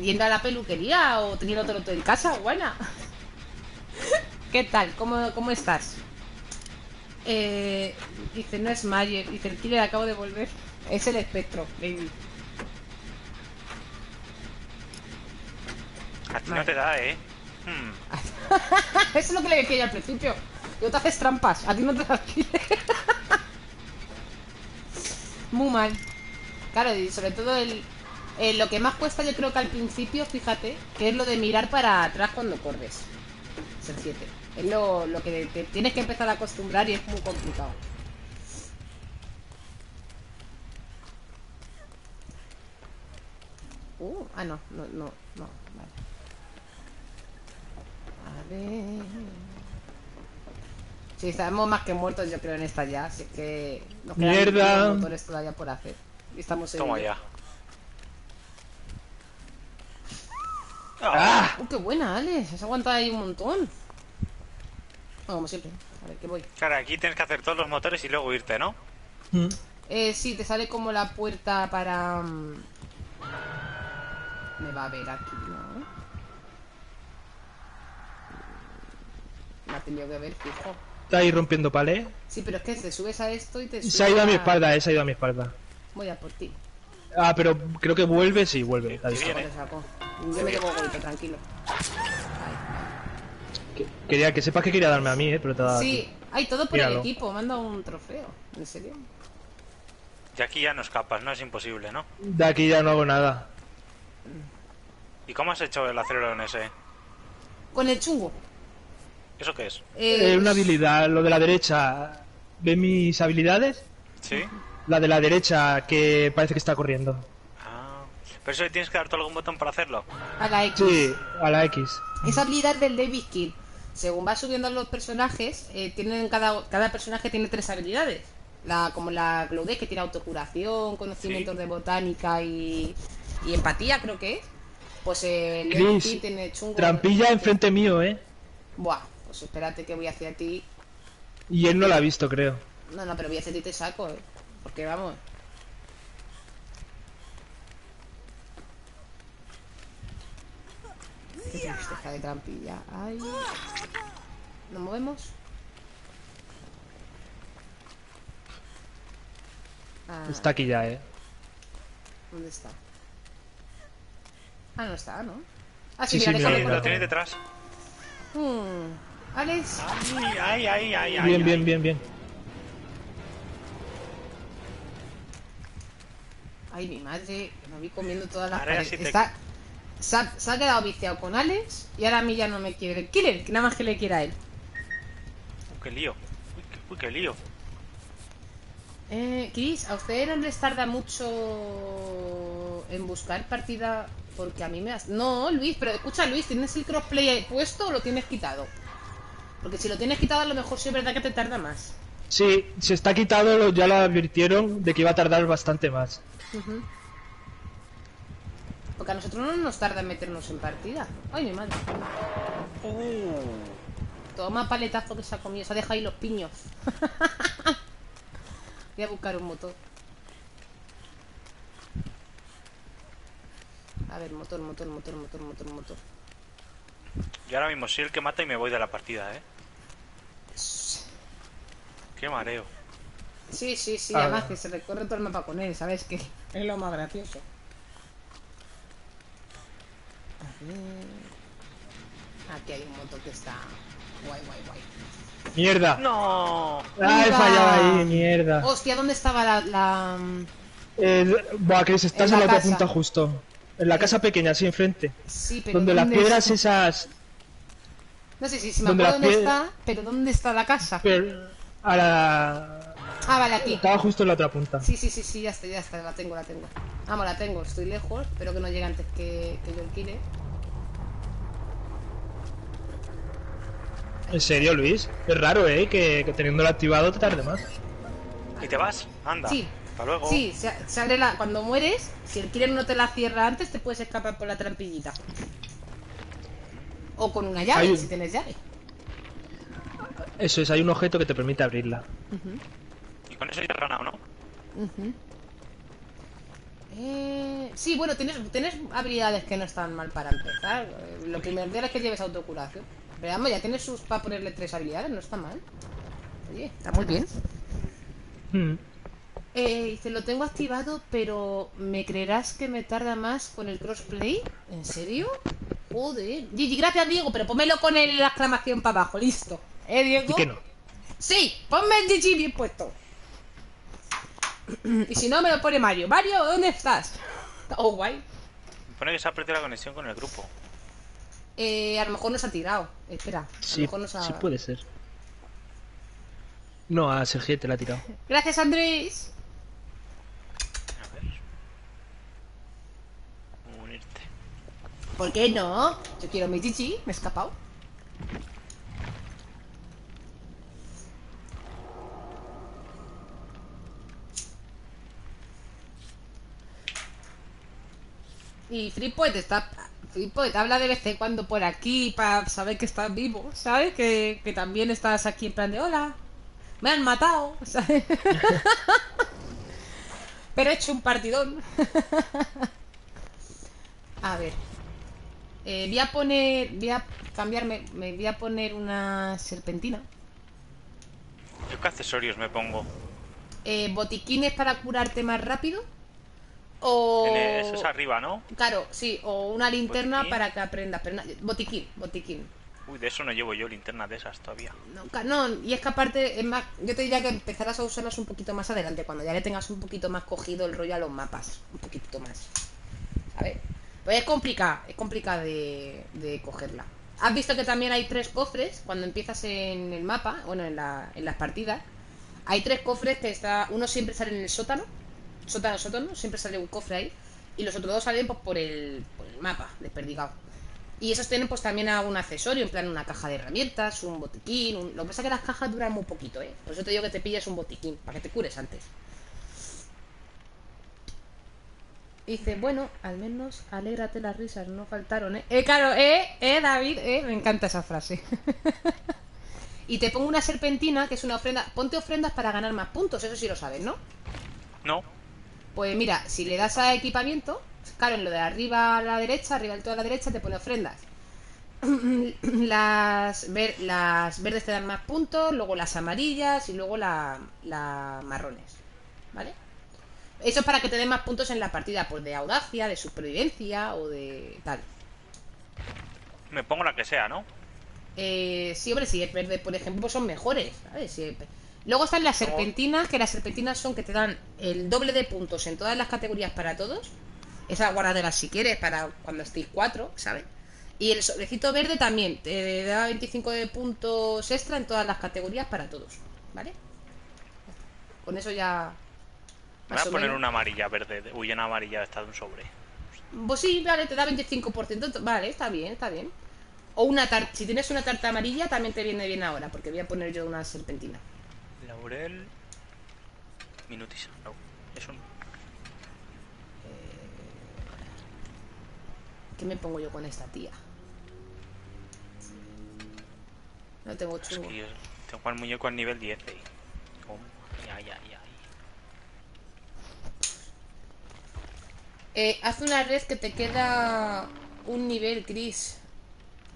Yendo a la peluquería o teniendo otro en casa, buena. ¿Qué tal? ¿Cómo, cómo estás? Eh, dice, no es Mayer. Dice, el killer acabo de volver. Es el espectro, baby. A ti no te da, ¿eh? Hmm. Eso es lo que le decía yo al principio. Yo te haces trampas, a ti no te killer. Muy mal. Claro, y sobre todo el, eh, lo que más cuesta yo creo que al principio, fíjate, que es lo de mirar para atrás cuando corres. Es el 7. Es lo, lo que te tienes que empezar a acostumbrar y es muy complicado. Uh, ah, no, no, no, no, vale. A ver. Sí, estamos más que muertos, yo creo, en esta ya. Así que. Nos quedan Mierda. motores todavía por hacer. Y estamos en. Toma ya. ¡Ah! Uh, qué buena, Alex. Has aguantado ahí un montón. Bueno, como siempre. A ver, que voy. Claro, aquí tienes que hacer todos los motores y luego irte, ¿no? Mm. Eh, sí, te sale como la puerta para. mm, Me va a ver aquí, ¿no? Me ha tenido que ver, fijo. Está ahí rompiendo palé. Sí, pero es que te subes a esto y te Se ha ido a mi espalda, eh, se ha ido a mi espalda. Voy a por ti. Ah, pero creo que vuelve, sí, vuelve. Sí, viene. Saco. Yo me llevo golpe, tranquilo. Que- Quería que sepas que quería darme a mí, eh, pero te ha dado Sí, hay todo por el equipo. Me han dado un trofeo. ¿En serio? Y aquí ya no escapas, ¿no? Es imposible, ¿no? De aquí ya no hago nada. ¿Y cómo has hecho el acelerón ese? Con el chungo. ¿Eso qué es? Eh, una habilidad, lo de la derecha. ¿Ve mis habilidades? ¿Sí? La de la derecha que parece que está corriendo. Ah. Pero eso le tienes que dar todo algún botón para hacerlo. a la X. Sí, a la X. Esa habilidad del David Kill. Según va subiendo los personajes, eh, tienen cada, cada personaje tiene tres habilidades. La, como la Cloudez, que tiene autocuración, conocimientos Sí. de botánica y, y empatía, creo que es. Pues eh, Chris, tiene chungo. trampilla enfrente mío, eh. Buah, pues espérate que voy hacia ti. Y él no la ha visto, creo. No, no, pero voy hacia ti te saco, eh. Porque vamos. Qué tristeza de trampilla. Ay. ¿Nos movemos? Ah, Está aquí ya, eh. ¿Dónde está? Ah, no está, ¿no? Ah, sí, Sí, mira, sí, déjame mira, con- Lo tienes detrás. Hmm. Alex, Ay, ay, ay, ay, ay. Bien, ay. bien, bien, bien. ay, mi madre, me vi comiendo todas las Ahora paredes. sí te- Está- se, ha, se ha quedado viciado con Alex y ahora a mí ya no me quiere el killer, que nada más que le quiera a él. Uy, qué lío. Uy, qué, uy, qué lío. Eh, Chris, ¿a usted no les tarda mucho en buscar partida? Porque a mí me has... No, Luis, pero escucha, Luis, ¿tienes el crossplay puesto o lo tienes quitado? Porque si lo tienes quitado a lo mejor sí es verdad que te tarda más. Sí, se está quitado, ya lo advirtieron de que iba a tardar bastante más. Porque a nosotros no nos tarda en meternos en partida. Ay, mi madre. Toma paletazo que se ha comido. Se ha dejado ahí los piños. Voy a buscar un motor. A ver, motor, motor, motor, motor, motor, motor. Yo ahora mismo soy el que mata y me voy de la partida, ¿eh? Qué mareo. Sí, sí, sí. Además que se recorre todo el mapa con él, ¿sabes? Que es lo más gracioso. A ver... Aquí hay un motor que está... Guay, guay, guay. ¡Mierda! ¡No! ¡Ah, he fallado ahí! ¡Mierda! Hostia, ¿dónde estaba la...? la... Eh, buah, Chris, estás En en la otra punta justo. En la casa pequeña, así enfrente. Sí, pero Donde las ¿dónde piedras está? esas... No sé si, si me acuerdo dónde pie- está, pero ¿dónde está la casa? pero- A la... Ah, vale, aquí. Estaba justo en la otra punta. Sí, sí, sí, sí, ya está, ya está, la tengo, la tengo. Vamos, la tengo, estoy lejos, espero que no llegue antes que, que yo alquile. ¿En serio, Luis? Es raro, ¿eh? Que, que teniéndolo activado te tarde más. ¿Y te vas? Anda. Sí. Hasta luego. Sí, se, se abre la... Cuando mueres, si el killer no te la cierra antes, te puedes escapar por la trampillita. O con una llave, un- si tienes llave. Eso es, hay un objeto que te permite abrirla. Y con eso ya has ganado, ¿no? Eh, sí, bueno, tienes, tienes habilidades que no están mal para empezar. Eh, Lo primordial es que lleves autocuración. Pero vamos, ya tienes sus para ponerle tres habilidades, no está mal. Oye, está muy bien. Mm. Eh, dice, lo tengo activado, pero ¿me creerás que me tarda más con el crossplay? ¿En serio? Joder. Gigi, gracias, Diego, pero pónmelo con el- la exclamación para abajo, listo. ¿Eh, Diego? ¿Y que no? Sí, ponme el GG bien puesto. Y si no, me lo pone Mario. Mario, ¿dónde estás? Oh, guay. Me pone que se ha perdido la conexión con el grupo. Eh, a lo mejor nos ha tirado. Espera. A lo Sí, mejor nos ha... sí puede ser. No, a Sergio te la ha tirado. Gracias, Andrés. A ver. Unirte. ¿Por qué no? Yo quiero mi GG. Me he escapado. Y Freepoet está. Freepoet habla de vez en cuando por aquí para saber que estás vivo, ¿sabes? Que, que también estás aquí en plan de hola. Me han matado, ¿sabes? Pero he hecho un partidón. a ver. Eh, voy a poner. Voy a cambiarme. Me voy a poner una serpentina. ¿Yo qué accesorios me pongo? Eh, botiquines para curarte más rápido. O. En el- Eso es arriba, ¿no? Claro, sí, o una linterna Botiquín. para que aprendas. Pero botiquín, botiquín. Uy, de eso no llevo yo linterna de esas todavía. No, no, y es que aparte, es más, yo te diría que empezarás a usarlas un poquito más adelante, cuando ya le tengas un poquito más cogido el rollo a los mapas. Un poquito más. Ver. Pues es complicada, es complicada de, de cogerla. Has visto que también hay tres cofres cuando empiezas en el mapa, bueno, en, la- en las partidas. Hay tres cofres que está. Uno siempre sale en el sótano. Sótano, sótano, siempre sale un cofre ahí. Y los otros dos salen pues, por, el, por el mapa, desperdigado. Y esos tienen pues también algún accesorio, en plan una caja de herramientas, un botiquín. un- Lo que pasa es que las cajas duran muy poquito, ¿eh? Por eso te digo que te pilles un botiquín, para que te cures antes. Dice, bueno, al menos alégrate las risas, no faltaron, ¿eh? Eh, claro, eh, eh, David, eh, me encanta esa frase. y te pongo una serpentina, que es una ofrenda. Ponte ofrendas para ganar más puntos, eso sí lo sabes, ¿no? No. Pues mira, si le das a equipamiento, claro, en lo de arriba a la derecha, arriba del todo a la derecha, te pone ofrendas. las, ver- las verdes te dan más puntos, luego las amarillas y luego la- las marrones. ¿Vale? Eso es para que te den más puntos en la partida, pues de audacia, de supervivencia o de tal. Me pongo la que sea, ¿no? Eh, sí, hombre, si es verde, por ejemplo, pues son mejores, ¿sabes? Si- Luego están las serpentinas, que las serpentinas son que te dan el doble de puntos en todas las categorías para todos. Esa guardaderas si quieres, para cuando estéis cuatro, ¿sabes? Y el sobrecito verde también, te da 25 de puntos extra en todas las categorías para todos, ¿vale? Con eso ya... Voy a poner menos. una amarilla verde. de- Uy, una amarilla está de un sobre. Pues sí, vale, te da 25%. Vale, está bien, está bien. O una tarta. Si tienes una tarta amarilla, también te viene bien ahora, porque voy a poner yo una serpentina. Laurel. Minutisa. No, eso no. ¿Qué me pongo yo con esta tía? No tengo Es chungo. que yo tengo al muñeco al nivel 10 ahí. Oh, ya, ya, ya. Eh, haz una red que te queda un nivel gris.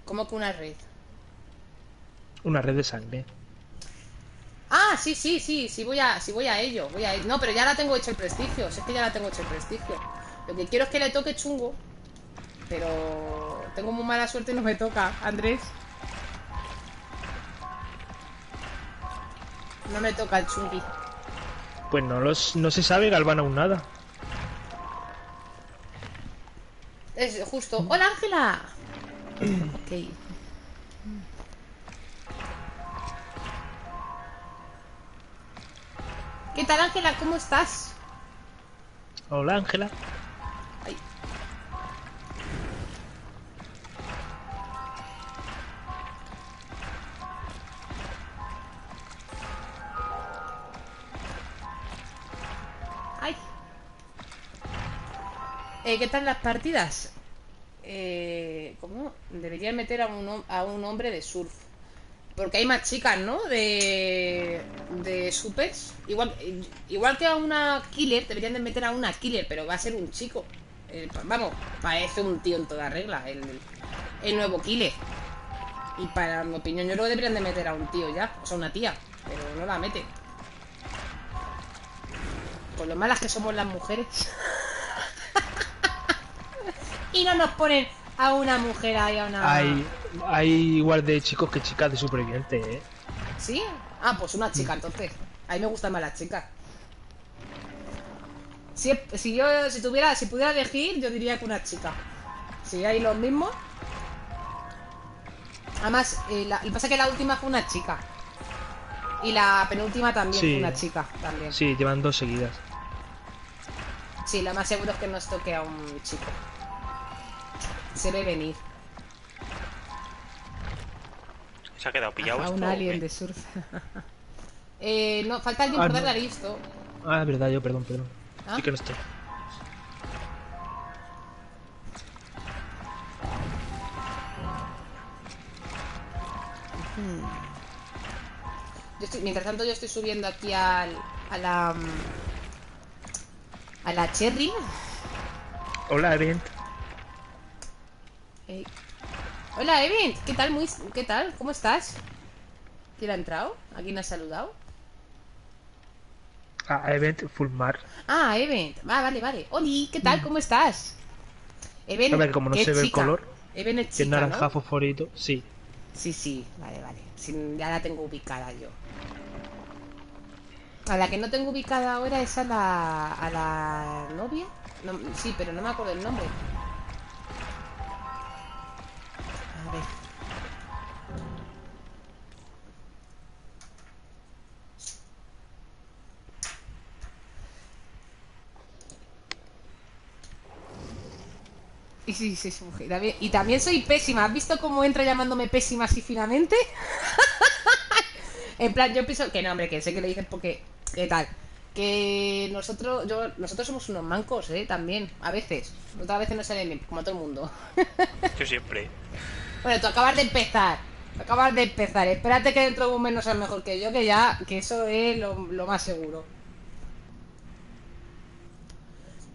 ¿Cómo que una red? Una red de sangre. Ah, sí, sí, sí, sí voy a, sí voy a ello, voy a ello. No, pero ya la tengo hecho el prestigio, si es que ya la tengo hecho el prestigio. Lo que quiero es que le toque chungo, pero tengo muy mala suerte y no me toca, Andrés. No me toca el chungui. Pues no, los, no se sabe Galván aún nada. Es justo. ¡Hola, Ángela! ok. ¿Qué tal, Ángela? ¿Cómo estás? Hola Ángela. Eh, ¿Qué tal las partidas? Eh, ¿Cómo? Deberían meter a un, a un hombre de surf. Porque hay más chicas, ¿no? De, de supers. Igual, igual que a una killer, deberían de meter a una killer, pero va a ser un chico. Eh, vamos, parece un tío en toda regla, el, el nuevo killer. Y para mi opinión, yo creo que deberían de meter a un tío ya, o sea, una tía, pero no la meten. Con lo malas que somos las mujeres. y no nos ponen a una mujer ahí, a una... hay igual de chicos que chicas de supervivientes, ¿eh? ¿Sí? Ah, pues una chica entonces. A mí me gustan más las chicas. Si, si yo si tuviera, si pudiera elegir, yo diría que una chica. Si hay los mismos. Además, eh, la- lo que pasa es que la última fue una chica. Y la penúltima también Sí. fue una chica. También. Sí. Sí, llevan dos seguidas. lo más seguro es que nos toque a un chico. Se ve venir. ¿Se ha quedado pillado a esto? un alien de surf. eh, no, falta alguien Ah, por no. darle a listo. Ah, verdad, yo, perdón, perdón. ¿Ah? Sí que no estoy. Yo estoy- mientras tanto yo estoy subiendo aquí al, a la mm, a la Cherry. Hola, Event. Ey. Hola Evin, ¿qué tal? Muy, ¿Qué tal? ¿Cómo estás? ¿Quién ha entrado? ¿A quién ha saludado? Ah, Event Fulmar. Ah, Event. Ah, vale, vale. Oli, ¿qué tal? ¿Cómo estás? Event, A ver, como no ¿qué se ve el chica? color, Even es chica, naranja ¿no? fosforito. Sí. Sí, sí, vale, vale. Ya la tengo ubicada yo. A la que no tengo ubicada ahora es a la, a la novia. No, sí, pero no me acuerdo el nombre. A ver. Y sí, sí, sí, mujer. También- Y también soy pésima. ¿Has visto cómo entra llamándome pésima así finamente? en plan, yo pienso que no, hombre, que sé que le dices porque. ¿Qué tal? Que nosotros, yo, nosotros somos unos mancos, ¿eh? También, a veces. Otras veces no salen bien, como todo el mundo. Yo siempre. Bueno, tú acabas de empezar. Acabas de empezar. Espérate que dentro de un mes no seas mejor que yo, que ya, que eso es lo, lo más seguro.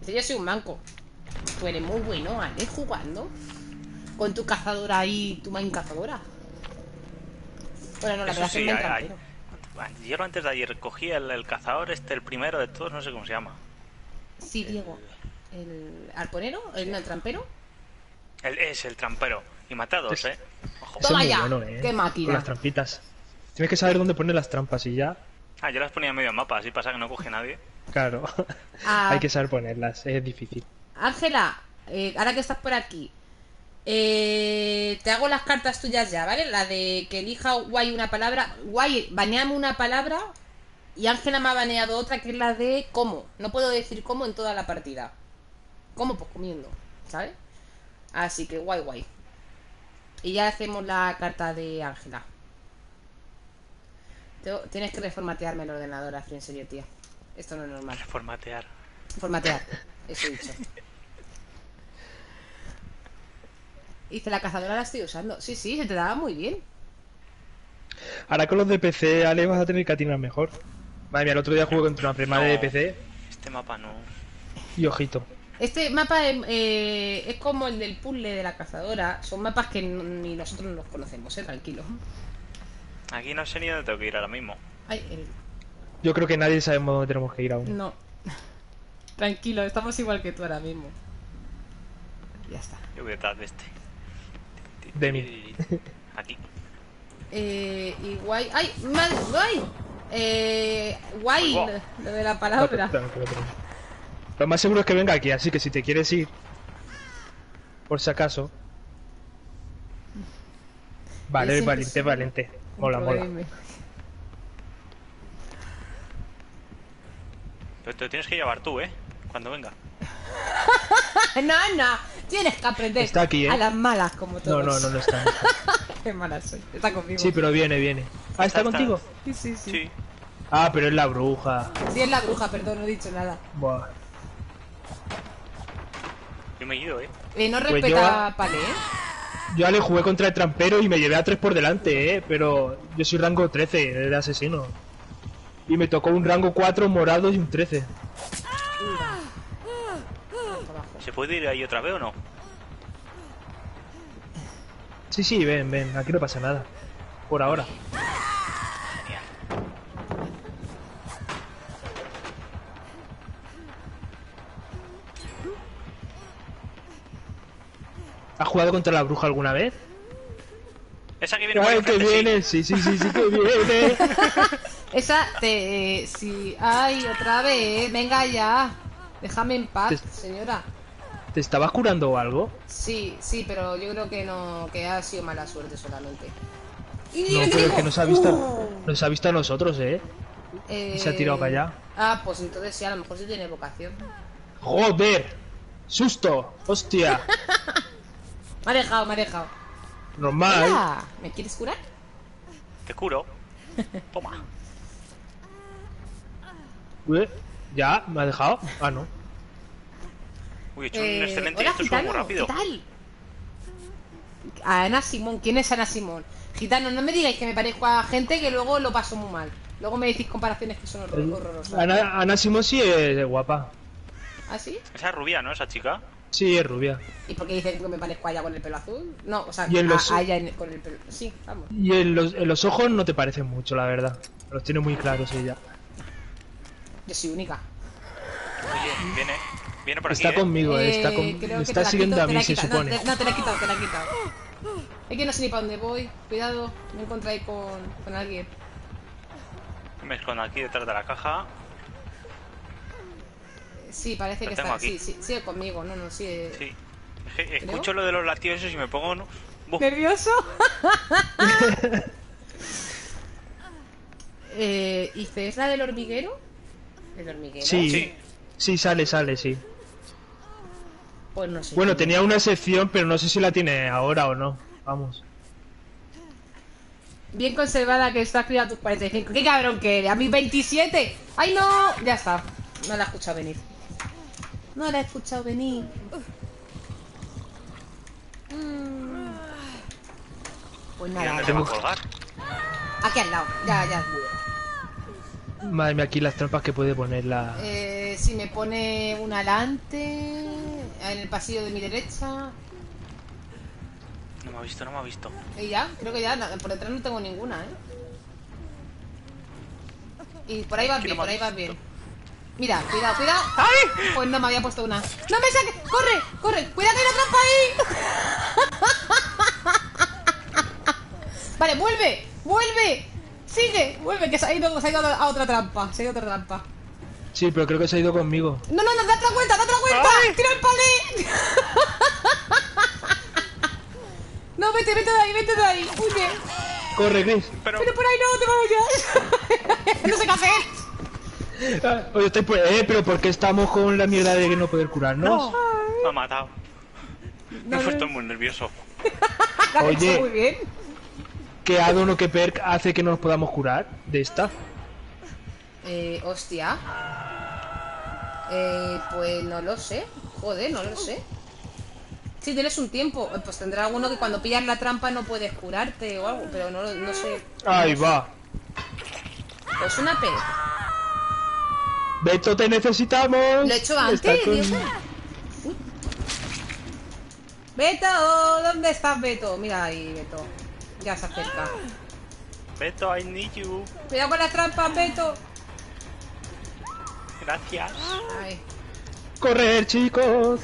Yo soy un manco. Tú eres muy bueno, ¿vale? Jugando. Con tu cazadora ahí, tu main cazadora. Bueno, no, la verdad que sí, es main hay- hay- campero. Ayer o antes de ayer cogí el, el cazador este, el primero de todos, no sé cómo se llama. Sí, Diego. ¿El arponero? ¿El, el trampero? El, es el trampero. Y matados, Es- eh. Ojo. Toma es muy ya, bueno, eh. qué máquina. Con las trampitas. Tienes que saber dónde poner las trampas y ya. Ah, yo las ponía en medio mapa, así pasa que no coge nadie. Claro. Ah. Hay que saber ponerlas, es difícil. Ángela, eh, ahora que estás por aquí, eh, te hago las cartas tuyas ya, ¿vale? La de que elija guay una palabra. Guay, baneame una palabra y Ángela me ha baneado otra que es la de cómo. No puedo decir cómo en toda la partida. ¿Cómo? Pues comiendo, ¿sabes? Así que guay, guay. Y ya hacemos la carta de Ángela. Tienes que reformatearme el ordenador, Afri, en serio, tía. Esto no es normal. Formatear. Formatear, eso he dicho. Dice, la cazadora la estoy usando. Sí, sí, se te daba muy bien. Ahora con los de PC, Ale, vas a tener que atinar mejor. Madre mía, el otro día jugué contra una prima de. PC Este mapa no. y ojito. Este mapa em, eh, es como el del puzzle de la cazadora. Son mapas que ni nosotros nos conocemos, eh, tranquilo. Aquí no sé ni dónde tengo que ir ahora mismo. Ay, el- Yo creo que nadie sabemos dónde tenemos que ir aún. No. Tranquilo, estamos igual que tú ahora mismo. Ya está. Yo voy detrás de este. De mí. Aquí. Eh, y guay. ¡Ay! ¡Madre! ¡Guay! Eh, guay, lo, lo de la No, palabra. Lo más seguro es que venga aquí, así que si te quieres ir, por si acaso. Vale, siempre valiente, valiente. Mola, mola. Pero te lo tienes que llevar tú, eh. Cuando venga. No, no, tienes que aprender Está aquí, ¿eh? a las malas como No, todos. no, no, no está. Qué mala soy. Está conmigo. Sí, pero viene, viene. Ah, ¿está Está, contigo? Sí, sí, sí. Sí. Ah, pero es la bruja. Sí, es la bruja, perdón, no he dicho nada. Buah. Yo me he ido, eh. Eh, no Pues respeta yo- a Pale, ¿eh? Yo le jugué contra el trampero y me llevé a tres por delante, eh. Pero yo soy rango 13 de asesino. Y me tocó un rango 4 morado y un 13. ¿Se puede ir ahí otra vez o no? Sí, sí, ven, ven. Aquí no pasa nada. Por ahora. ¿Has jugado contra la bruja alguna vez? Esa que viene ¡Ay, el que frente, viene! Sí, sí, sí, sí, que viene. Esa te... eh, sí. Ay, otra vez. Venga ya. Déjame en paz, Te- señora. ¿Te estabas curando o algo? Sí, sí, pero yo creo que no... Que ha sido mala suerte solamente. No, pero es que nos ha visto, nos ha visto a nosotros, ¿eh? Eh, Y se ha tirado para allá. Ah, pues entonces sí, a lo mejor sí tiene vocación. ¡Joder! ¡Susto! ¡Hostia! Me ha dejado, me ha dejado. Normal. Hola, ¿Me quieres curar? Te curo. Toma. ¿Ya? ¿Me ha dejado? Ah, no. Uy, he hecho Eh, un excelente y hola, esto muy rápido. ¿Qué tal? Ana Simón, ¿quién es Ana Simón? Gitano, no me digáis que me parezco a gente que luego lo paso muy mal. Luego me decís comparaciones que son horror- horrorosas. Ana, Ana Simón sí es guapa. ¿Ah, sí? Esa es rubia, ¿no? Esa chica. Sí, es rubia. ¿Y por qué dicen que me parezco a ella con el pelo azul? No, o sea, Y en a, los- a ella en- con el pelo... Sí, vamos. Y en los, en los ojos no te parecen mucho, la verdad. Los tiene muy claros ella. Yo soy única. Oye, viene. Viene por aquí. Está ¿eh? conmigo, Eh, está te está siguiendo quito, a mí, se quita- supone. No, te, no, te la he quitado, te la he quitado. Es que no sé ni para dónde voy. Cuidado, me encontráis con, con alguien. Me escondo aquí detrás de la caja. Sí, parece Lo que tengo está. aquí. Sí, sí, sigue conmigo. No, no, sí. eh. Sí. Escucho lo de los latidos y me pongo. ¿no? Buf. ¿Nervioso? eh, ¿Y es la del hormiguero? ¿El hormiguero? Sí, Sí. sí, sale, sale, sí. Pues no sé. Bueno, tenía una sección, pero no sé si la tiene ahora o no. Vamos. Bien conservada que estás criado a tus 45. ¡Qué cabrón que eres! ¡A mis 27! ¡Ay, no! Ya está. No la he escuchado venir. No la he escuchado venir. Mm. Pues ¿Y nada, dónde te va a colgar? aquí al lado. Ya, ya. Madre mía, aquí las trampas que puede poner la... Eh, si me pone una alante en el pasillo de mi derecha. No me ha visto, no me ha visto. Y ya, creo que ya, por detrás no tengo ninguna, ¿eh? Y por ahí vas bien, no por ahí vas bien. Mira, cuidado, cuidado. ¡Ay! Pues no me había puesto una. ¡No me saques! ¡Corre! ¡Corre! ¡Cuidado que hay una trampa ahí! vale, vuelve, vuelve. Sigue, vuelve, que se ha ido, se ha ido a otra trampa. Se ha ido a otra trampa. Sí, pero creo que se ha ido conmigo. No, no, no, date la cuenta, date la cuenta. ¡Ay! ¡Tira el palé! no, vete, vete de ahí, vete de ahí. Huye. Corre, Chris. Pero... por ahí no, te vamos ya. no sé qué hacer. Oye, estoy pues, eh, pero ¿por qué estamos con la mierda de no poder curarnos? me ha matado. Me he puesto muy nervioso. Oye. muy bien. ¿Qué addon o qué perk hace que no nos podamos curar de esta? Eh, hostia. Eh, pues no lo sé. Joder, no lo sé. Si tienes un tiempo, pues tendrá alguno que cuando pillas la trampa no puedes curarte o algo, pero no, lo- no sé. Ahí va. Pues una pena. Beto, te necesitamos. Lo he hecho antes, con-. Uy. Beto, ¿dónde estás, Beto? Mira ahí, Beto. Ya se acerca. Beto, I need you. Cuidado con las trampas, Beto. Gracias. Ay. Correr, chicos.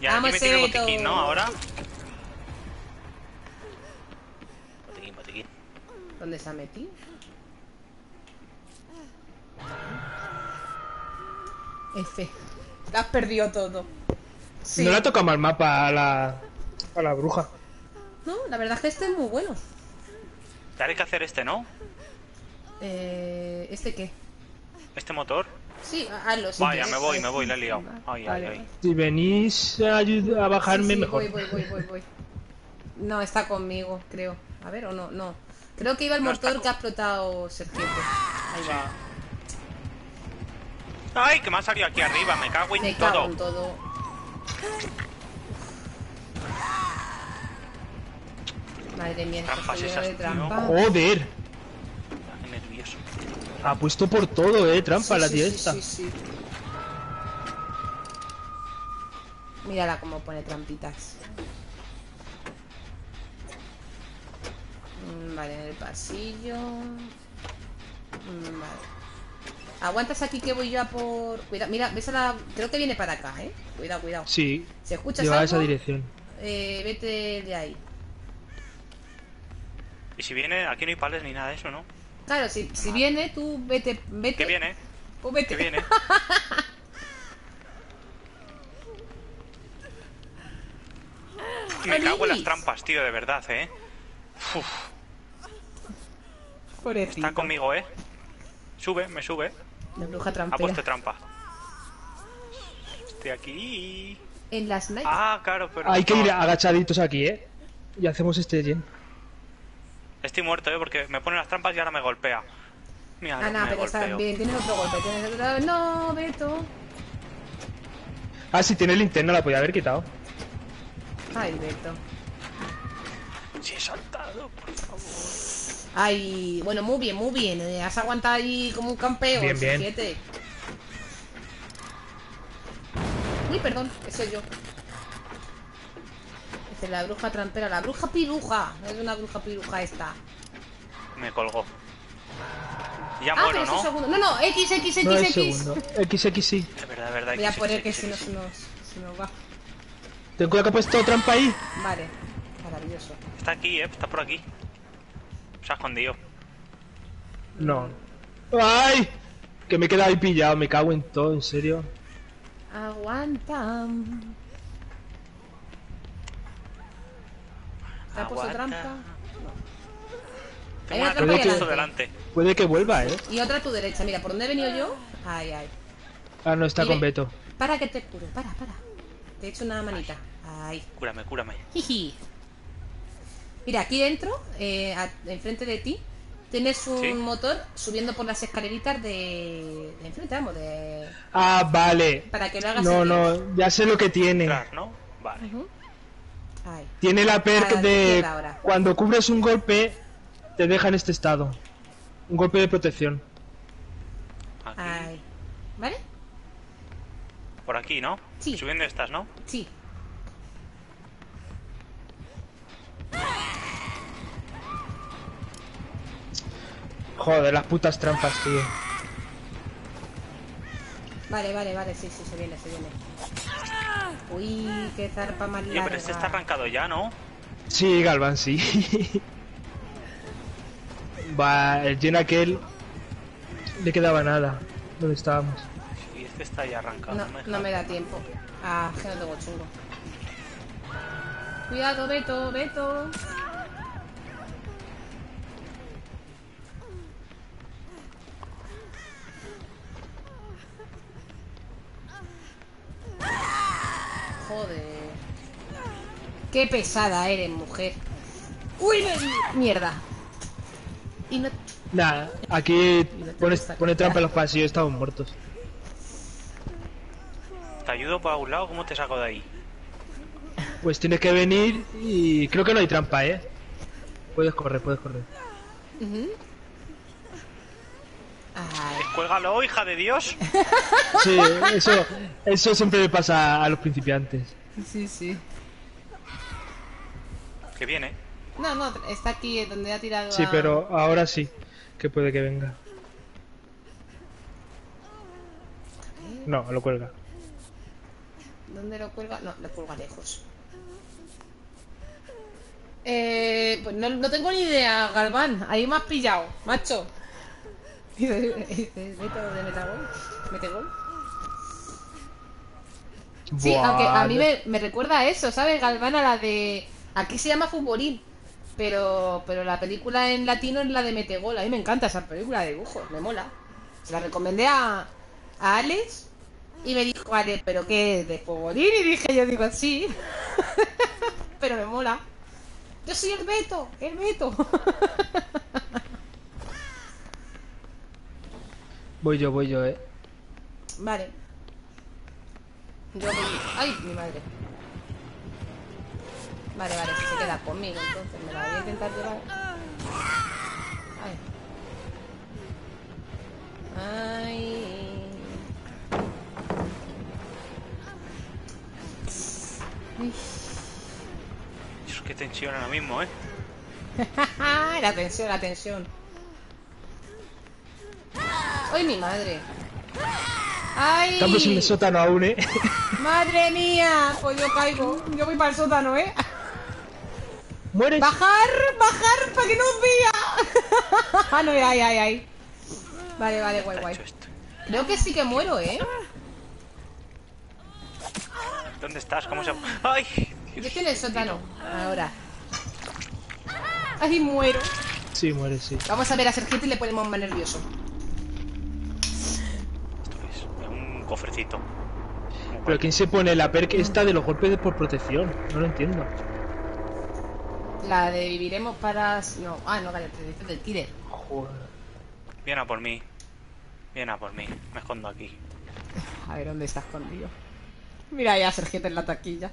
Ya Vamos, aquí me tiene botiquín, ¿no? Ahora. Botiquín, botiquín. ¿Dónde se ha metido? F. Te has perdido todo. Sí. No le ha tocado mal mapa a la, a la bruja. No, la verdad es que este es muy bueno. Hay que hacer este, ¿no? Eh, ¿Este qué? Este motor. Sí, hazlo. si Vaya, me voy, me voy, la he liado. Ay, ay, Vale, ay. Si venís a, a bajarme, sí, mejor. Voy, voy, voy, voy, voy. No, está conmigo, creo. A ver, o no, no. Creo que iba el No, motor con- que ha explotado Serpiente. Ahí va. Ay, que me ha salido aquí arriba, me cago en Me todo. cago en todo. Madre mía, Trampas esas, de trampa. Joder. Qué nervioso. Ha puesto por todo, eh, trampa Sí, la sí, tía sí, esta. sí, sí. Mírala cómo pone trampitas. Mm, Vale, en el pasillo. Mm, Vale. Aguantas aquí que voy yo a por... Cuidado, mira, ves a la... Creo que viene para acá, ¿eh? Cuidado, cuidado. Sí, Si escuchas lleva algo, esa dirección. eh, vete de ahí. Y si viene, aquí no hay pales ni nada de eso, ¿no? Claro, si, si viene, tú vete, vete. ¿Qué viene? Pues vete. ¿Qué viene? Me cago en las trampas, tío, de verdad, ¿eh? Uf, está conmigo, ¿eh? Sube, me sube. La bruja Ha trampera. puesto trampa. Estoy aquí. En las nights. Ah, claro, pero... Hay que ir agachaditos aquí, eh. Y hacemos este gen. Estoy muerto, ¿eh? Porque me pone las trampas y ahora me golpea. Mira, Ah, no, me pero está golpeo. bien, tienes otro golpe, tienes otro... No, Beto. Ah, si tiene linterna la podía haber quitado. Ay, Beto. Sí, he saltado. Ay, bueno, muy bien, muy bien. eh, Has aguantado ahí como un campeón. Bien, bien. siete. Uy, perdón, que soy yo. Es la bruja trampera, la bruja piruja. Es una bruja piruja esta. Me colgó. Ya ah, muero, pero es ¿no? segundo. No, no, X, X, X, No es X. segundo. XX sí. De verdad, de verdad. Voy a poner sí, que sí, si no se nos, se nos va. Ten cuidado que ha puesto trampa ahí. Vale, maravilloso. Está aquí, ¿eh? Está por aquí. Se ha escondido. No. ¡Ay! Que me he quedado ahí pillado, me cago en todo, en serio. Aguanta. ¿Te ha puesto trampa? Tengo una trampa por justo delante. Puede que vuelva, eh. Y otra a tu derecha. Mira, ¿por dónde he venido yo? Ay, ay. Ah, no, está con Beto. Para que te curo. Para, para. Te he hecho una manita. Ay. Cúrame, cúrame. Jiji. Mira, aquí dentro, eh, a- enfrente de ti, tienes un Sí. motor subiendo por las escaleritas de, de enfrente, vamos, de... Ah, vale. Para que lo hagas No, no, ya sé lo que tiene. Entrar, ¿no? Vale. Ujú. Ay. Tiene la perk de cuando cubres un golpe, te deja en este estado. Un golpe de protección. Aquí. Ay. ¿Vale? Por aquí, ¿no? Sí. Subiendo estas, ¿no? Sí. Joder, las putas trampas, tío. Vale, vale, vale, sí, sí, se viene, se viene. Uy, qué zarpa más larga. pero este está arrancado ya, ¿no? Sí, Galván, sí. Va, el Jen aquel le quedaba nada. ¿Dónde estábamos? Y este está ya arrancado. No, me no me da tiempo. Ah, que no tengo chungo. Cuidado, Beto, Beto. Joder. Qué pesada eres, mujer. Uy, me- mierda. Y no... Nada, aquí pone, pone trampa en los pasillos, estamos muertos. ¿Te ayudo por algún lado? ¿Cómo te saco de ahí? Pues tienes que venir y creo que no hay trampa, ¿eh? Puedes correr, puedes correr. Ay. ¡Cuélgalo, hija de Dios! Sí, eso, eso siempre le pasa a los principiantes. Sí, sí. Que viene. No, no, está aquí donde ha tirado Sí, a- pero ahora sí, que puede que venga. No, lo cuelga. ¿Dónde lo cuelga? No, lo cuelga lejos. Eh, pues no, no tengo ni idea, Galván. Ahí me has pillado, macho. Dice, de Metagol. Metegol. Sí, Buah, aunque a mí me, me recuerda a eso, ¿sabes, Galván? A la de... Aquí se llama Futbolín. Pero, pero la película en latino es la de Metegol. A mí me encanta esa película de dibujos, me mola. Se la recomendé a, a Alex y me dijo, Ale, ¿pero qué es de Futbolín? Y dije, yo digo, sí. pero me mola. Yo soy el Beto, el Beto. Voy yo, voy yo, eh. vale. Yo voy... ¡Ay, mi madre! Vale, vale, se queda conmigo, entonces me la voy a intentar llevar. Ay. Ay. Uy. Qué tensión ahora mismo, ¿eh? la tensión, la tensión. ¡Ay, mi madre! ¡Ay! Estamos en el sótano aún, eh. ¡Madre mía! Pues yo caigo. Yo voy para el sótano, ¿eh? Mueres. ¡Bajar! ¡Bajar! ¡Para que no os vea! ¡Ah, no! ¡Ay, ay, ay! Vale, vale, guay, ¿Qué ha guay. Creo que sí que muero, ¿eh? ¿Dónde estás? ¿Cómo se.? ¡Ay! Yo estoy en el sótano. Ahora. ¡Ay, muero! Sí, mueres, sí. Vamos a ver a Sergito y le ponemos más nervioso. Esto es un cofrecito. Pero ¿quién se pone la perk esta de los golpes por protección? No lo entiendo. La de viviremos para... No, ah, no, vale, dice del. Joder. Viene a por mí. Viene a por mí. Me escondo aquí. A ver, ¿dónde está escondido? Mira ya Sergete en la taquilla.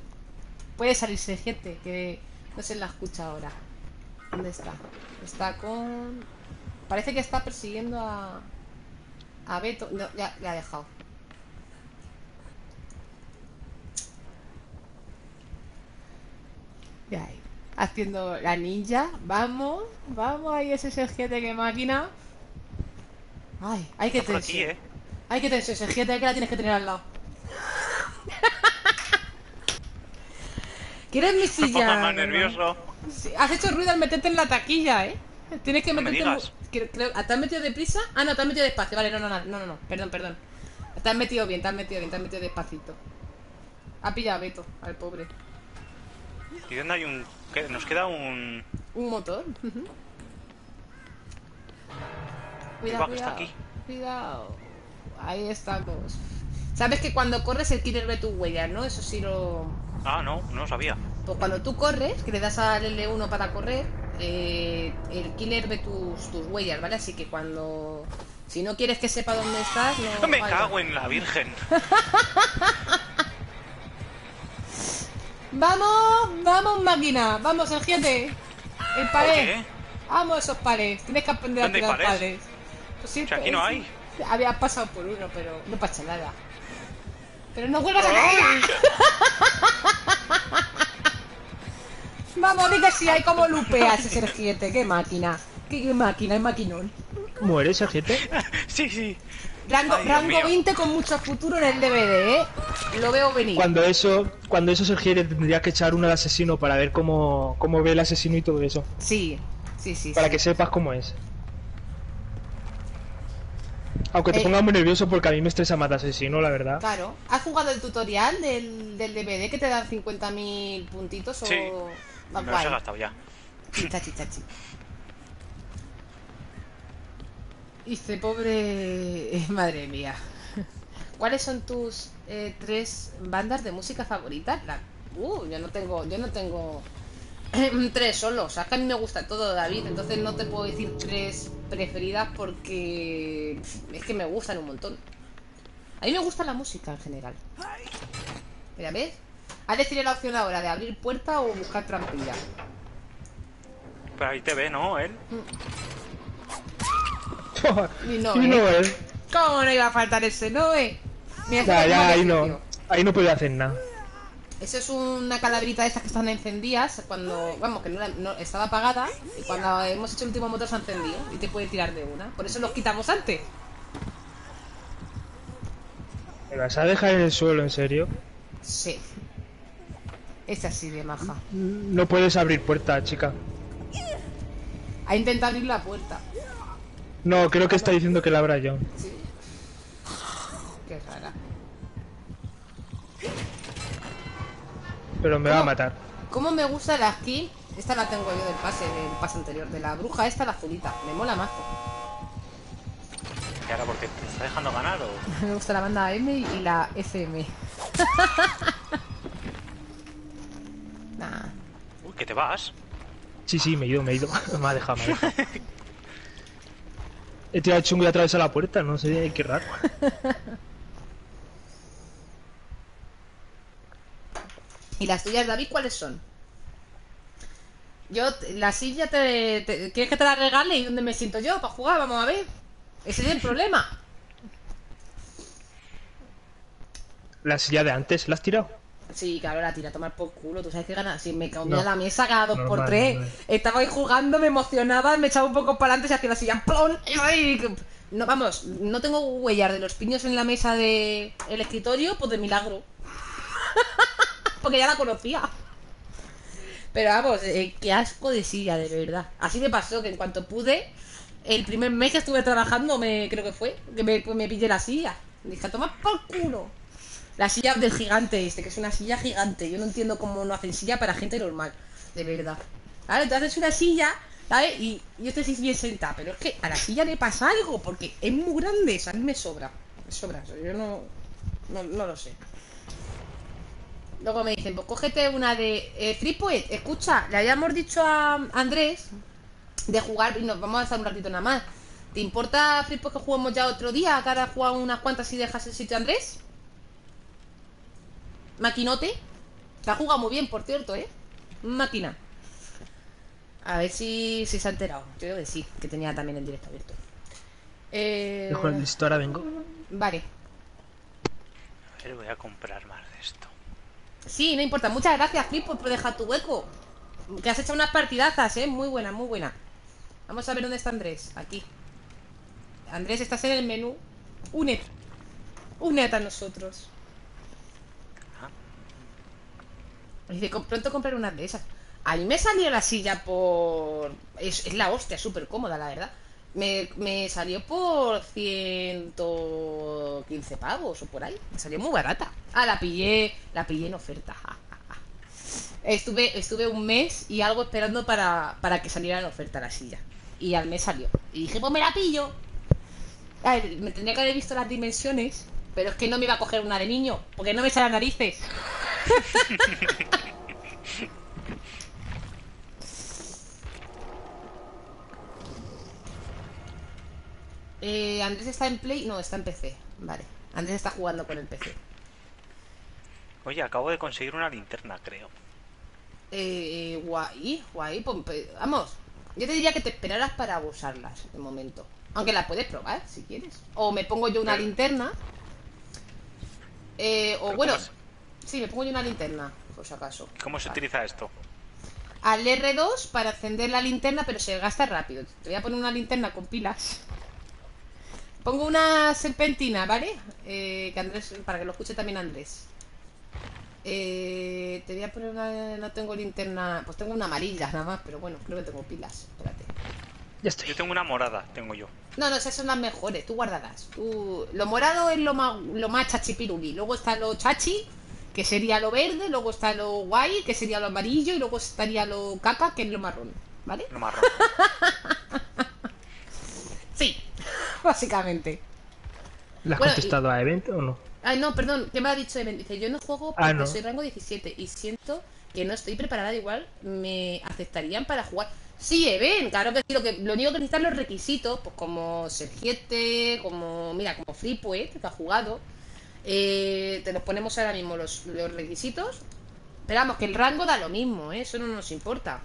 Puede salir Sergete, que no se la escucha ahora. ¿Dónde está? Está con... Parece que está persiguiendo a... A Beto. No, ya le ha dejado. Ya ahí. Haciendo la ninja. Vamos, vamos, ahí ese Sergete que máquina. Ay, hay que tensión. ¿eh? Hay que tensión, Sergete, que la tienes que tener al lado. ¿Quieres mi Me silla? más nervioso. Sí, has hecho ruido al meterte en la taquilla, ¿eh? Tienes que No me meterte en- digas. Creo- creo- ¿Te has metido deprisa? Ah, no, te has metido despacio. Vale, no, no, no, no, no. Perdón, perdón. Te has metido bien, te has metido bien, te has metido despacito. Ha pillado a Beto, al pobre. ¿Y dónde hay un.? ¿qué? Nos queda un. Un motor. que está aquí. Cuidado. Ahí estamos. Sabes que cuando corres el killer ve tus huellas, ¿no? Eso sí lo... Ah, no, no lo sabía. Pues cuando tú corres, que le das al L1 para correr, eh, el killer ve tus, tus huellas, ¿vale? Así que cuando... Si no quieres que sepa dónde estás, no... Me cago en la Virgen. ¡Vamos! ¡Vamos, máquina! ¡Vamos! El ¿Por pared. qué? Vamos, esos pares. Tienes que aprender a ¿Dónde hay tirar pares? pares. Pues sí, Si aquí pues, no sí. hay. Habías pasado por uno, pero no pasa nada. Pero no vuelvas a caer. Vamos, di que sí, hay como lupea ese Sergiete. ¡Qué máquina! ¡Qué, máquina! ¡Es maquinón! ¿Mueres, Sergete? Sí, sí. Rango, Ay, rango mío. 20 con mucho futuro en el DVD, ¿eh? Lo veo venir. Cuando eso, cuando eso se quiere, tendría que echar uno al asesino para ver cómo, cómo ve el asesino y todo eso. Sí, sí, sí. Para sí. que sepas cómo es. Aunque te Eh. pongas muy nervioso porque a mí me estresa más de asesino, la verdad. Claro. ¿Has jugado el tutorial del, del DVD que te dan 50.000 puntitos o...? Sí. Me los he gastado ya. Chichachi, chachi. Dice, pobre... Madre mía. ¿Cuáles son tus eh, tres bandas de música favoritas? La... Uh, yo no tengo... Yo no tengo... tres solo. O sea, que a mí me gusta todo, David. Entonces no te puedo decir tres preferidas porque... Es que me gustan un montón. A mí me gusta la música en general. Mira, ¿ves? Has decidido la opción ahora de abrir puerta o buscar trampilla. Pero ahí te ve, ¿no? Él. Y no, Y ¿eh? no, eh. ¿Cómo no iba a faltar ese Noé? Mira, Ya, ya, ahí no. Ahí no podía hacer nada. Eso es una calaverita de estas que están encendidas cuando, vamos, que no, estaba apagada y cuando hemos hecho el último motor se ha encendido y te puede tirar de una. Por eso los quitamos antes. ¿Me vas a dejar en el suelo, en serio? Sí. Es así de maja. No puedes abrir puertas, chica. Ha intentado abrir la puerta. No, creo que está diciendo que la abra yo. Sí. Qué rara. Pero me va a matar. ¿Cómo me gusta la skin? Esta la tengo yo del pase, del pase anterior. De la bruja esta, la azulita. Me mola más. ¿Y ahora porque te está dejando ganar o.? Me gusta la banda M y la FM. nah. Uy, que te vas. Sí, sí, me he ido, me he ido. me ha dejado, me ha dejado. He tirado el chungo y atravesado la puerta, no sé, qué raro. ¿Y las tuyas, David, cuáles son? Yo, la silla te, te- ¿Quieres que te la regale y dónde me siento yo para jugar? Vamos a ver. Ese es el problema. La silla de antes, ¿la has tirado? Sí, claro, la tira a tomar por culo. Tú sabes que gana. Si me comía No. la mesa cada dos por tres. normal. Estaba ahí jugando, me emocionaba, me echaba un poco para adelante, se hacía la silla. ¡plon! ¡ay! No, vamos, no tengo huellas de los piños en la mesa del el escritorio, pues de milagro. Porque ya la conocía. Pero vamos, eh, qué asco de silla, de verdad. Así me pasó que en cuanto pude, el primer mes que estuve trabajando, me creo que fue, que me, pues me pillé la silla. Dije, a tomar por culo. La silla del gigante este, que es una silla gigante. Yo no entiendo cómo no hacen silla para gente normal, de verdad. ¿Vale? Tú haces una silla, ¿sabes? Y yo estoy bien sentada, pero es que a la silla le pasa algo, porque es muy grande, o sea, a mí me sobra. Me sobra, yo no, no, no lo sé. Luego me dicen, pues cógete una de eh, Freepoet. Escucha, le habíamos dicho a Andrés de jugar y nos vamos a estar un ratito nada más. ¿Te importa, Freepoet, que juguemos ya otro día? Que ahora jugado unas cuantas y dejas el sitio a Andrés. Maquinote. Te ha jugado muy bien, por cierto, ¿eh? Máquina. A ver si, si se ha enterado. Yo creo que sí, que tenía también el directo abierto. Eh, Dejo el listo, ahora vengo. vale. A ver, voy a comprar más de esto. Sí, no importa. Muchas gracias, Flip, por dejar tu hueco. Que has hecho unas partidazas, ¿eh? Muy buena, muy buena. Vamos a ver dónde está Andrés. Aquí. Andrés, estás en el menú. Únete. Únete a nosotros. Dice, "Com- pronto compraré unas de esas. A mí me salió la silla por... Es, es la hostia, súper cómoda, la verdad. Me, me salió por 115 pavos o por ahí. Me salió muy barata. Ah, la pillé, la pillé en oferta. Estuve, estuve un mes y algo esperando para, para que saliera en oferta la silla. Y al mes salió. Y dije, pues me la pillo. Me tendría que haber visto las dimensiones, pero es que no me iba a coger una de niño, porque no me salen narices. Eh, Andrés está en Play, no, está en PC. Vale. Andrés está jugando con el PC. Oye, acabo de conseguir una linterna, creo. Eh, guay, guay. pues, pues, vamos, yo te diría que te esperaras para usarlas de momento. Aunque las puedes probar si quieres. O me pongo yo una Pero- linterna. Eh, o bueno, sí, me pongo yo una linterna, por si acaso. ¿Cómo se Vale. utiliza esto? Al R2 para encender la linterna, pero se gasta rápido. Te voy a poner una linterna con pilas. Pongo una serpentina, ¿vale? Eh, que Andrés, para que lo escuche también Andrés. Eh, te voy a poner una. No tengo linterna. Pues tengo una amarilla nada más, pero bueno, creo que tengo pilas. Espérate. Ya estoy. Yo tengo una morada, tengo yo. No, no, esas son las mejores, tú guardadas. Tú... Lo morado es lo más, lo más chachipiruli. Luego está lo chachi, que sería lo verde. Luego está lo guay, que sería lo amarillo. Y luego estaría lo caca, que es lo marrón. ¿Vale? No marrón. Sí, básicamente. ¿Le has Bueno, contestado a evento o no? Ay, no, perdón, ¿qué me ha dicho Even? Dice, yo no juego Ah, porque no. soy rango 17 y siento que no estoy preparada igual, me aceptarían para jugar. Sí, Even, claro que sí, lo, que, lo único que necesitan los requisitos, pues como Sergiete, como, mira, como Flipway, que ha jugado, eh, te los ponemos ahora mismo los, los requisitos, pero vamos, que el rango da lo mismo, ¿eh? eso no nos importa.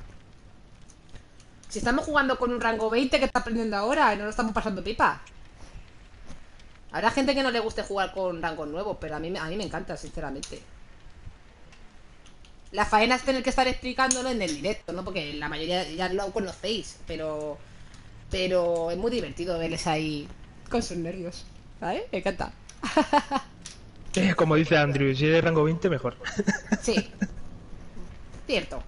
Si estamos jugando con un rango 20 que está aprendiendo ahora y no lo estamos pasando pipa. Habrá gente que no le guste jugar con rangos nuevos, pero a mí, me- a mí me encanta, sinceramente. La faena es tener que estar explicándolo en el directo, ¿no? Porque la mayoría ya lo conocéis, pero. Pero es muy divertido verles ahí con sus nervios. ¿Vale? Me encanta. Como dice Andrew, si eres rango 20, mejor. Sí. Cierto.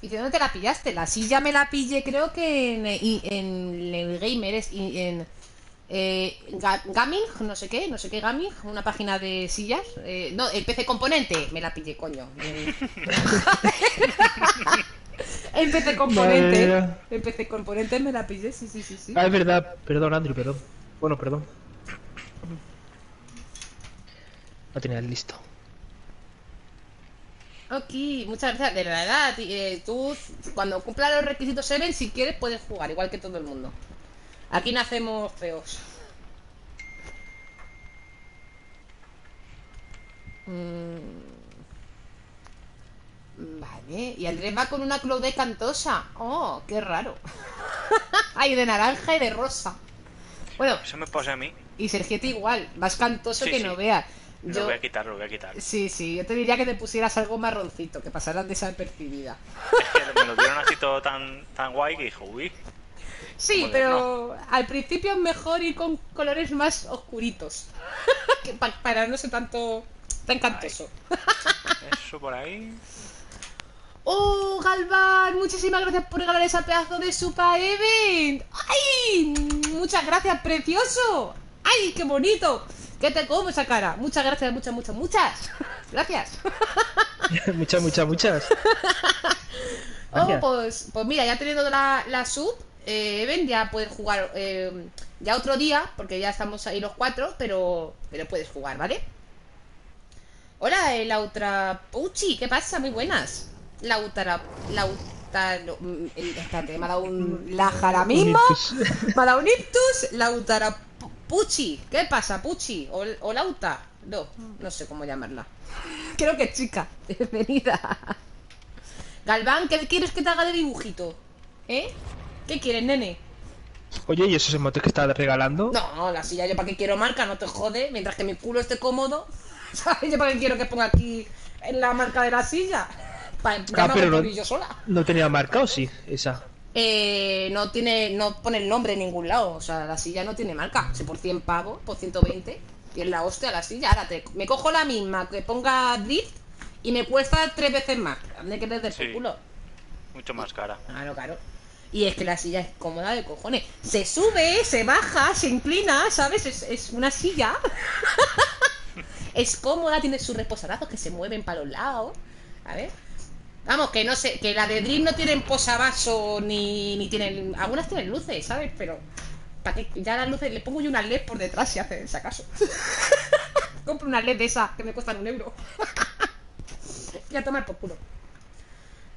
¿Y de dónde te la pillaste? La silla me la pillé, creo que en, en el Gamer, es- en eh, Ga- Gaming, no sé qué, no sé qué Gaming, una página de sillas. Eh, no, el PC Componente, me la pillé, coño. El PC Componente, el PC Componente me la pillé, sí, sí, sí, sí. Ah, es verdad. Perdón, Andrew, perdón. Bueno, perdón. Lo tenías listo. Ok, muchas gracias. De verdad, eh, tú cuando cumpla los requisitos Seven, si quieres puedes jugar, igual que todo el mundo. Aquí nacemos feos. Mm. Vale, y Andrés va con una Claude cantosa. Oh, qué raro. Ay, de naranja y de rosa. Bueno, Eso me pasa a mí. y Sergiete igual, más cantoso Sí, que sí. no veas. Lo voy a quitar, lo voy a quitar. Sí, sí, yo te diría que te pusieras algo marroncito, que pasaras desapercibida. Es que me lo dieron así todo tan, tan guay que dijo, uy, Sí, Moderno. pero al principio es mejor ir con colores más oscuritos. que pa- para no ser tanto tan cantoso. eso por ahí. ¡Oh, Galván! Muchísimas gracias por regalar ese pedazo de Supa Event. ¡Ay! Muchas gracias, precioso. ¡Ay, qué bonito! ¿Qué te como esa cara? Muchas gracias, muchas, muchas, muchas. Gracias. muchas, muchas, muchas. Oh, pues, pues mira, ya teniendo la, la sub, eh, Even ya puedes jugar eh, ya otro día, porque ya estamos ahí los cuatro, pero, pero puedes jugar, ¿vale? Hola, eh, Lautra Pucci, ¿qué pasa? Muy buenas. Lautra, Lautaro, mm, el- espérate, me ha dado un laja mismo. ictus. Me ha dado un ictus, Lautara Pu- Pucci, ¿qué pasa, Pucci? O, o Lauta, no, no sé cómo llamarla. Creo que es chica, bienvenida. Galván, ¿qué quieres que te haga de dibujito? ¿Eh? ¿Qué quieres, nene? Oye, ¿y esos emotes que estás regalando? No, la silla yo para qué quiero marca, no te jode, mientras que mi culo esté cómodo. ¿Sabes? Yo para qué quiero que ponga aquí en la marca de la silla. Para Ah, pero no- yo sola. ¿No tenía marca o sí? Esa. Eh, no tiene, no pone el nombre en ningún lado. O sea, la silla no tiene marca. Si por 100 pavos, por 120, y es la hostia la silla. Ahora te, me cojo la misma que ponga drift y me cuesta tres veces más. ¿Dónde quieres del Sí. culo? Mucho más cara. Claro, claro. Y es que la silla es cómoda de cojones. Se sube, se baja, se inclina, ¿sabes? Es, es una silla. es cómoda, tiene sus reposadazos que se mueven para los lados. A ver. Vamos, que no sé, que la de Dream no tienen posavasos ni, ni tienen. Algunas tienen luces, ¿sabes? Pero. ¿Para qué? Ya las luces, le pongo yo unas LED por detrás si hace, si acaso. Compro unas LED de esas que me cuestan un euro. y a tomar por culo.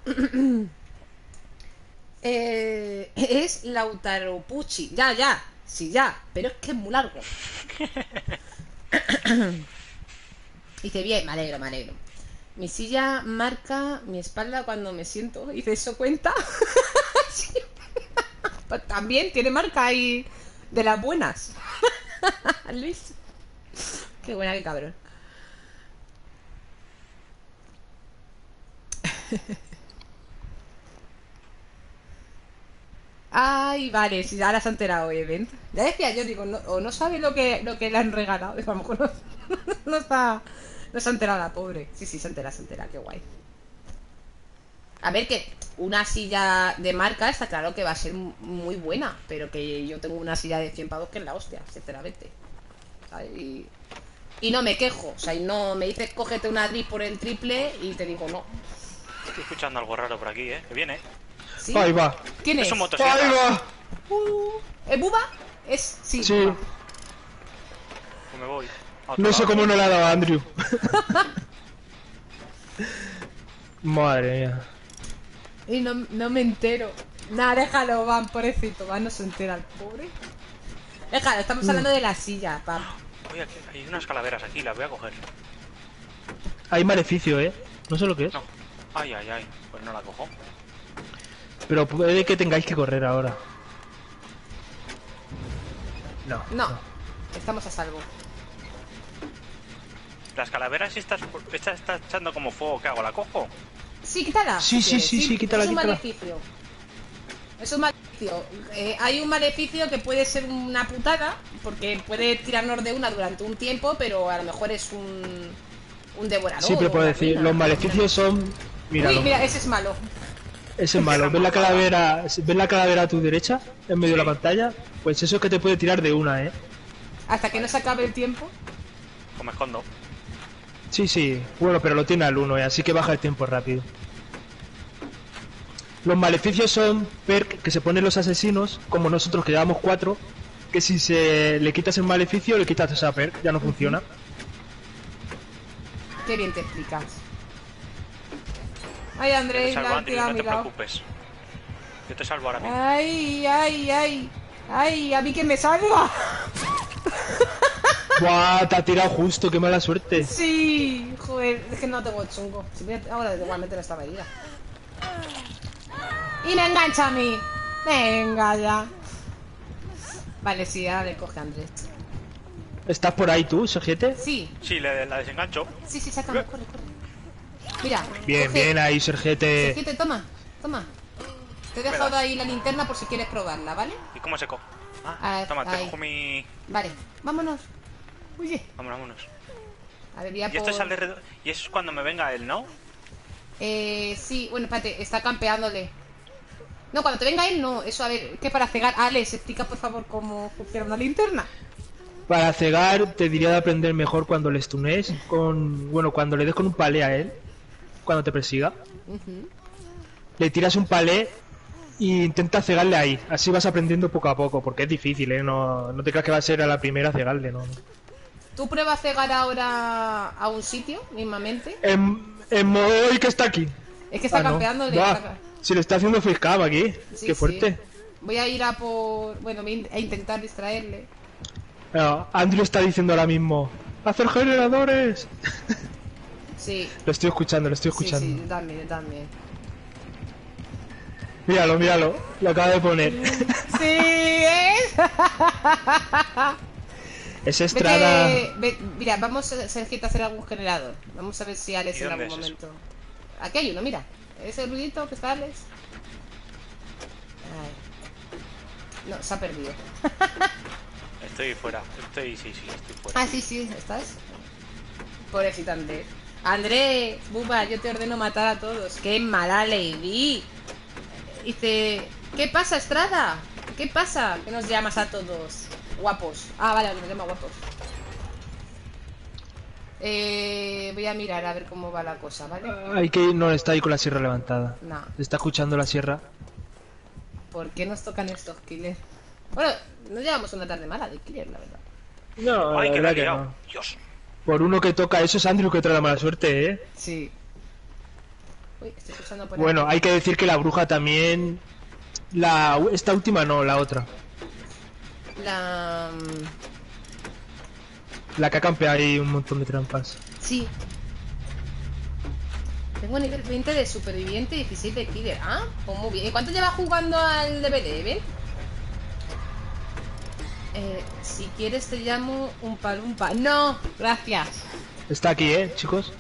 Eh, es Lautaro Pucci. Ya, ya. Sí, ya. Pero es que es muy largo. Dice, bien, me alegro, me alegro. Mi silla marca mi espalda cuando me siento y de eso cuenta. pues también tiene marca ahí de las buenas. Luis. Qué buena, qué cabrón. Ay, vale, si ahora se ha enterado, obviamente. Ya decía yo, digo, o no sabe lo que, lo que le han regalado, digo, a lo no está no se ha enterado la pobre. Sí, sí, se entera, se entera, qué guay. A ver, que una silla de marca está claro que va a ser mu- muy buena, pero que yo tengo una silla de 100 pavos que es la hostia, sinceramente. ¿Sabes? Y, y no me quejo, o sea, y no me dices cógete una drip por el triple y te digo no. Estoy escuchando algo raro por aquí, ¿eh? Que viene. ¿Sí? Ahí va. ¿Quién es? Es un Ahí va. Uh, ¿Es Buba? Es. Sí. Sí. Buba. Pues me voy. No sé cómo no le ha dado a Andrew. Madre mía. Y no, no me entero. Nada, déjalo, Van, pobrecito. Van, no se entera el pobre. Déjalo, estamos hablando de la silla, Van. Oye, aquí- hay unas calaveras aquí, las voy a coger. Hay maleficio, ¿eh? No sé lo que es. No. Ay, ay, ay. Pues no la cojo. Pero puede que tengáis que correr ahora. No. No, estamos a salvo. Las calaveras estas, esta está echando como fuego. ¿Qué hago? ¿La cojo? Sí, quítala. Sí, sí, sí, sí, quítala, Es un quítala. maleficio. Es un maleficio. Eh, hay un maleficio que puede ser una putada, porque puede tirarnos de una durante un tiempo, pero a lo mejor es un. un devorador. Siempre o puedo decir, los maleficios son... Míralo. Uy, mira, ese es malo. Ese es malo. ¿Ves la calavera, ¿Ves la calavera a tu derecha? En medio de la pantalla. Pues eso es que te puede tirar de una, ¿eh? Hasta que no se acabe el tiempo. Pues me escondo. Sí, sí. Bueno, pero lo tiene al 1, ¿eh? así que baja el tiempo rápido. Los maleficios son perk que se ponen los asesinos, como nosotros que llevamos cuatro, que si se le quitas el maleficio, le quitas esa perk, ya no funciona. Qué bien te explicas. Ay, Andrés, salvo, la Andrew, tira a no mi te preocupes. Yo te salvo ahora mismo. Ay, ay, ay. Ay, a mí que me salva. Buah, te ha tirado justo, qué mala suerte. Sí, joder, es que no tengo chungo. Si voy a- ahora igual meter esta medida. Y me engancha a mí. Venga ya. Vale, sí, ahora le coge a Andrés. ¿Estás por ahí tú, Sergete? Sí, Sí, le, la desengancho. sí, sí, sácame, corre, corre. Mira. Bien, coge- bien ahí, Sergete. Sergite, toma, toma. Te he dejado ahí la linterna por si quieres probarla, ¿vale? ¿Y cómo se coge? Ah, Ah, toma, te cojo mi... Vale, vámonos. Oye, Vámonos, vámonos. a ver, voy a Y esto es alrededor... Y eso es cuando me venga él, ¿no? Eh, sí, bueno, espérate, está campeándole. No, cuando te venga él, no. Eso, a ver, ¿qué para cegar? Alex, explica por favor cómo funciona una linterna. Para cegar, te diría de aprender mejor cuando le stunees, con... Bueno, cuando le des con un palé a él, cuando te persiga. Le tiras un palé e intenta cegarle ahí. Así vas aprendiendo poco a poco, porque es difícil, ¿eh? No, no te creas que va a ser a la primera cegarle, ¿no? ¿Tú pruebas a cegar ahora a un sitio, mismamente? En, en modo y que está aquí. Es que está Ah, no. campeándole. Buah, está- Si le está haciendo facecam aquí. Sí, Qué fuerte. sí. Voy a ir a por... Bueno, a intentar distraerle. Ah, Andrew está diciendo ahora mismo, ¡hacer generadores! Sí. Lo estoy escuchando, lo estoy escuchando. sí, también, también. Míralo, míralo, lo acaba de poner. Sí, ¿eh? es Estrada. Vete, ve- mira, vamos a Sergito a hacer algún generador. Vamos a ver si Alex ¿Y en algún es eso? momento. Aquí hay uno, mira. Ese ruidito que está Alex. Ay. No, se ha perdido. Estoy fuera. Estoy... Sí, sí, estoy fuera. Ah, sí, sí, ¿estás? Pobrecito Andrés. Andrés, Buba, yo te ordeno matar a todos. ¡Qué mala lady! Dice, ¿qué pasa, Estrada? ¿Qué pasa? Que nos llamas a todos. Guapos. Ah, vale, nos llama guapos. Eh, voy a mirar a ver cómo va la cosa, ¿vale? Hay que ir, no, está ahí con la sierra levantada. No. Está escuchando la sierra. ¿Por qué nos tocan estos killers? Bueno, no llevamos una tarde mala de killer, la verdad. No, Ay, la que verdad no. Dios. Por uno que toca eso es Andrew que trae la mala suerte, ¿eh? Sí. Uy, estoy por Bueno, aquí. hay que decir que la bruja también... La, esta última no, la otra. La... La que ha campeado ahí un montón de trampas. Sí. Tengo nivel 20 de superviviente y 16 de killer. Ah, pues muy bien. ¿Y cuánto llevas jugando al DVD, Ben? Eh, si quieres te llamo un palumpa. No, gracias. Está aquí, ¿eh, chicos?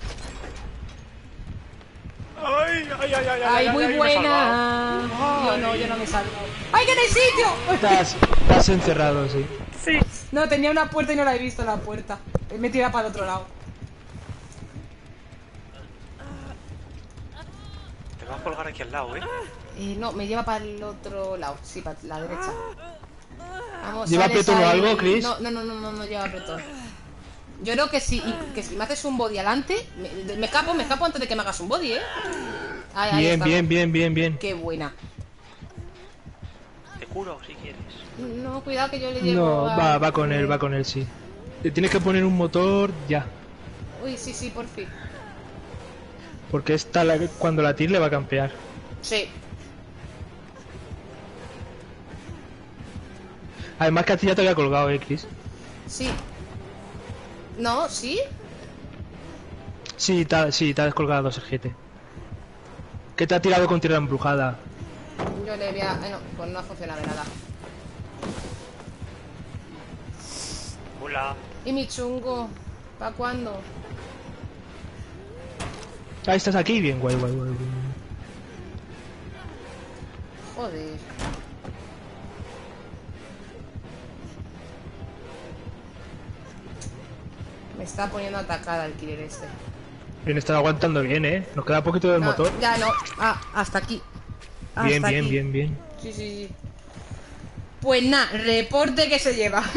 ¡Ay, ay, ay, ay! ¡Ay, muy buena! Yo no, yo no me salgo. ¡Ay, que no hay sitio! Estás, estás encerrado, sí. Sí. No, tenía una puerta y no la he visto la puerta. Me he tirado para el otro lado. Te vas a colgar aquí al lado, ¿eh? Eh, no, me lleva para el otro lado. Sí, para la derecha. Vamos, ¿Lleva sales apretón o algo, Chris? No, no, no, no, no, no lleva apretón. Yo creo que si, y- que si me haces un body adelante, me, me escapo, me escapo antes de que me hagas un body, ¿eh? Ahí, ahí Bien, bien, bien, bien, bien. Qué buena. Te curo si quieres. No, cuidado que yo le llevo. No, a- va, va con él, va con él, sí. Le tienes que poner un motor ya. Uy, sí, sí, por fin. Porque esta la- cuando la tire le va a campear. Sí. Además que a ti ya te había colgado, eh, Chris. Sí. No, ¿sí? Sí, te ha- sí, te has colgado, Sergete. Que te ha tirado con tierra embrujada. Yo le voy a... eh, no, pues no ha funcionado de nada. Hola. ¿Y mi chungo? ¿Para cuándo? Ahí estás aquí, bien, guay, guay, guay. guay. Joder. Me está poniendo atacada el killer este. Bien, estás aguantando bien, eh. Nos queda poquito del No, motor. Ya no. Ah, hasta aquí. Hasta Bien, bien, aquí. bien, bien. Sí, sí, sí. Pues nada, reporte que se lleva.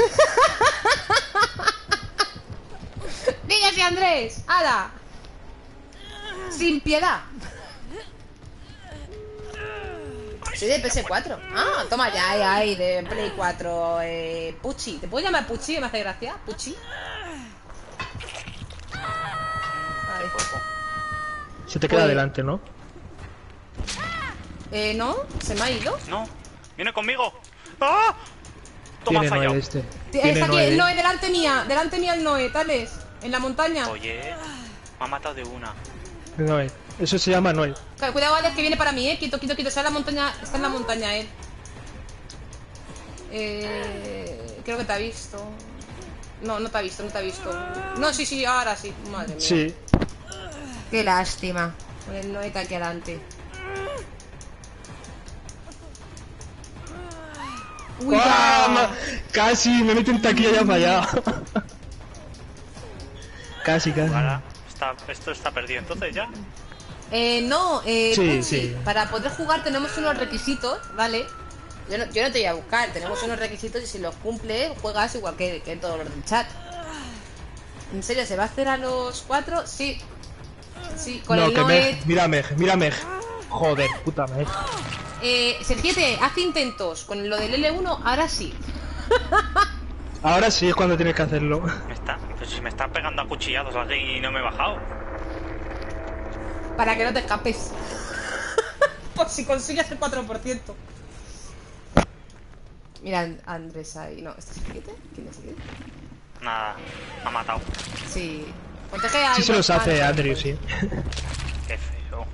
Dígase Andrés, ¡Hala! Sin piedad. Soy de PS4. Ah, toma ya, ay, ay, de Play 4. Eh, Puchi. ¿Te puedo llamar Puchi? ¿Me hace gracia? ¿Puchi? Vale. Se te queda Pues- delante, ¿no? Eh, ¿no? ¿Se me ha ido? No. Viene conmigo. ¡Ah! Toma, Tiene fallado. Este. Está aquí, el Noé, delante mía. Delante mía el Noé, tales. En la montaña. Oye, me ha matado de una. Noé. Eso se llama Noé. Claro, cuidado, Alex, que viene para mí, eh. Quito, quito, quito. Está en la montaña, está en la montaña él. Eh, creo que te ha visto. No, no te ha visto, no te ha visto. No, sí, sí, ahora sí. Madre mía. Sí. Qué lástima. Con el Noeta aquí adelante. Uy, ¡Ah! ma- Casi, me mete en taquilla ya fallado. casi, casi. Está, esto está perdido. Entonces ya. Eh, no, eh, Sí, sí. para poder jugar tenemos unos requisitos, ¿vale? Yo no, yo no te voy a buscar, tenemos unos requisitos y si los cumple, juegas igual que, que todos los del chat. ¿En serio, se va a hacer a los cuatro? Sí. Sí, con no, el que Noé. Meg. Mira Meg, mira Meg. Joder, puta Meg. Eh, Sergiete, haz intentos. Con lo del L1, ahora sí. Ahora sí es cuando tienes que hacerlo. Me está, pues si me está pegando a cuchillados aquí y no me he bajado. Para que no te escapes. Por si consigues el 4%. Mira, Andrés ahí. No, ¿este es Sergiete? ¿Quién es Sergiete? Nada, me ha matado. Sí. Protege. Sí se los hace Andrew, sí. Qué feo.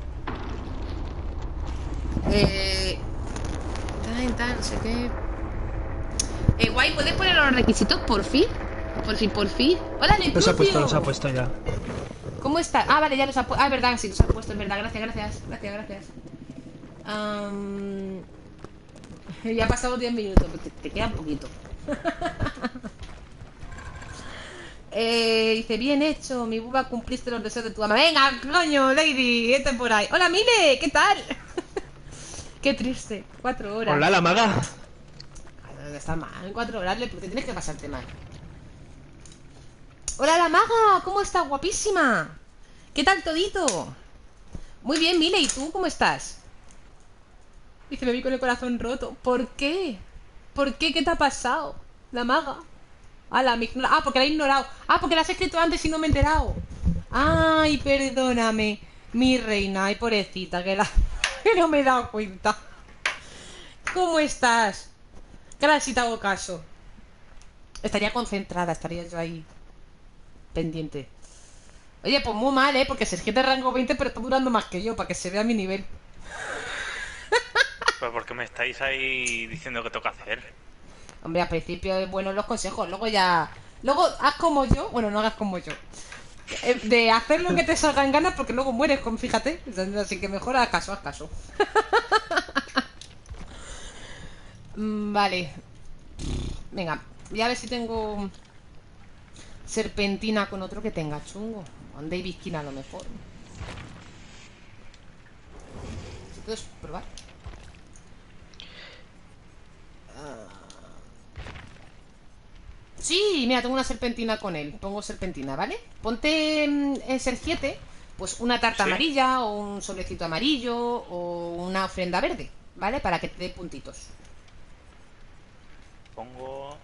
Eh. Tan, tan, no sé qué. Eh, guay, ¿puedes poner los requisitos por fin? Por fin, por fin. Hola, Los ha puesto, los ha puesto ya. ¿Cómo está? Ah, vale, ya los ha puesto. Ah, es verdad, sí, los ha puesto, es verdad. Gracias, gracias, gracias, gracias. Am, Ya ha pasado 10 minutos, pero te, te queda un poquito. eh, dice, bien hecho, mi buba, cumpliste los deseos de tu ama. Venga, coño, lady, este por ahí. Hola, Mile, ¿qué tal? Qué triste, cuatro horas. Hola, la maga. Está mal, cuatro horas, le tienes que pasarte mal. Hola, la maga, ¿cómo estás? Guapísima. ¿Qué tal todito? Muy bien, Mile, ¿y tú cómo estás? Dice, me vi con el corazón roto. ¿Por qué? ¿Por qué? ¿Qué te ha pasado? La maga. Ala, me ignora- Ah, porque la he ignorado. Ah, porque la has escrito antes y no me he enterado. Ay, perdóname. Mi reina, ay, pobrecita, que, la... que no me he dado cuenta. ¿Cómo estás? Claro, si te hago caso. Estaría concentrada, estaría yo ahí. Pendiente. Oye, pues muy mal, ¿eh? Porque Sergio de rango 20, pero está durando más que yo, para que se vea mi nivel. Pues porque me estáis ahí diciendo que toca hacer. Hombre, al principio es bueno los consejos, luego ya... Luego haz como yo, bueno, no hagas como yo. eh, de hacer lo que te salga en ganas porque luego mueres, con, fíjate. Así que mejor haz caso, haz caso. Mm, vale. Venga, voy a ver si tengo serpentina con otro que tenga chungo. David King a lo mejor. Puedes probar. Sí, mira, tengo una serpentina con él. Pongo serpentina, ¿vale? Ponte mm, en ser 7, pues una tarta Sí. amarilla o un sobrecito amarillo o una ofrenda verde, ¿vale? Para que te dé puntitos. Pongo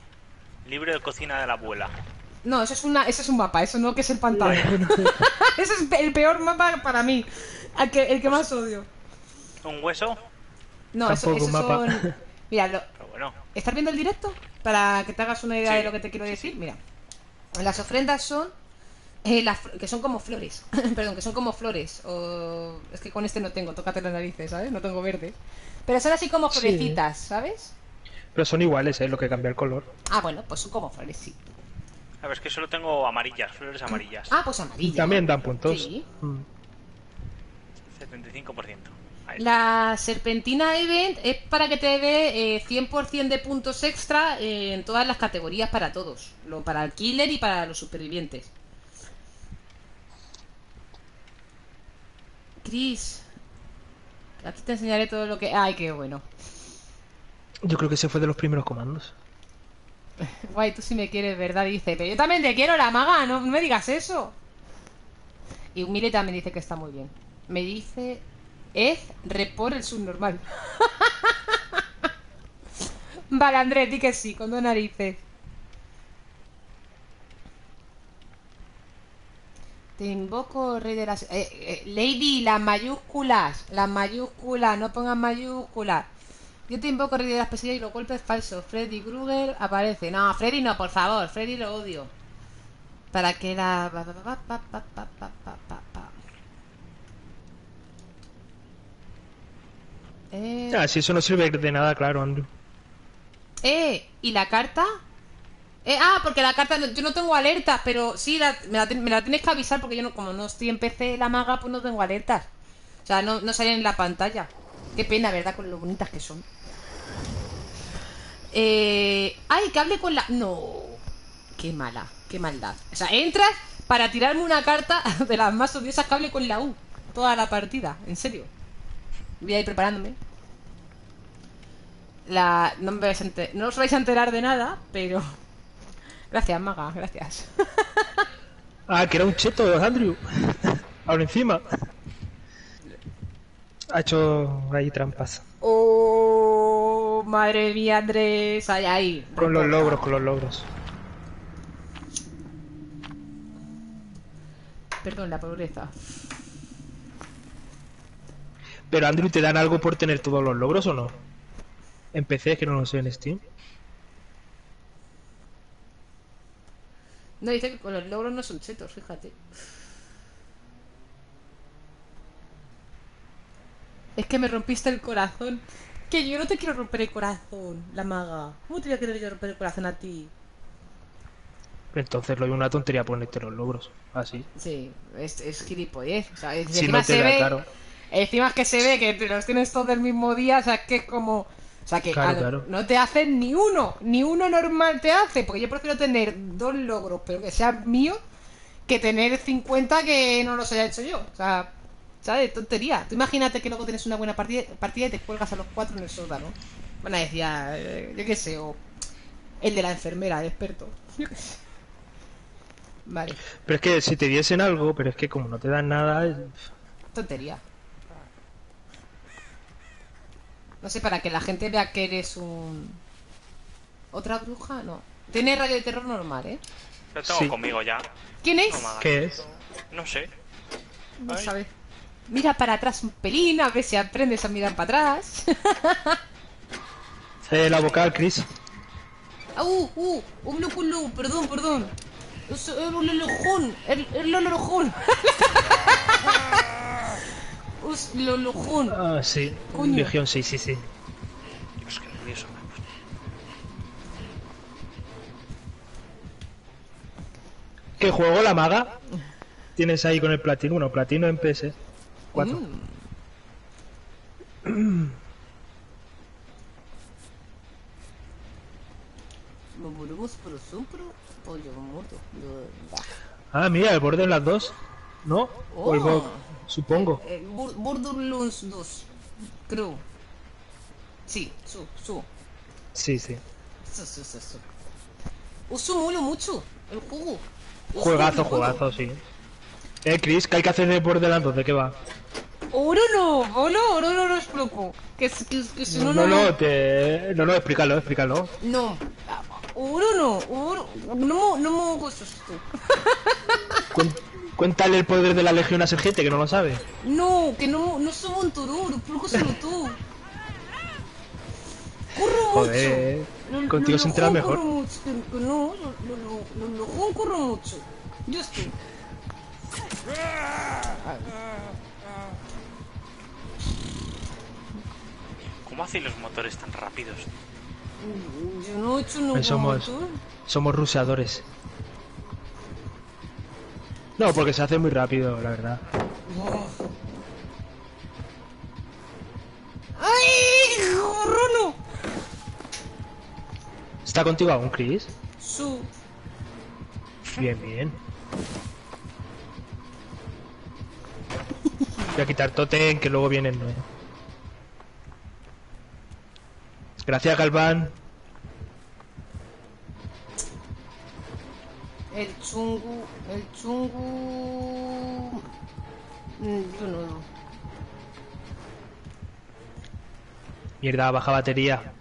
libro de cocina de la abuela. No, eso es una, eso es un mapa, eso no que es el pantano. Ese es el peor mapa para mí. El que, el que más odio. Un hueso, No, eso, eso un mapa. son. Mira, lo- pero bueno. ¿estás viendo el directo? Para que te hagas una idea Sí. de lo que te quiero decir. Mira, las ofrendas son. eh, las fl- que son como flores. Perdón, que son como flores. O... Es que con este no tengo, tócate las narices, ¿sabes? No tengo verde. Pero son así como Sí. florecitas, ¿sabes? Pero son iguales, ¿eh? Lo que cambia el color. Ah, bueno, pues son como flores, sí. A ver, es que solo tengo amarillas, flores amarillas. Ah, pues amarillo. También dan puntos. Sí. Mm. 75%. La Serpentina Event es para que te dé eh, 100% de puntos extra eh, en todas las categorías para todos. Lo, para el killer y para los supervivientes. Chris, aquí te enseñaré todo lo que... Ay, qué bueno. Yo creo que ese fue de los primeros comandos. Guay, tú sí me quieres, ¿verdad? Dice, pero yo también te quiero, la maga, no, no me digas eso. Y Humile también dice que está muy bien. Me dice, es repor el subnormal. vale, Andrés, di que sí, con dos narices. Te invoco, rey de las... eh, eh, Lady, las mayúsculas, las mayúsculas, no pongan mayúsculas. Yo te invoco, rey de las pesadillas y los golpes falsos. Freddy Krueger aparece. No, Freddy no, por favor, Freddy lo odio. Para que la pa, pa, pa, pa, pa, pa, pa. Eh, Ah, si eso no sirve de nada, claro, Andrew. eh, ¿y la carta? Eh, ah, porque la carta, no- yo no tengo alertas, pero sí, la- me, la, ten- me la tienes que avisar porque yo no, como no estoy en PC la maga, pues no tengo alertas. O sea, no, no salen en la pantalla. Qué pena, ¿verdad? Con lo bonitas que son. Eh, ay, que hable con la... No. Qué mala, qué maldad. O sea, entras para tirarme una carta de las más odiosas que hable con la U. Toda la partida, en serio. Voy a ir preparándome. La... No, me vais a enter- no os vais a enterar de nada, pero... Gracias, maga, gracias. Ah, que era un cheto, Andrew. Ahora encima. Ha hecho ahí trampas. Oh, madre mía, Andrés. Ay, ay. Con los logros, con los logros. Perdón, la pobreza. Pero Andrew, ¿te dan algo por tener todos los logros o no? En PC, es que no lo sé en Steam. No, dice que con los logros no son chetos, fíjate. Es que me rompiste el corazón. Que yo no te quiero romper el corazón, la maga. ¿Cómo te voy a querer yo romper el corazón a ti? Entonces lo veo una tontería ponerte los logros. Así. Sí, es, es gilipollez. O sea, es- Si no te se da, ve. claro. Encima es que se ve que los tienes todos del mismo día, o sea, que es como. O sea, que Claro, a lo- claro. no te hacen ni uno, ni uno normal te hace, porque yo prefiero tener dos logros, pero que sean míos, que tener 50 que no los haya hecho yo. O sea, ¿sabes? Tontería. Tú imagínate que luego tienes una buena partida, partida y te cuelgas a los cuatro en el sótano. Bueno, decía, eh, yo qué sé, o el de la enfermera, el experto. Vale, Pero es que si te diesen algo, pero es que como no te dan nada. es- tontería. No sé, para que la gente vea que eres un... ¿Otra bruja? No. Tiene radio de terror normal, ¿eh? Lo tengo Sí. conmigo ya. ¿Quién es? No ¿Qué esto. No sé. No Ay. sabe. Mira para atrás un pelín, a ver si aprendes a mirar para atrás. Eh, la vocal, Chris. Ah, ¡Uh, uh! ¡Un luculu! Perdón, perdón. Es el lolojón. El, el lolojón. Us lolojón. Ah, sí. Coño. Legión, sí, sí, sí. Dios, qué nervioso me puesto. ¿Qué juego, la maga? tienes ahí con el platino? Bueno, platino en PS. 4. Mm. Ah, mira, el borde en las dos. ¿No? O el Oh. Supongo. Eh, Bor- Borderlands 2, creo. Sí, su, su. Sí, sí. Su, su, su, su. Uso mola mucho el juego. Uso Juegazo, el juego. juegazo, sí. Eh, Chris, ¿qué hay que hacer de Borderlands 2? ¿De qué va? Ahora no, ahora, ahora no lo explico. Que, si no, No, no, te... no, no, explícalo, explícalo. No, ahora no, ahora no, no me gustas tú. Cuéntale el poder de la Legión a Sergente, que no lo sabe. No, que no, no soy un torero, explico solo tú. Corro Joder, mucho. Lo- contigo lo- se entera mejor. corro mucho, que no, lo, lo, lo, lo, lo juego corro mucho. Yo estoy. ¿Cómo hacen los motores tan rápidos? Yo no he hecho ningún somos- motor. Somos ruseadores. No, porque se hace muy rápido, la verdad. ¡Ay, gorrono! ¿Está contigo aún, Chris? Su. Bien, bien. Voy a quitar Totem, que luego vienen nueve. Gracias, Galván. El chungu, el chungu... Mm, Yo no, no. Mierda, baja batería.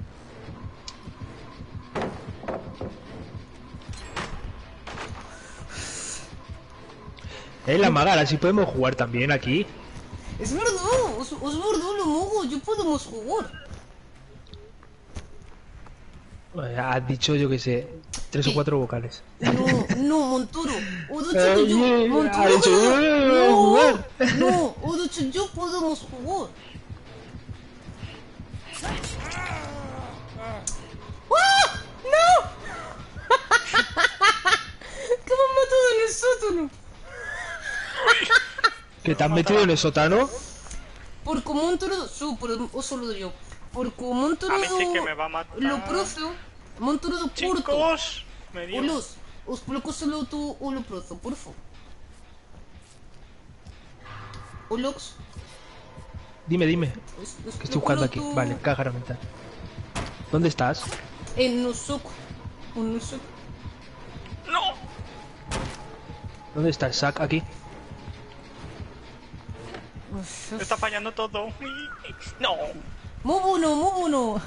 Eh, la maga, así podemos jugar también aquí. Es verdad, es, es verdad, lo mogo, yo podemos jugar. Has dicho, yo que sé, tres o cuatro vocales. No, no, Montoro. O de hecho yo, yeah, Montoro. ha dicho, eh, no, no, yo podemos jugar. ¡Ah! ¡No! ¡Que me han matado en el sótano! ¿Que te has metido en el sótano? Por como un toro, su, por o solo yo. Por como un mí sí que me va a matar. Lo prozo, un porto. Chicos, me dio. Olos, os coloco solo tú o lo prozo, por favor. Olox, Dime, dime. os, os Que estoy buscando aquí. coloco Vale, caja mental. ¿Dónde estás? En Nosoco. En Nosoco. ¡No! ¿Dónde está el sac? Aquí. Me está fallando todo. ¡No! Muy bueno, muy bueno.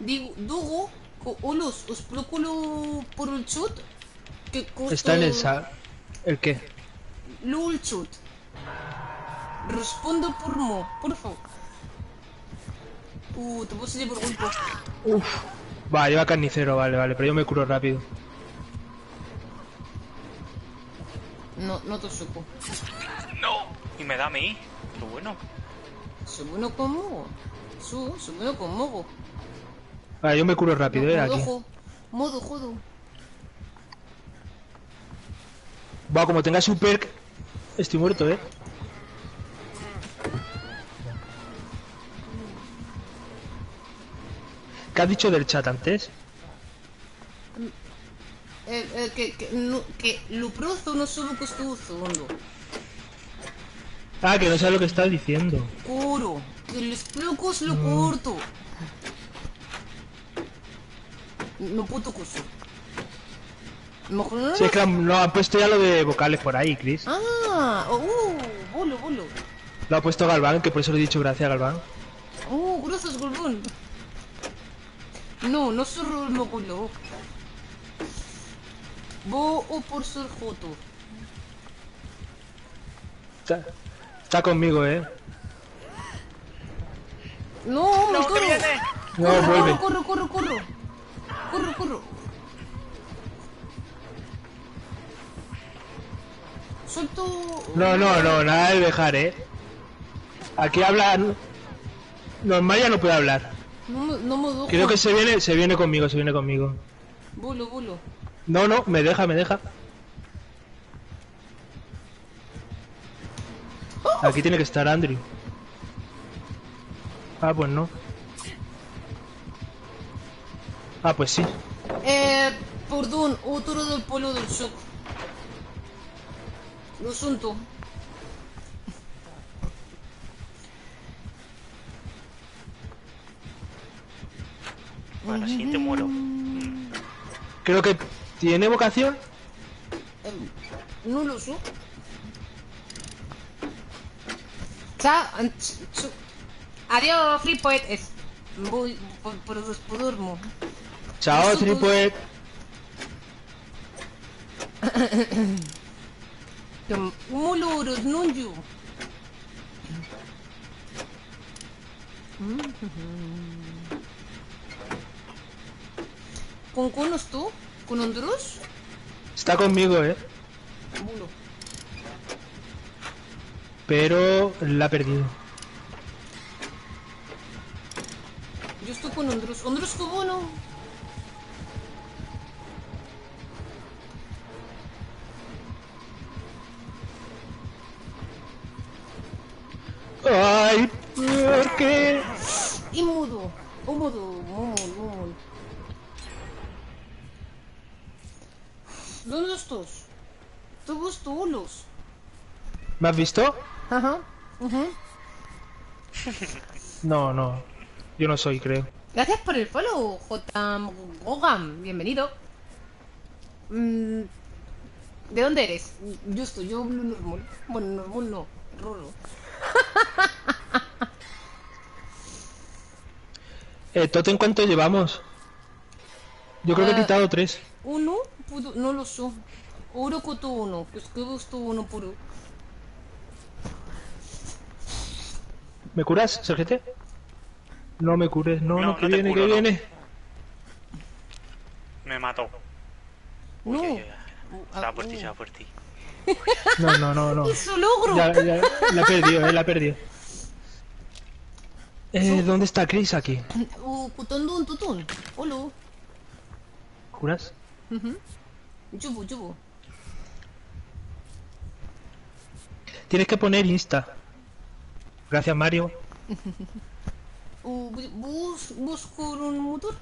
Digo, Dugo, co- Olos, os procuro por el chat. Que costa... Está en el sac. ¿El qué? Lo el chat. Respondo por mo, por favor. Uh, te puedo por golpe. Uf. Va, lleva carnicero, vale, vale, pero yo me curo rápido. No, no te supo. ¡No! Y me da a mí. Qué bueno. Soy bueno con mogo. Su, soy bueno con mogo. Vale, yo me curo rápido, eh, modo, aquí. jo- modo jodo. Va, como tenga su perk, estoy muerto, eh. ¿Qué has dicho del chat antes? Eh, eh, que, que, no, que lo prozo no solo que estuvo segundo. Ah, que no sabes lo que estás diciendo. Coro, que los lo corto. No puto coso. Mejor no. Si es que no, han puesto ya lo de vocales por ahí, Chris. Ah, uh, bolo, bolo. Lo ha puesto Galván, que por eso le he dicho gracias, Galván. Oh, gracias, Golbón. No, no soy el mogolo. Bo o por ser joto. Está, conmigo, eh. No, ¡No, Montoro. que viene! No, corro, vuelve. corro, corro, corro. Corro, corro. Suelto. No, no, no, nada de dejar, eh. Aquí hablan. Normal ya no puede hablar. No me, no me dejo. Creo que se viene, se viene conmigo, se viene conmigo. Bolo, bolo. No, no, me deja, me deja. Aquí tiene que estar Andrew. Ah, pues no. Ah, pues sí. Eh, perdón, otro del pueblo del sur. Lo siento. Bueno, si te muero. Creo que tiene vocación. No lo sé. Chao. Adiós, Free Poet. Es. Podurmo. Chao, Eso tú- Tripoet. Muluros, nunju. ¿Con conos tú? ¿Con? Está conmigo, eh. Mulo. Pero la ha perdido. Yo estoy con Honduras. ¿Honduras tu bono? Ay, ¿por qué? Y mudo. O mudo, mumul. ¿Dónde estás? Todos todos. ¿Me has visto? Ajá. Ujú. No, no. Yo no soy, creo. Gracias por el follow, J. Gogan. Bienvenido. Mm, ¿De dónde eres? Yo estoy, yo hablo normal. Bueno, normal no, rolo. Eh, ¿Toto en cuánto llevamos? Yo creo que he Ah. quitado tres. Uno, pudo, no lo sé. Oro coto uno, pues que gusto uno puro. ¿Me curas, Sergete? No me cures, no, No, no, que no viene, curo, que no. viene. Me mató. Uy, No. ay, ay, ay. Ah, Se va por ti, uh. se va por ti. No, no, no, no. ¡Eso logro! Ya, ya, la he perdido, eh, la he perdido. Eh, ¿dónde está Chris aquí? Uh, putondun tutun. Hola. ¿Curas? Ujú. Yubu, yubu. Tienes que poner Insta. Gracias, Mario. Uh, bu- bus, bus con un motor.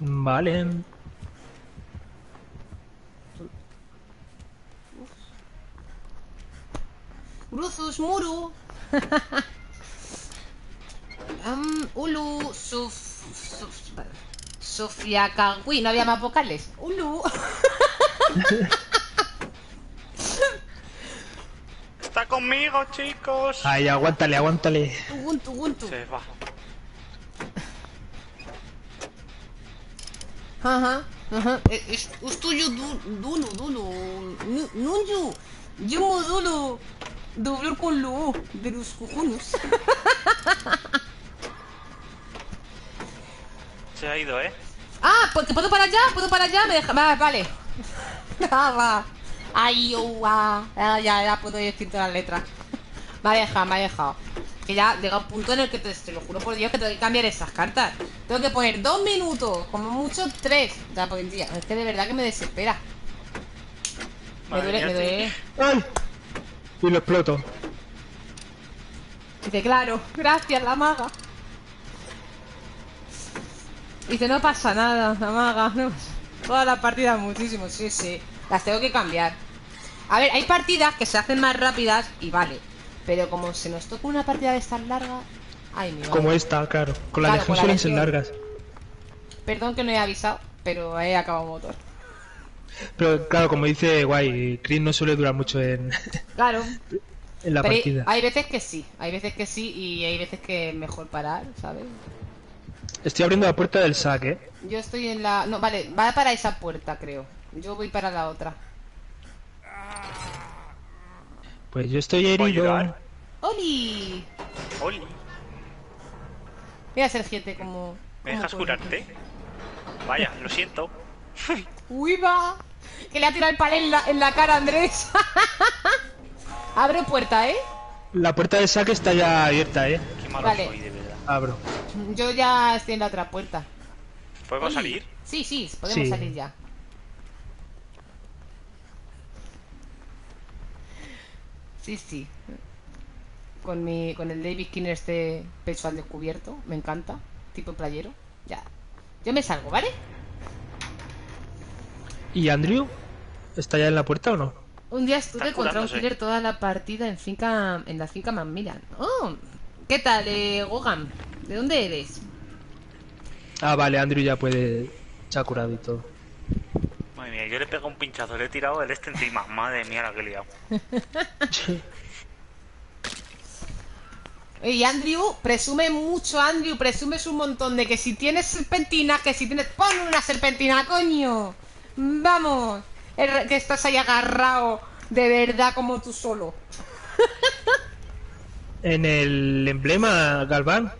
Vale. Grozos, muro. um, Ulu, Sof... Sof... Sofía no había más vocales. Ulu. Está conmigo, chicos. Ay, aguántale, aguántale. Tugun, tugun, tu. Se va. Ajá, ajá. Eh, Es, es tuyo du, dulo, dulo. Nu- Nunju. Yo modulo. Doblar con lo de los cojones. Se ha ido, ¿eh? Ah, pues puedo para allá, puedo para allá, me deja. Va, vale. Ah, va. Ay, ah. Ah, ya, ya puedo decir todas las letras. Me ha dejado, me ha dejado. Que ya llega un punto en el que te, te lo juro por Dios que tengo que cambiar esas cartas. Tengo que poner dos minutos, como mucho tres. Ya, porque tía, es que de verdad que me desespera. Me duele, me duele. ¡Ay! Y lo exploto. Dice, claro, gracias, la maga. Dice, no pasa nada, la maga. No pasa- Toda la partida muchísimo, sí, sí. Las tengo que cambiar. A ver, hay partidas que se hacen más rápidas y vale. Pero como se nos toca una partida de estas largas... Ay, mi. Como esta, claro. Con la Claro, legión suelen ser largas. Perdón que no he avisado, pero he acabado motor. Pero claro, como dice Guay, Chris no suele durar mucho en, Claro, en la pero hay, partida. hay veces que sí, hay veces que sí y hay veces que mejor parar, ¿sabes? Estoy abriendo la puerta del saque. ¿eh? Yo estoy en la... No, vale, va para esa puerta, creo. Yo voy para la otra. Pues yo estoy ¿Puedo herido. ¡Oli! Oli, Mira, Sergiete, como... ¿me como dejas corre. curarte? Vaya, lo siento. ¡Uy, va! Que le ha tirado el palé en la, en la cara a Andrés. Abre puerta, ¿eh? La puerta del saque está ya abierta, eh. Qué malo Vale. soy, de verdad. Abro. Yo ya estoy en la otra puerta. ¿Podemos Oli. salir? Sí, sí, podemos Sí. salir ya. Sí, sí. Con mi con el David Skinner este pecho al descubierto, me encanta, tipo playero. Ya. Yo me salgo, ¿vale? ¿Y Andrew? ¿Está ya en la puerta o no? Un día estuve contra un killer toda la partida en finca en la finca Macmillan. Oh, ¿qué tal, eh, Gogan? ¿De dónde eres? Ah, vale, Andrew ya puede... Se ha curado y todo. Madre mía, yo le pego un pinchazo, le he tirado el este encima. Madre mía, la que he liado. Y Andrew, presume mucho, Andrew, presumes un montón de que si tienes serpentina, que si tienes... ¡Pon una serpentina, coño! Vamos, el- que estás ahí agarrado de verdad como tú solo. En el emblema, Galván.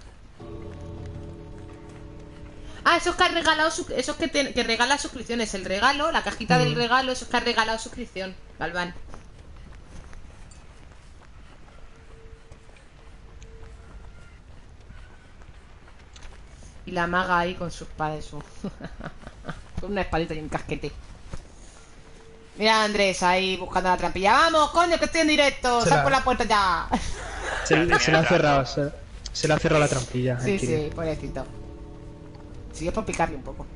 Ah, esos que has regalado, esos que, te- que regala suscripciones, el regalo, la cajita del regalo, esos que has regalado suscripción, Galván. Y la maga ahí con su espada y su... con una espadita y un casquete. Mira a Andrés ahí buscando la trampilla. ¡Vamos, coño, que estoy en directo! Se ¡Sal la- por la puerta ya! Se, se le ha cerrado, se, se le ha cerrado la trampilla. Sí, sí, pobrecito. Sí, es por picarle un poco.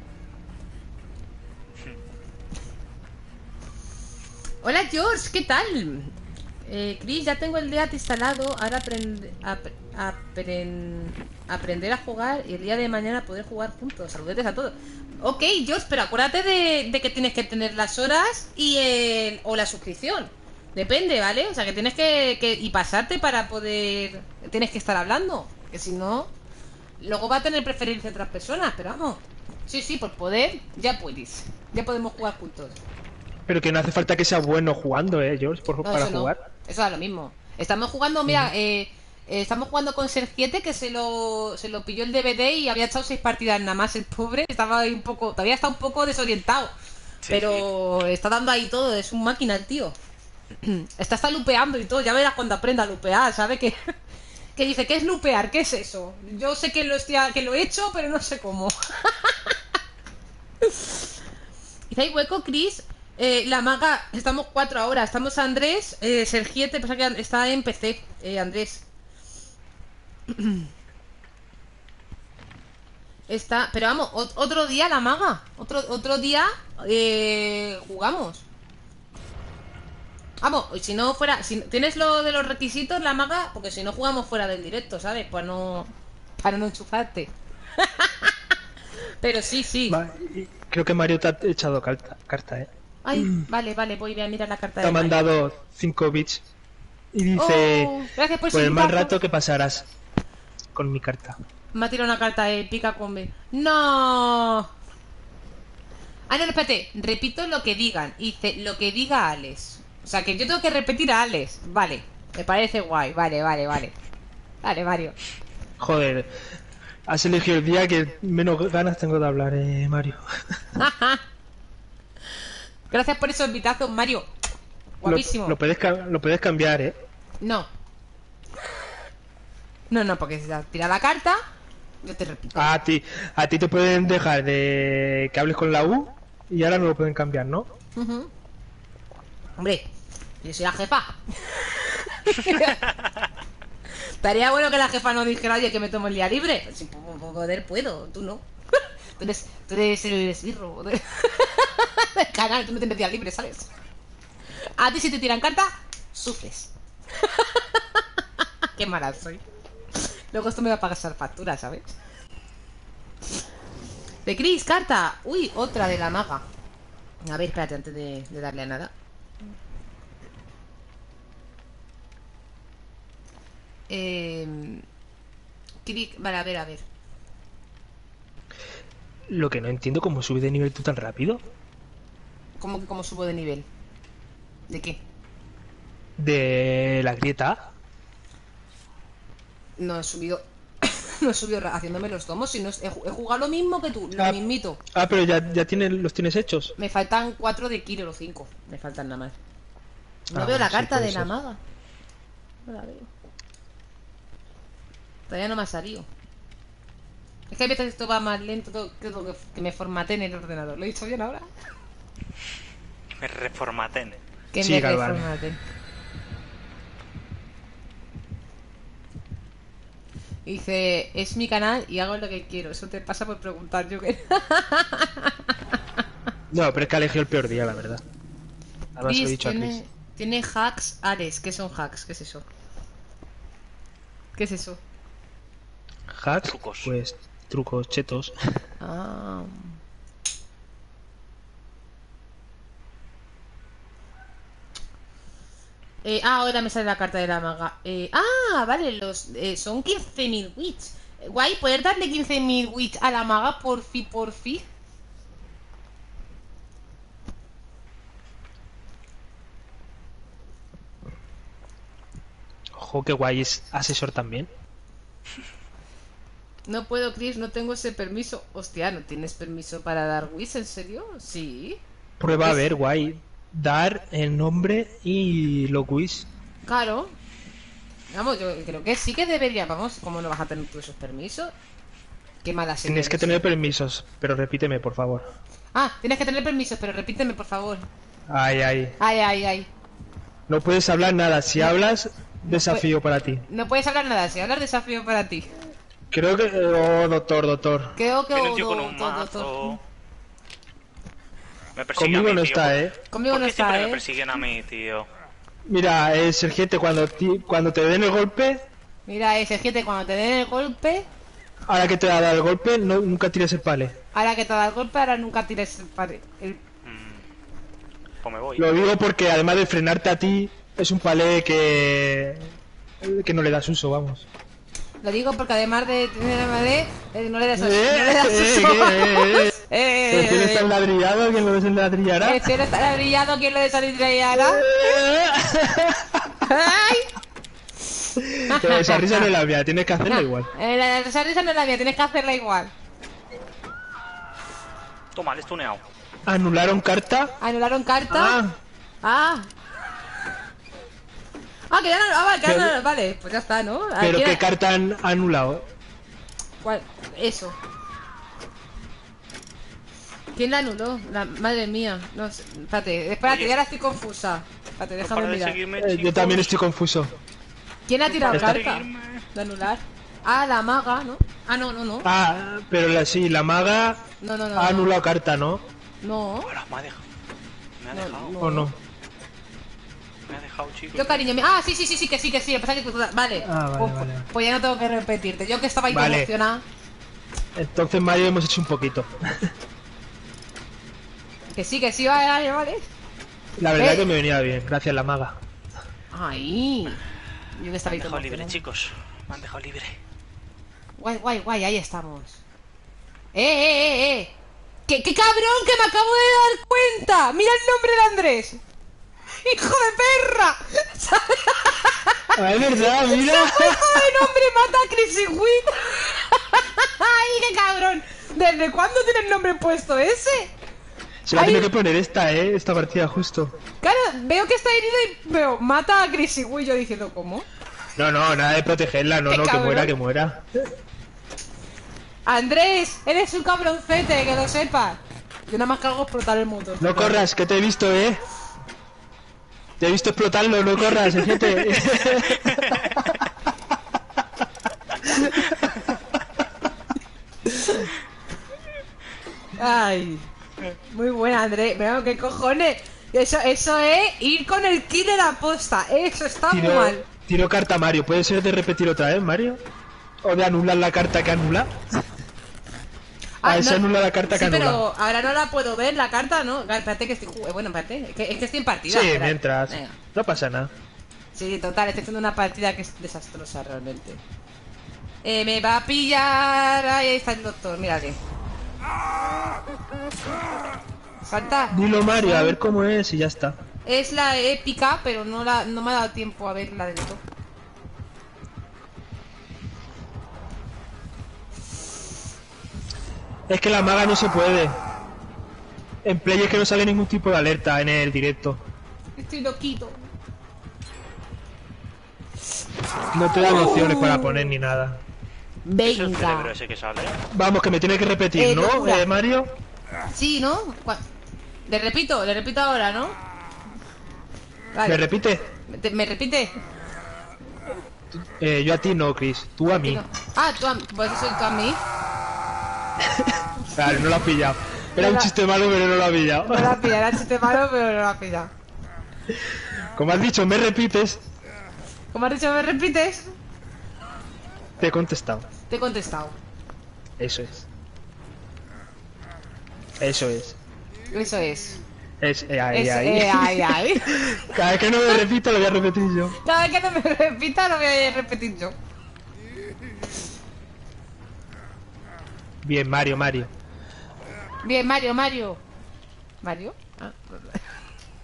Hola George, ¿qué tal? Eh, Chris, ya tengo el DEAT instalado. Ahora aprende- ap- apren- aprender a jugar y el día de mañana poder jugar juntos. Saludetes a todos. Ok, George, pero acuérdate de, de que tienes que tener las horas y el, o la suscripción. Depende, ¿vale? O sea, que tienes que, que- y pasarte para poder... Tienes que estar hablando. Que si no, luego va a tener preferencia otras personas, pero vamos. Sí, sí, por poder, ya puedes. Ya podemos jugar juntos. Pero que no hace falta que sea bueno jugando, ¿eh, George? Por, No, para eso no. jugar. Eso es lo mismo. Estamos jugando, mira, eh, eh, estamos jugando con Ser 7 que se lo, se lo pilló el DVD y había echado seis partidas nada más. El pobre estaba ahí un poco, todavía está un poco desorientado. Sí, pero está dando ahí todo, es un máquina el tío. Está hasta lupeando y todo, ya verás cuando aprenda a lupear, ¿sabe? Que, que dice, ¿qué es lupear? ¿Qué es eso? Yo sé que lo, he hecho, pero no sé cómo. ¿Y hay hueco, Chris? Eh, la maga, estamos cuatro ahora. Estamos Andrés, eh, Sergiete, pasa que está en PC, eh, Andrés. Está, pero vamos, ot- otro día la maga. Otro, otro día eh, jugamos. Vamos, si no fuera, si tienes lo de los requisitos, la maga, porque si no jugamos fuera del directo, ¿sabes? Para no, para no enchufarte. pero sí, sí. Creo que Mario te ha echado carta, carta ¿eh? Ay, vale, vale, voy a mirar la carta Te ha mandado 5 bits y dice... Oh, gracias por por el mal rato que pasarás con mi carta. Me ha tirado una carta épica con B. ¡No! Ah, no, espérate. Repito lo que digan. Dice lo que diga Alex. O sea, que yo tengo que repetir a Alex. Vale. Me parece guay. Vale, vale, vale. Vale, Mario. Joder, has elegido el día que menos ganas tengo de hablar, eh, Mario. Gracias por esos invitazos, Mario. Guapísimo. Lo, lo puedes, lo puedes cambiar, ¿eh? No. No, no, porque si tira la carta, yo te repito. A ti, a ti te pueden dejar de que hables con la U y ahora no lo pueden cambiar, ¿no? Ujú. Hombre, yo soy la jefa. Estaría bueno que la jefa no dijera, oye, que me tomo el día libre. Pues, sí, po- po- poder puedo, tú no. Tú eres, tú eres el esbirro de- del canal, tú no tienes día libre, ¿sabes? A ti si te tiran carta, sufres. Qué mala soy. Luego esto me va a pasar factura, ¿sabes? De Chris, carta. Uy, otra de la maga. A ver, espérate antes de darle a nada. Eh, clic, vale, a ver, a ver. Lo que no entiendo cómo subes de nivel tú tan rápido. ¿Cómo que cómo subo de nivel? ¿De qué? De la grieta. No he subido. no he subido haciéndome los tomos, sino he, ju- he jugado lo mismo que tú, lo Ah. mismito. Ah, pero ya, ya tienes, los tienes hechos. Me faltan cuatro de Kiro, los cinco. Me faltan nada más. No Ah, veo la sí, carta de la ser. maga. No la veo. Todavía no me ha salido. Es que a veces esto va más lento que, que, que me formate en el ordenador. ¿Lo he dicho bien ahora? Me reformaten. Que sí, me reformaten. Dice, es mi canal y hago lo que quiero. Eso te pasa por preguntar, yo que... no, pero es que ha elegido el peor día, la verdad. Lo he dicho tiene. Tiene hacks Ares. ¿Qué son hacks? ¿Qué es eso? ¿Qué es eso? Hacks, Trucos. pues trucos chetos. Ah. Eh, ah, ahora me sale la carta de la maga. Eh, ah, vale, los eh, son 15.000 wits. Eh, Guay, poder darle 15.000 wits a la maga por fi, por fi. Ojo, qué guay es asesor también. No puedo, Chris, no tengo ese permiso. Hostia, ¿no tienes permiso para dar wits? ¿En serio? Sí. Prueba a ver, guay. Dar el nombre y lo quiz. Claro. Vamos, yo creo que sí que debería. Vamos, ¿cómo no vas a tener tú esos permisos? Qué mala Tienes que tener permisos, pero repíteme, por favor. Ah, tienes que tener permisos, pero repíteme, por favor. Ay, ay. Ay, ay, ay. No puedes hablar nada. Si hablas, desafío para ti. No puedes hablar nada, si hablar desafío para ti. Creo que... Oh, doctor, doctor. Creo que... Viene un tío con un mazo. Me persigue Conmigo a mí, no tío. está, ¿eh? Conmigo ¿Por no siempre está, me ¿eh? persiguen a mí, tío? Mira, eh, Sergente, cuando, ti- cuando te den el golpe, Mira, ese gente cuando te den el golpe... ahora que te ha dado el golpe, no, nunca tires el pale. Ahora que te da el golpe, ahora nunca tires el... pare- el- Pues me voy. Lo digo porque además de frenarte a ti, es un palé que... que no le das uso, vamos. Lo digo porque además de tener la madre, eh, no le das... Eh, no le das eh, eh, eh, Eh, ¿El cielo está eh, enladrillado? ¿Quién lo desenladrillará? El cielo está brillado, ¿quién lo desalidrellará? ¡Ay! Pero esa risa no es la mía, tienes que hacerla igual. Eh, la, esa risa no es la mía, tienes que hacerla igual. Toma, le he stuneado. ¿Anularon carta? Anularon carta. Ah, Ah. Ah, que ya no. Ah, vale, que ya Pero- no- Vale, pues ya está, ¿no? Ah, pero ¿quién- ¿qué carta han anulado? ¿Cuál? Eso. ¿Quién la anuló? La... Madre mía. No sé. Espérate, espérate, Oye. ya ahora estoy confusa. Espérate, No déjame de mirar. seguirme, Eh, yo también estoy confuso. ¿Quién ha tirado No carta? seguirme. De anular. Ah, la maga, ¿no? Ah, no, no, no. Ah, pero la, sí, la maga No, no, no. ha no. anulado carta, ¿no? No. Me ha dejado. Me ha No, dejado. no. ¿O no? Me ha dejado, chicos. Yo, cariño mío. Ah, sí, sí, sí, sí, que sí, que sí. Pasa que... Vale. Ah, vale, pues, vale. pues ya no tengo que repetirte. Yo que estaba ahí Vale. emocionada. Entonces Mario hemos hecho un poquito. Que sí, que sí, vale, vale, vale. La verdad Eh. que me venía bien, gracias la maga. Ay. Yo que estaba Me ahí han tan dejado libre, chicos. Me han dejado libre. Guay, guay, guay, ahí estamos. ¡Eh, eh, eh, eh! ¡Qué, qué cabrón que me acabo de dar cuenta! ¡Mira el nombre de Andrés! ¡Hijo de perra! Ah, es verdad, mira. ¡Hijo de nombre mata a Chrissy Witt! ¡Ay, qué cabrón! ¿Desde cuándo tiene el nombre puesto ese? Se la Ay. tiene que poner esta, eh, esta partida justo. Claro, veo que está herido y veo, mata a Chrissy Witt. Yo diciendo, ¿cómo? No, no, nada de protegerla, no, Qué no, que muera, que muera. Andrés, eres un cabroncete, que lo sepas. Yo nada más que hago explotar el motor. No corras, que te he visto, eh. Te he visto explotarlo, no corras, gente. Ay, muy buena, Andrés. Pero qué cojones. Eso, eso es ir con el killer a posta. Eso está Tiro, mal. tiro carta Mario. ¿Puede ser de repetir otra vez, Mario? ¿O de anular la carta que anula? Ah, se anula la carta sí, que anula. pero ahora no la puedo ver, la carta, ¿no? Espérate que estoy... jug- Bueno, espérate. Es que, es que estoy en partida. Sí, espera. mientras. Venga. No pasa nada. Sí, total, estoy haciendo una partida que es desastrosa realmente. Eh, me va a pillar... Ahí está el doctor, mírale. Falta... Dilo, Mario, a ver cómo es y ya está. Es la épica, pero no, la, no me ha dado tiempo a verla del todo. Es que la maga no se puede. En play es que no sale ningún tipo de alerta en el directo. Estoy loquito. No te dan opciones para poner ni nada. Es el cerebro Venga. ese que sale. Vamos, que me tiene que repetir, Eh, ¿no, eh, Mario? Sí, ¿no? Le repito, le repito ahora, ¿no? Vale. ¿Me repite? Te- ¿Me repite? Eh, yo a ti no, Chris. Tú a mí. Ah, tú a mí. Pues soy tú a mí. Vale, no lo has pillado. Era No un chiste malo, pero no lo No pillado. la has pillado, era chiste malo, pero no la has pillado. Como has dicho, me repites, Como has dicho, ¿me repites? te he contestado. Te he contestado. Eso es. Eso es. Eso es. Es, eh, Es- eh, ay, ay. Cada vez que no me repito, lo voy a repetir yo. Cada vez que no me repita, lo voy a repetir yo. Bien, Mario, Mario. Bien, Mario, Mario. ¿Mario? Ah,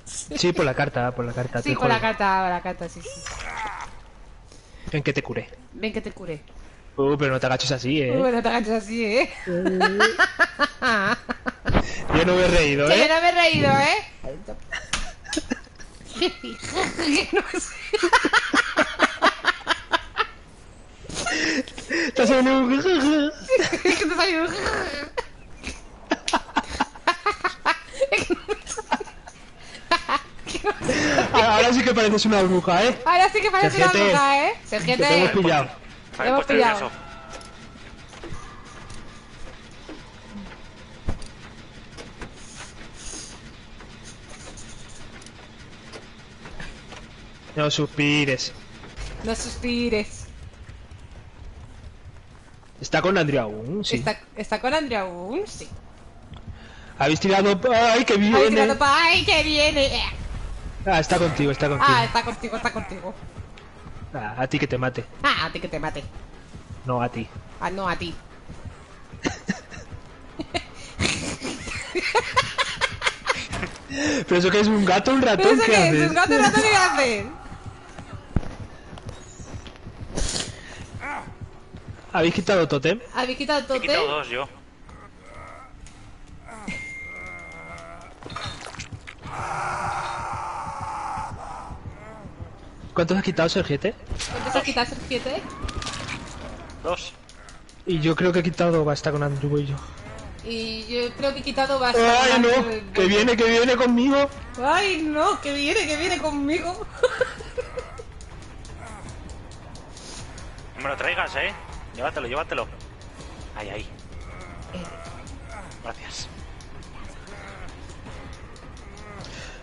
Sí, por la carta, por la carta. sí, por la carta, por la carta, sí, sí. En que te curé. Ven que te curé. Uh, pero no te agaches así, eh. Bueno, te agaches así, ¿eh? Yo no me he reído, Que yo eh. no me he reído, ¿eh? Te has venido un- Es que te salió un-. Ahora sí que pareces una bruja, eh. Ahora sí que parece una bruja, ¿eh? Que Sergete. te hemos pillado. Me hemos he puesto pillado. No suspires. No suspires. ¿Está con Andrea aún? Sí. ¿Está, ¿Está con Andrea aún? Sí. ¿Habéis tirado? ¡Ay, que viene! tirando pa- ¡Ay, que viene! Ah, está contigo, está contigo. Ah, está contigo, está contigo. Ah, a ti que te mate. Ah, a ti que te mate. No, a ti. Ah, no, a ti. ¿Pero eso que es un gato un ratón? ¿Eso ¿Qué es? ¿Un gato rato qué haces? ¿Habéis quitado totem? ¿Habéis quitado el He quitado dos yo. ¿Cuántos has quitado, Sergete? ¿Cuántos has quitado, Sergiete? Dos. Y yo creo que he quitado basta con Andrew y yo. Y yo creo que he quitado bastante. ¡Ay, no! ¡Que viene, que viene conmigo! ¡Ay, no! ¡Que viene, que viene conmigo! No me lo traigas, eh. Llévatelo, llévatelo. Ahí, ahí. Gracias.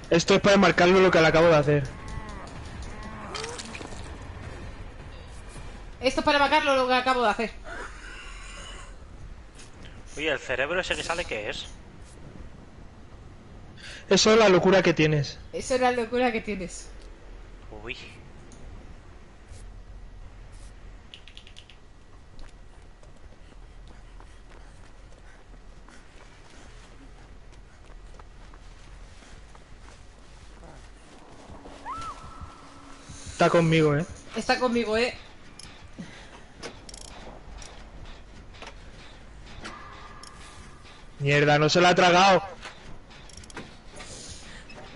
Esto es para marcarlo lo que le acabo de hacer. Esto es para marcarlo lo que acabo de hacer. Oye, el cerebro ese que sale, ¿qué es? Eso es la locura que tienes. Eso es la locura que tienes. Uy. Está conmigo, eh. Está conmigo, ¿eh? Mierda, no se la ha tragado.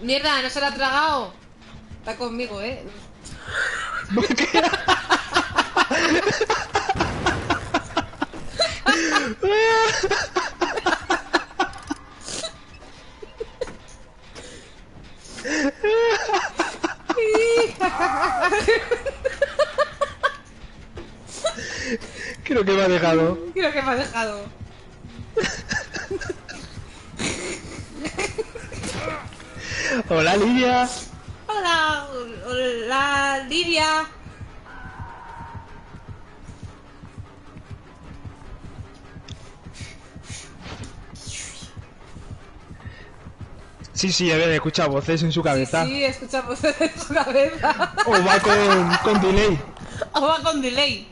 Mierda, no se la ha tragado. Está conmigo, ¿eh? Creo que me ha dejado. Creo que me ha dejado. Hola, Lidia. Hola, hola, Lidia. Sí, sí, a ver, escucha voces en su cabeza. Sí, escuchamos en su cabeza. O va con, con delay. O va con delay.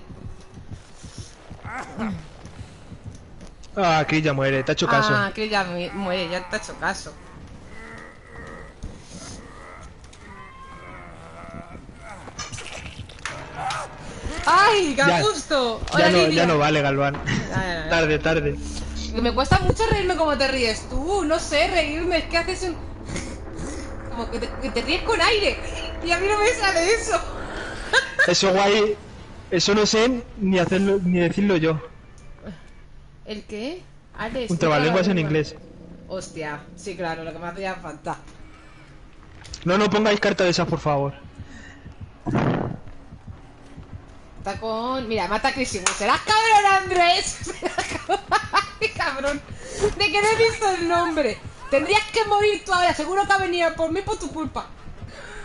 Ah, Chris ya muere, te ha hecho caso. Ah, que ya mu- muere, ya te ha hecho caso. ¡Ay, qué Ya- gusto! Hola, ya, no, ya no vale, Galván. Tarde, tarde. Me cuesta mucho reírme como te ríes tú, no sé, reírme, es que haces un... Como que te, que te ríes con aire. Y a mí no me sale eso. Eso guay. Eso no sé ni hacerlo ni decirlo yo. ¿El qué? Alex, Un trabalenguas en inglés. Hostia, sí, claro, lo que me hacía falta. No, no pongáis carta de esas, por favor. Está con... Mira, mata a Chris Wood. ¿Serás cabrón, Andrés? Ay, cabrón. De que no he visto el nombre. Tendrías que morir tú ahora. Seguro que ha venido por mí por tu culpa.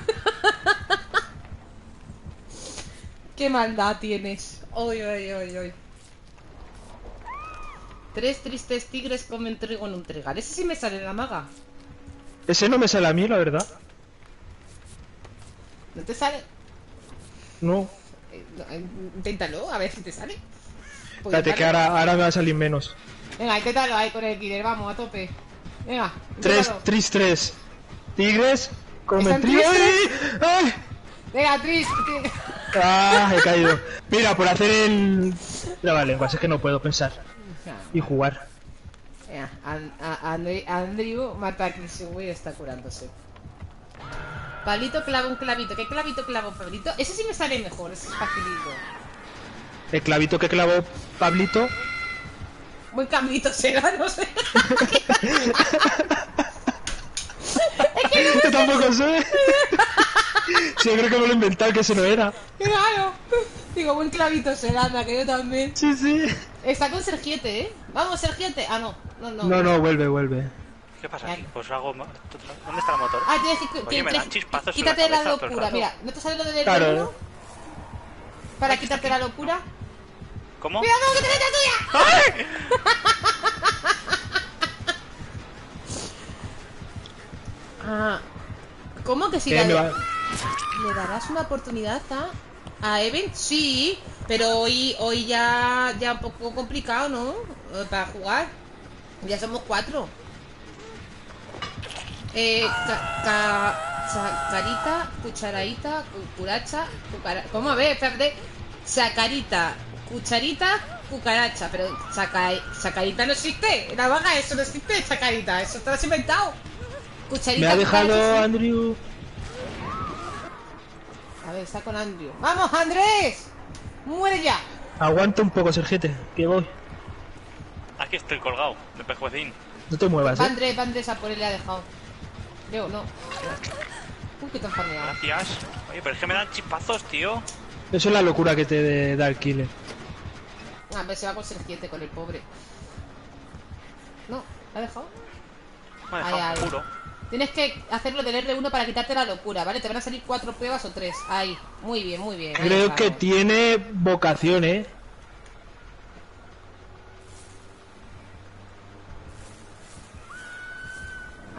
Qué maldad tienes. Oy, oy, oy, oy. Tres tristes tigres comen trigo en un trigal. Ese sí me sale la maga. Ese no me sale a mí, la verdad. ¿No te sale? No. No, Inténtalo, a ver si te sale. Espérate, que ahora, ahora me va a salir menos. Venga, inténtalo ahí con el killer, vamos, a tope. Venga, Tres, inténtalo. tris, tres. Tigres, comen ¿Están trigo. ¡Ay! Venga, Tris. que- Ah, he caído. Mira, por hacer el... lenguas es que no puedo pensar y jugar. Venga, An- a- Andre- Andrew mata a Chris y está curándose. Pablito clava un clavito. ¿Qué clavito clavo, Pablito? Ese sí me sale mejor, ese es facilito. El clavito que clavó Pablito. Buen clavito será, no sé. Yo tampoco sé. Sí, yo creo que me lo he inventado, que ese no era. Claro. Digo, buen clavito será, anda, que yo también. Sí, sí. Está con Sergiete, ¿eh? Vamos, Sergiete. Ah, no. No, no. No, no, vuelve, vuelve. ¿Qué pasa aquí? Pues hago... ¿Dónde está el motor? Ah, tienes que... Oye, me dan chispazos Quítate la cabeza locura. Mira, ¿no te sale lo del Claro. uno? Para quitarte la locura. ¿Cómo? ¡Cuidado, que te metes tuya! Ah, ¿Cómo que si va- le darás una oportunidad a, a Even? Sí, pero hoy hoy ya ya un poco complicado, ¿no? Eh, Para jugar. Ya somos cuatro. Eh, ca, ca- sacarita, cucharadita, cucara... ¿Cómo? A ver, espérate. Sacarita, cucharita, cucaracha. Pero saca, sacarita no existe. La vaga, eso no existe, sacarita. Eso te lo has inventado. Cucharita, Me ha dejado. Andrew. A ver, está con Andrew. ¡Vamos, Andrés! ¡Muere ya! Aguanta un poco, Sergete, que voy. Aquí estoy colgado, de pejuecín. No te muevas, Va eh. Andrés, Andrés a por él le ha dejado. Creo, no. Uy, qué tan farmeado. Gracias. Oye, pero es que me dan chispazos, tío. Eso es la locura que te da el killer. A ver, se va con Sergiete, con el pobre. No, ¿la ha dejado? Me ha Ay, dejado ay. puro. Tienes que hacerlo del R1 para quitarte la locura, ¿vale? Te van a salir cuatro pruebas o tres. Ahí, muy bien, muy bien. Creo que tiene vocación, eh.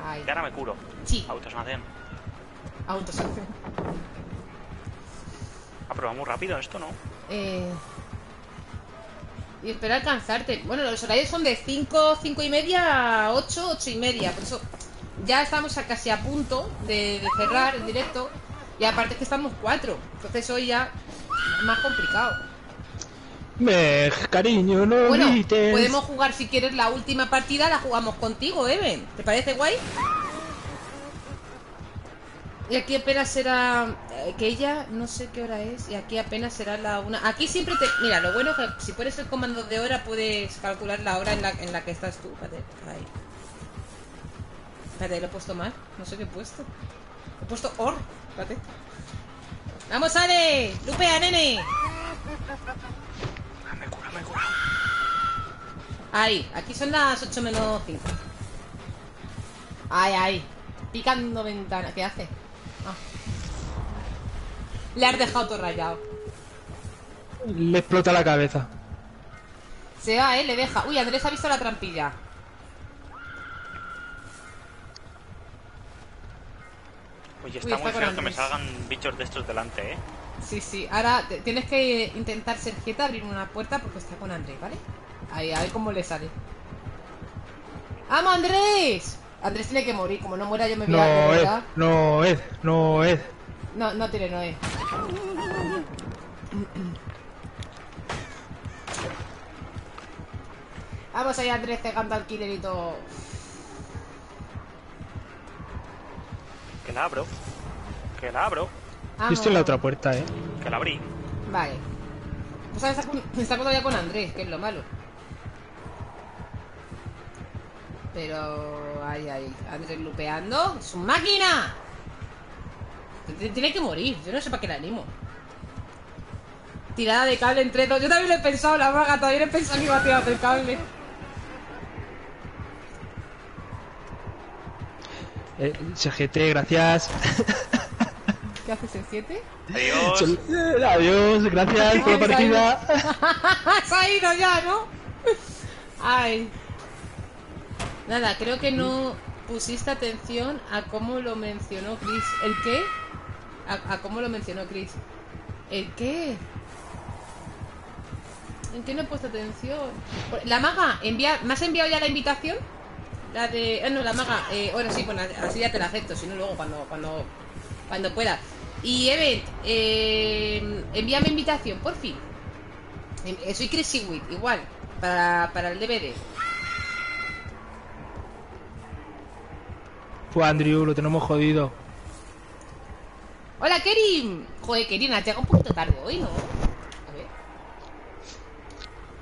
Ahí. Y ahora me curo. Sí. Ah, pero va muy rápido esto, ¿no? Eh... Y espera alcanzarte. Bueno, los horarios son de 5, 5 y media a 8, 8 y media. Por eso ya estamos a casi a punto de, de cerrar el directo. Y aparte que estamos cuatro. Entonces hoy ya es más complicado. Me, cariño, no Bueno, grites. podemos jugar si quieres la última partida, la jugamos contigo, Even. ¿Te parece guay? Y aquí apenas será eh, que ella, no sé qué hora es, y aquí apenas será la una. Aquí siempre te. Mira, lo bueno es que si pones el comando de hora puedes calcular la hora en la, en la que estás tú. Espérate, ahí. Espérate, lo he puesto mal. No sé qué he puesto. He puesto or. Espérate. ¡Vamos, Ale! ¡Lupea, nene! Me cura, me cura. Ahí, aquí son las 8 menos 5. Ay, ay. Picando ventana. ¿Qué hace? Le has dejado todo rayado. Le explota la cabeza. Se va, eh, le deja. Uy, Andrés ha visto la trampilla. Oye, Uy, está está muy feo que me salgan bichos de estos delante, ¿eh? Sí, sí. Ahora tienes que intentar ser quieta, abrir una puerta porque está con Andrés, ¿vale? Ahí, a ver cómo le sale. ¡Vamos, Andrés! Andrés tiene que morir. Como no muera, yo me voy a No es, ¿verdad? no es, no es. No, no tiene, no es. Vamos allá, Andrés, cegando al killer y todo. Que la abro. Que la abro. Yo estoy en la otra puerta, eh. Que la abrí. Vale. Pues ahora está, con, está todavía con Andrés, que es lo malo. Pero... Ay, ay. Andrés lupeando. ¡Es un máquina! Tiene que morir. Yo no sé para qué la animo. Tirada de cable entre dos. Yo también lo he pensado, la vaga, también he pensado que iba a tirar el cable. Eh, CGT, gracias. ¿Qué haces el 7? Adiós. Eh, Adiós, gracias por la partida. Se ha ido ya, ¿no? Ay. Nada, creo que no pusiste atención a cómo lo mencionó Chris. ¿El qué? A, a cómo lo mencionó Chris. ¿El qué? ¿En qué no he puesto atención? La maga, envía, ¿me has enviado ya la invitación? La de... eh, no, la maga. Eh, bueno, sí, bueno, así ya te la acepto, si no luego cuando, cuando, cuando pueda. Y Event, eh, envíame invitación, por fin. Eh, soy Chris Seaweed, igual, para, para el DVD. Pues Andrew, lo tenemos jodido. Hola, Kerim. Joder, Kerim, te hago un poquito tarde hoy, ¿no? A ver.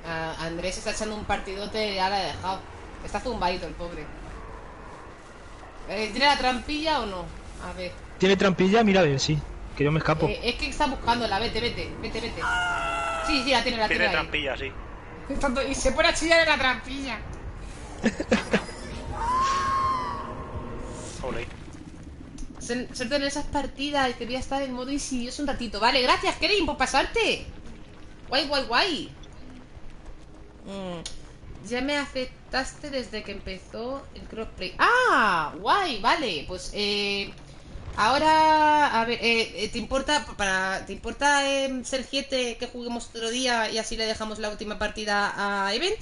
Ah, Andrés está echando un partidote, ya la he dejado. Está zumbadito el pobre. Eh, ¿Tiene la trampilla o no? A ver. ¿Tiene trampilla? Mira, a ver, sí. Que yo me escapo. Eh, es que está buscándola, vete, vete, vete, vete. Sí, sí, la tiene, la tiene. Tiene ahí. trampilla, sí. Y se pone a chillar en la trampilla. Ole. Suerte en esas partidas, que voy a estar en modo insidioso un ratito. Vale, gracias, Kerim, por pasarte. Guay, guay, guay. Mm, Ya me aceptaste desde que empezó el crossplay. ¡Ah! Guay, vale. Pues, eh... Ahora, a ver, eh, eh, ¿te importa, para, ¿te importa eh, ser 7 que juguemos otro día y así le dejamos la última partida a Event?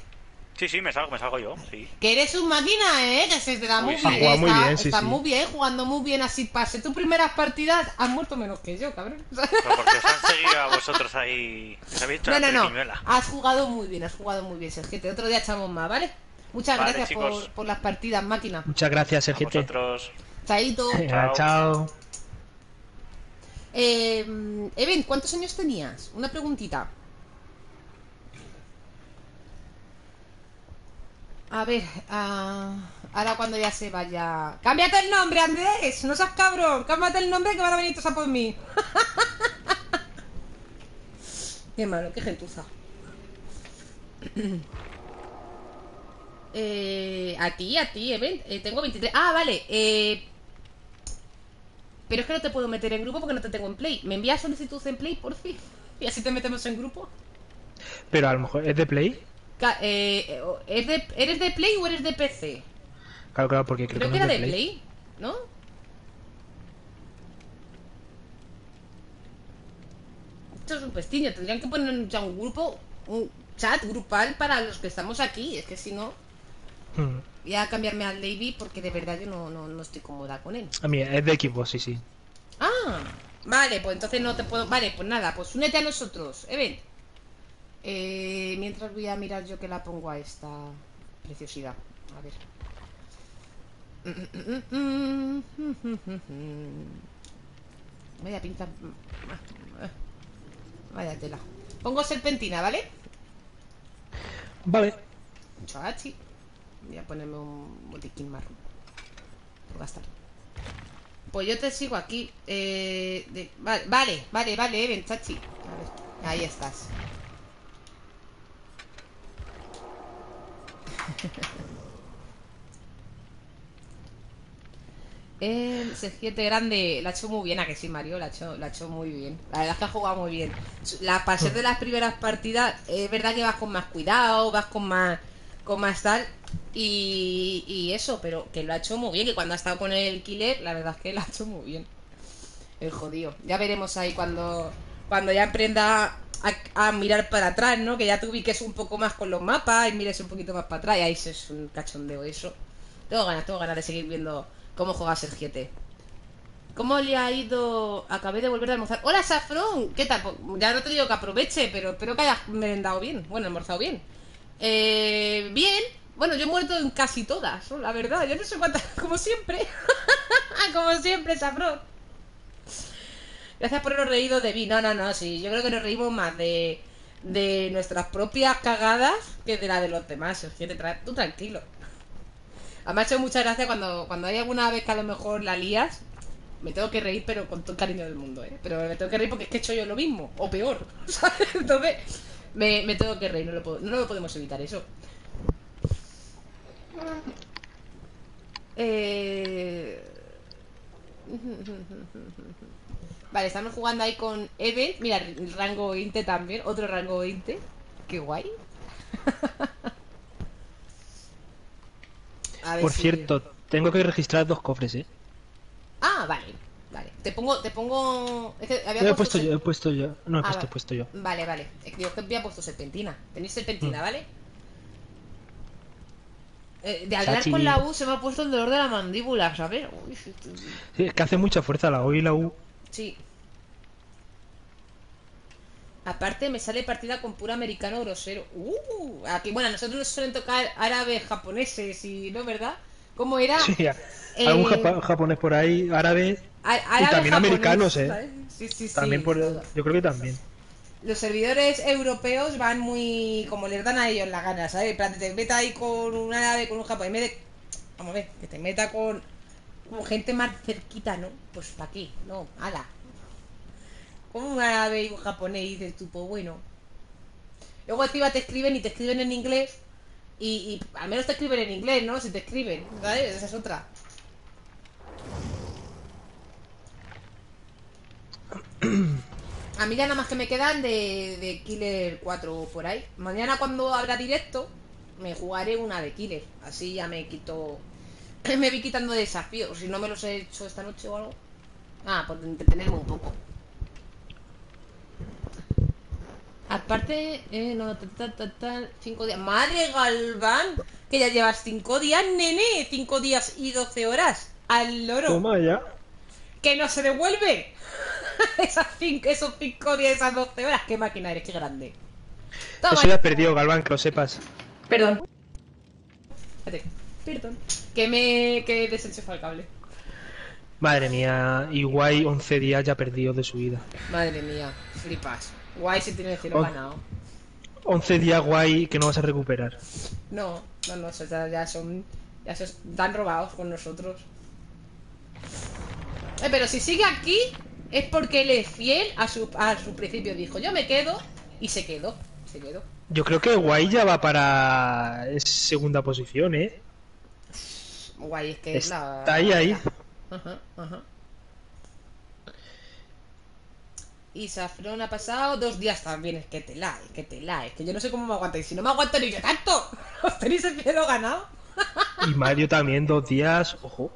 Sí, sí, me salgo, me salgo yo, sí. Que eres un máquina, ¿eh? Que se te da muy Uy, bien. sí. Muy está, bien, sí, está sí. muy bien, jugando muy bien. Así pasé tus primeras partidas, has muerto menos que yo, cabrón. Pero porque os han seguido a vosotros ahí. Os habéis hecho No, no, no. Has jugado muy bien, has jugado muy bien, Sergio. Otro día echamos más, ¿vale? Muchas Vale, gracias por, por las partidas, máquina. Muchas gracias, A Sergete. vosotros. Chaito. Venga, chao. Eh, Even, ¿cuántos años tenías? Una preguntita. A ver, ah, ahora cuando ya se vaya... ¡Cámbiate el nombre, Andrés! ¡No seas cabrón! ¡Cámbiate el nombre que van a venir todos a por mí! qué malo, qué gentuza. eh, a ti, a ti, Even. Eh, tengo 23... Ah, vale. Eh, pero es que no te puedo meter en grupo porque no te tengo en play. ¿Me envías solicitud en play, por fin? Y así te metemos en grupo. Pero a lo mejor es de Play. Eh, eh, ¿es de- ¿Eres de play o eres de PC? Claro, claro, porque creo, Creo que era de play, ¿no? Esto es un pestiño. Tendrían que poner ya un grupo, un chat grupal para los que estamos aquí. Es que si no, Hmm. voy a cambiarme al Lady porque de verdad yo no, no, no estoy cómoda con él. A mí es de equipo, sí, sí. Ah, vale, pues entonces no te puedo. Vale, pues nada, pues únete a nosotros, Even. Eh, mientras voy a mirar yo que la pongo a esta preciosidad. A ver. Vaya pinta. Vaya tela. Pongo serpentina, ¿vale? Vale. Choachi. Voy a ponerme un botiquín marrón. Por gastar. Pues yo te sigo aquí. Eh, de- vale, vale, vale, Even, chachi. A ver, ahí estás. El Sergiete grande la ha hecho muy bien, a que sí, Mario, la ha hecho, la ha hecho muy bien. La verdad es que ha jugado muy bien. La, ser de las primeras partidas, es verdad que vas con más cuidado, vas con más, con más tal. Y, y eso, pero que lo ha hecho muy bien. Que cuando ha estado con el killer, la verdad es que lo ha hecho muy bien. El jodido. Ya veremos ahí cuando, cuando ya aprenda a, mirar para atrás, ¿no? Que ya te ubiques un poco más con los mapas y mires un poquito más para atrás. Y ahí es un cachondeo eso. Tengo ganas, tengo ganas de seguir viendo cómo juega Sergiete. ¿Cómo le ha ido? Acabé de volver a almorzar. ¡Hola, Safrón! ¿Qué tal? Pues ya no te digo que aproveche, pero espero que hayas merendado bien. Bueno, almorzado bien. Eh, bien. Bueno, yo he muerto en casi todas, la verdad. Yo no sé cuántas, como siempre. como siempre, Safrón. Gracias por haber reído de mí. No, no, no, sí. Yo creo que nos reímos más de, de nuestras propias cagadas que de la de los demás. Sergio, tra- tú tranquilo. Además, hecho mucha gracia cuando, cuando hay alguna vez que a lo mejor la lías Me tengo que reír, pero con todo el cariño del mundo, ¿eh? Pero me tengo que reír porque es que he hecho yo lo mismo, o peor, ¿sabes? Entonces, me, me tengo que reír, no lo, no lo podemos evitar eso. Eh... Vale, estamos jugando ahí con Even. Mira, el rango 20 también. Otro rango 20. Qué guay. A ver Por si- cierto, tengo que registrar dos cofres, ¿eh? Ah, vale. Vale. Te pongo. Te pongo. Es que había Lo he puesto yo, he puesto yo. No he Ah, puesto, vale. he puesto yo. Vale, vale. Es que digo que había puesto serpentina. Tenéis serpentina, Mm. ¿vale? Eh, de hablar Chachi. con la U se me ha puesto el dolor de la mandíbula, ¿sabes? Uy, sí, sí, sí. Sí, es que hace mucha fuerza la O y la U. Sí. Aparte me sale partida con puro americano grosero. Uh, aquí, bueno, a nosotros nos suelen tocar árabes, japoneses y, ¿no, verdad? ¿Cómo era? Sí, Eh, algún japa- japonés por ahí, árabe. Á- Y árabe, también japonés, americanos, ¿eh? ¿sabes? Sí, sí, sí. También por. todo. Yo creo que también. Los servidores europeos van muy como les dan a ellos la gana, ¿sabes? En plan, te meta ahí con un árabe, con un japonés, en vez de... Vamos a ver, que te meta con, con gente más cerquita, ¿no? Pues ¿para qué? No, ala. Con un árabe y un japonés y dices tú, pues bueno. Luego encima te escriben y te escriben en inglés y, y al menos te escriben en inglés, ¿no? Si te escriben, ¿sabes? Esa es otra. A mí ya nada más que me quedan de, de Killer 4 por ahí. Mañana cuando habrá directo, me jugaré una de Killer. Así ya me quito... Me vi quitando desafíos. Si no me los he hecho esta noche o algo. Ah, por entretenerme un poco. Aparte, eh, no, tal, tal, tal, tal, cinco días. ¡Madre Galván! Que ya llevas cinco días, nene. Cinco días y doce horas. Al loro. Toma ya. ¡Que no se devuelve! Esas cinco, esos cinco días, esas 12 horas. ¡Qué máquina eres! ¡Qué grande! Toma. Eso ya has perdido, Galván, que lo sepas. Perdón. Espérate. Perdón. Que me... Que he desenchufado el cable. Madre mía, Iguay 11 días ya perdido de su vida. Madre mía. Flipas. Guay si tiene el cielo ganado. 11 días guay que no vas a recuperar. No, no, no. Ya, ya son... Ya se están robados con nosotros. Eh, pero si sigue aquí es porque él es fiel a su, a su principio. Dijo, yo me quedo y se quedó. Se quedó. Yo creo que Guay ya va para segunda posición, ¿eh? Guay, es que es la... Está ahí, ahí. Ajá, ajá. Y Safrón ha pasado dos días también. Es que te la, es que te la. Es que yo no sé cómo me aguantáis. Si no me aguanto ni yo tanto. ¿Os tenéis el cielo ganado? Y Mario también, dos días, ojo.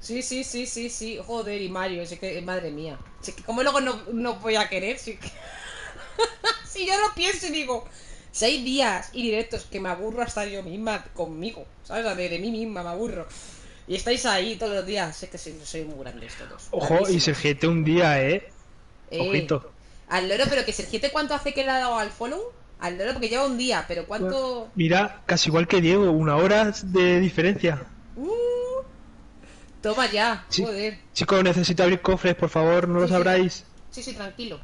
Sí, sí, sí, sí, sí. Joder, y Mario, es que, madre mía. Es que, ¿cómo luego no, no voy a querer? Si, que- si yo lo pienso y digo, seis días y directos que me aburro hasta yo misma conmigo, ¿sabes? De, de mí misma me aburro. Y estáis ahí todos los días. Es que soy, soy muy grandes todos. Ojo, y grandísimos. Sergete un día, ¿eh? Eh, Ojito. Al loro, pero que Sergiete, ¿cuánto hace que le ha dado al follow? Al loro, porque lleva un día, pero ¿cuánto...? Mira, casi igual que Diego, una hora de diferencia. Uh, toma ya, Sí. joder. Chicos, necesito abrir cofres, por favor, no lo Sí, sí. sabráis. Sí, sí, tranquilo.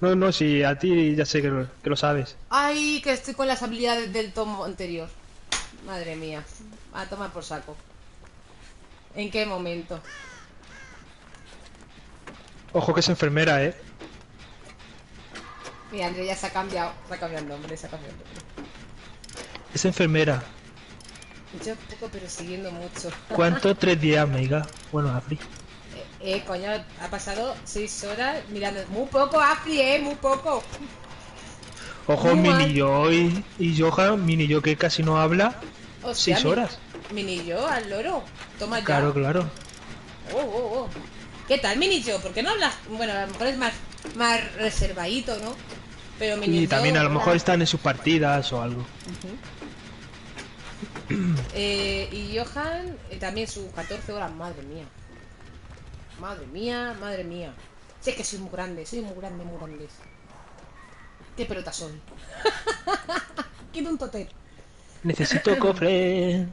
No, no, si a ti ya sé que lo, que lo sabes. Ay, que estoy con las habilidades del tomo anterior. Madre mía. A tomar por saco. ¿En qué momento? Ojo que es enfermera, ¿eh? Mira, Andrea ya se ha cambiado. Se ha cambiado el nombre, se ha cambiado el nombre. Es enfermera. Yo poco, pero siguiendo mucho. ¿Cuánto? Tres días, me diga. Bueno, Afri. Eh, eh, coño, ha pasado seis horas mirando. Muy poco, Afri, eh, muy poco. Ojo, Muy. Mini yo y, y Johan, Mini yo que casi no habla. Hostia, Seis mi- horas. Mini yo, al loro. Toma ya. Claro, claro. Oh, oh, oh. ¿Qué tal, Mini yo? ¿Por qué no hablas? Bueno, a lo mejor es más, más reservadito, ¿no? Pero Mini Y también a lo mejor están en sus partidas o algo. Eh, y Johan, eh, también sus 14 horas, madre mía. Madre mía, madre mía. Si es que soy muy grande, soy muy grande, muy grande. ¿Qué pelota soy? Quiero un totel. Necesito cofre.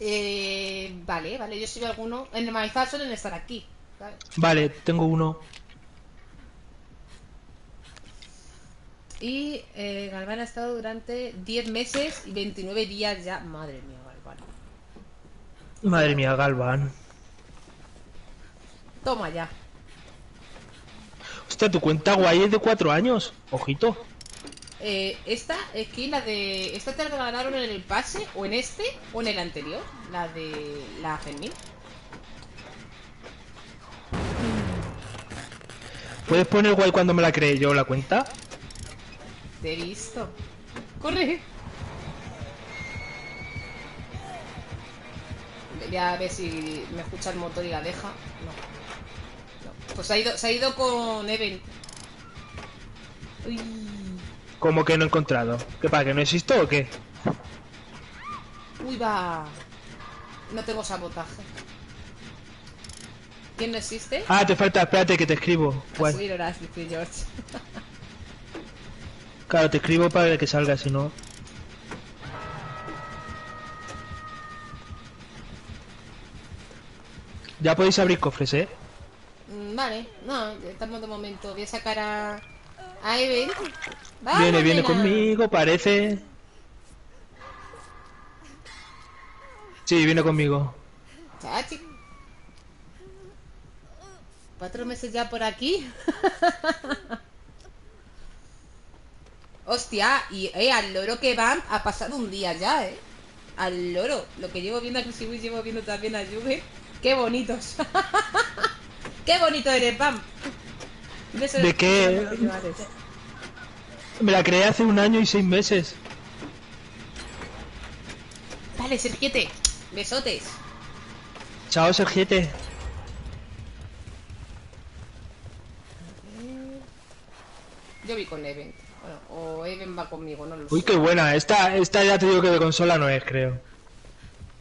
Eh, vale, vale, yo soy alguno. En el maizal suelen estar aquí. ¿Vale? Vale, tengo uno. Y eh, Galván ha estado durante 10 meses y 29 días ya. Madre mía, Galván. Madre mía, Galvan. Toma ya. Hostia, tu cuenta guay es de cuatro años. Ojito. Eh, esta skin, la de. ¿Esta te la regalaron en el pase? ¿O en este? ¿O en el anterior? La de. La Fermín. ¿Puedes poner guay cuando me la creé yo la cuenta? Te he visto. ¡Corre! Voy a ver si me escucha el motor y la deja. No. No. Pues se ha ido, se ha ido con Even. Uy. Como que no he encontrado. ¿Qué para que no existo o qué? Uy, va. No tengo sabotaje. ¿Quién no existe? Ah, te falta, espérate que te escribo. A Guay. subir horas, dice George. Claro, te escribo para que salga, si no. Ya podéis abrir cofres, ¿eh? Mm, Vale, no, estamos de momento. Voy a sacar a. A. Vamos, viene, viene conmigo, parece. Sí, viene conmigo. Chachi. Cuatro meses ya por aquí. Hostia, y eh, al loro que van ha pasado un día ya, eh. Al loro. Lo que llevo viendo a y llevo viendo también a Juve. Qué bonitos. Qué bonito eres, Pam. ¿De qué? Me la creé hace un año y seis meses. Vale, Sergiete. Besotes. Chao, Sergiete. Yo vi con Even. Bueno, o Even va conmigo, no lo Uy, sé. qué buena. Esta, esta ya te digo que de consola no es, creo.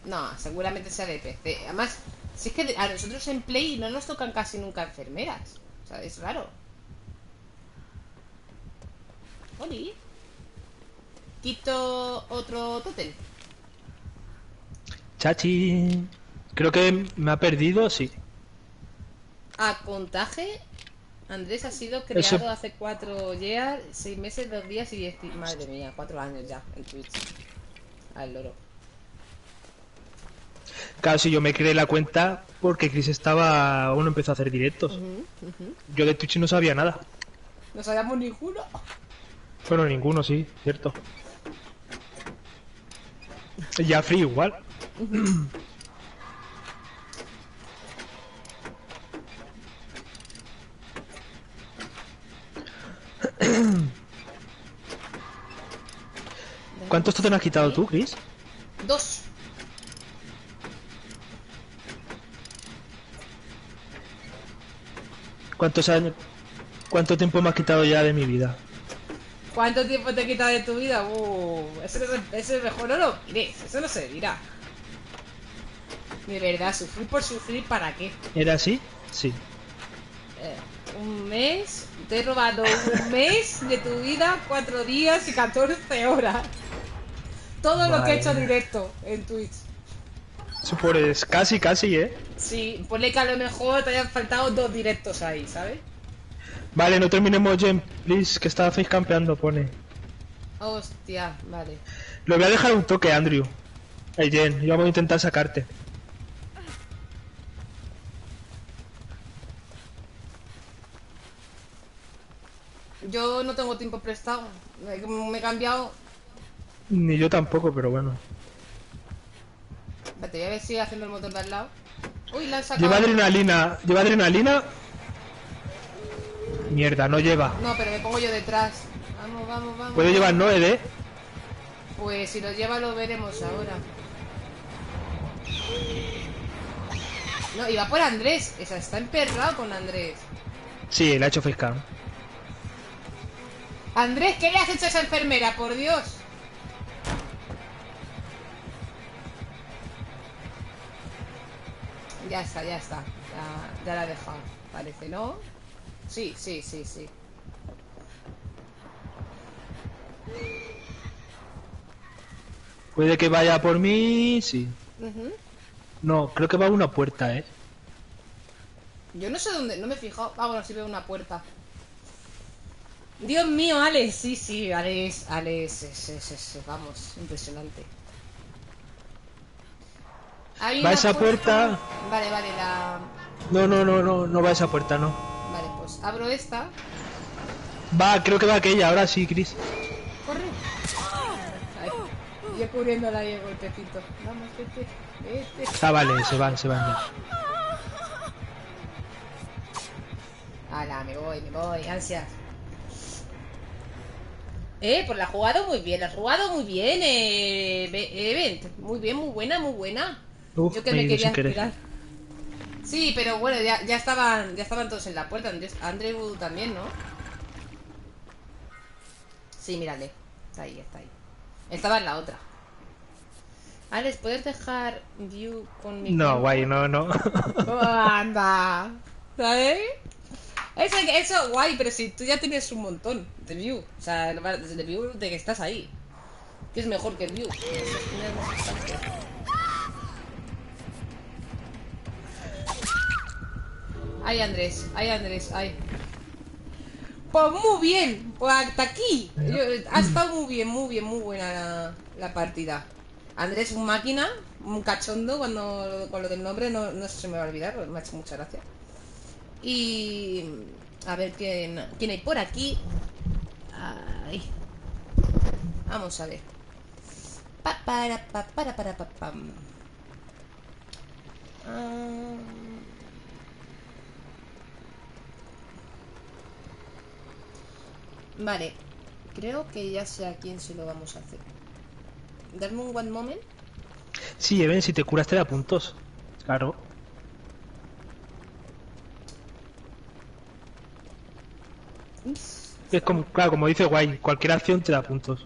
No, seguramente sea de PC. Además, si es que a nosotros en Play no nos tocan casi nunca enfermeras. O sea, es raro. Oli. Quito otro tótem. Chachi. Creo que me ha perdido, sí. A contaje, Andrés ha sido creado Eso. hace cuatro years, seis meses, dos días y diez... Madre mía, cuatro años ya en Twitch. Al loro. Claro, si yo me creé la cuenta porque Chris estaba... Aún empezó a hacer directos. Yo de Twitch no sabía nada. No sabíamos ninguno. Bueno, ninguno, sí, cierto. Ya free igual. ¿Cuántos te has quitado tú, Chris? Dos. ¿Cuántos años? ¿Cuánto tiempo me has quitado ya de mi vida? ¿Cuánto tiempo te he quitado de tu vida? Uh, eso, no eso mejor no lo mires, eso no se dirá. De verdad, sufrir por sufrir, ¿para qué? ¿Era así? Sí. Eh, un mes, te he robado un mes de tu vida, cuatro días y 14 horas. Todo lo que he hecho directo en Twitch. Pues casi, casi, ¿eh? Sí, ponle que a lo mejor te hayan faltado dos directos ahí, ¿sabes? Vale, no terminemos, Jen, please, que estaba face campeando, pone. Hostia, vale. Lo voy a dejar un toque, Andrew. Hey, Jen, yo voy a intentar sacarte. Yo no tengo tiempo prestado. Me he cambiado. Ni yo tampoco, pero bueno. Espérate, voy a ver si haciendo el motor de al lado. Uy, la han sacado. ¿Lleva adrenalina? ¿Lleva adrenalina? Mierda, no lleva. No, pero me pongo yo detrás. Vamos, vamos, vamos. Puede llevar Noed, ¿eh? Pues si lo lleva lo veremos ahora. No, iba por Andrés. Esa está emperrado con Andrés. Sí, le ha hecho facecam. Andrés, ¿qué le has hecho a esa enfermera? Por Dios. Ya está, ya está. Ya, ya la he dejado. Parece, ¿no? Sí, sí, sí, sí. Puede que vaya por mí, sí. No, creo que va a una puerta, ¿eh? Yo no sé dónde, no me he fijado. Ah, bueno, sí veo una puerta. Dios mío, Alex, sí, sí, Alex, Alex, es, es, es- vamos, impresionante. Hay Va esa puerta. Vale, vale, la... No, no, no, no, no va a esa puerta, no. Vale, pues abro esta. Va, creo que va aquella, ahora sí, Chris. Corre. Ahí. Yo cubriéndola ahí el golpecito. Vamos, vete. Vete. Ah, vale, se van, se van ya. Ala, me voy, me voy, ansias. Eh, pues la has jugado muy bien, la has jugado muy bien, eh, Be- Event. Muy bien, muy buena, muy buena. Uf, Yo que me quería tirar. Sí, pero bueno, ya, ya estaban ya estaban todos en la puerta. Andrew también, ¿no? Sí, mírale. Está ahí, está ahí. Estaba en la otra. Alex, ¿puedes dejar view con mi No, guay, no, no. Oh, anda. ¿Sabes? Eso, eso guay, pero si tú ya tienes un montón de view. O sea, desde el view de que estás ahí. Que es mejor que el view. Ay, Andrés, ay, Andrés, ay. Pues muy bien, pues hasta aquí. Yo- ha estado muy bien, muy bien, muy buena la, partida. Andrés, un máquina, un cachondo cuando con lo del nombre, no, no se me va a olvidar, me ha hecho mucha gracia. Y a ver quién, quién hay por aquí. Ay. Vamos a ver. Pa, para, pa, para, para, pa, pam. Ah. Vale, creo que ya sé a quién se lo vamos a hacer. Darme un one moment. Sí, Even, si te curas te da puntos. Claro. Es como, claro, como dice Guay, cualquier acción te da puntos.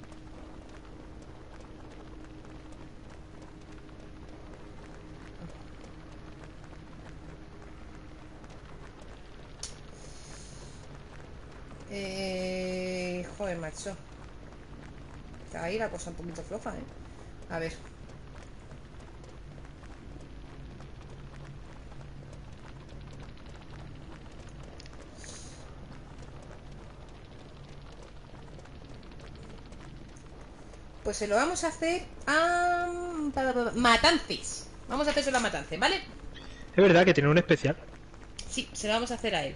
Eh, joder, macho. Está ahí la cosa un poquito floja, ¿eh? A ver. Pues se lo vamos a hacer a... pa, Matances. Vamos a hacerse a Matances, ¿vale? Es verdad que tiene un especial. Sí, se lo vamos a hacer a él.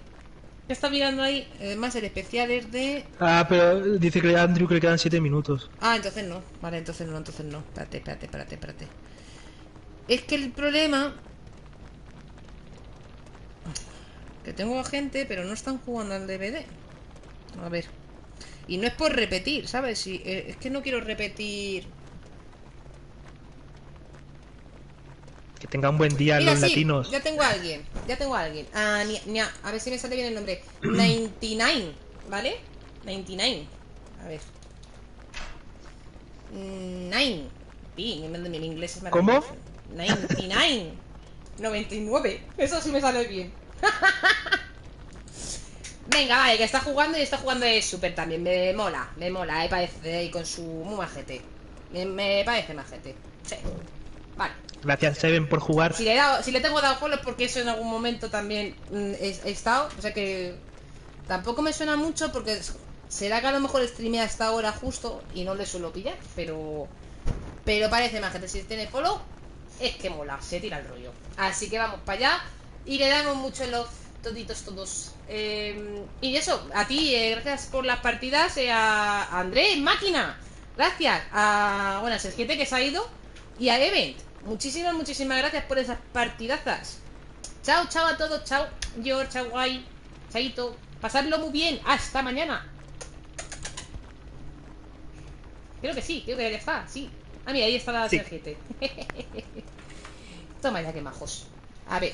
Está mirando ahí, además el especial es de... Ah, pero dice que a Andrew que le quedan 7 minutos. Ah, entonces no. Vale, entonces no, entonces no. Espérate, espérate, espérate, espérate. Es que el problema... Que tengo a gente, pero no están jugando al DVD. A ver. Y no es por repetir, ¿sabes? Si, eh, es que no quiero repetir... Que tenga un buen día Mira, los sí, latinos. ya tengo a alguien. Ya tengo a alguien. Ah, ni- ni- a ver si me sale bien el nombre. 99, ¿vale? 99. A ver. Nine. Sí, mi, inglés es ¿Cómo? maravilloso. 99. 99. Eso sí me sale bien. Venga, vale, que está jugando y está jugando de súper también. Me mola, me mola, me parece. Y con su muy majete. Me, me parece majete. Sí. Vale. Gracias, Seven, por jugar. Si le, he dado- si le tengo dado follow es porque eso en algún momento también mm, he, he estado. O sea que tampoco me suena mucho porque será que a lo mejor streamea hasta ahora justo y no le suelo pillar. Pero pero parece más gente. Si tiene follow, es que mola, se tira el rollo. Así que vamos para allá y le damos mucho love toditos todos. Eh, y eso, a ti, eh, gracias por las partidas. eh, a Andrés, máquina. Gracias. A, bueno, a Sergiete que se ha ido. Y a Event. Muchísimas, muchísimas gracias por esas partidazas. Chao, chao a todos. Chao, George, chao, guay. Chaito. Pasadlo muy bien. Hasta mañana. Creo que sí, creo que ya está, sí. Ah, mira, ahí está la Sí. Sergiete. Toma ya, que majos. A ver.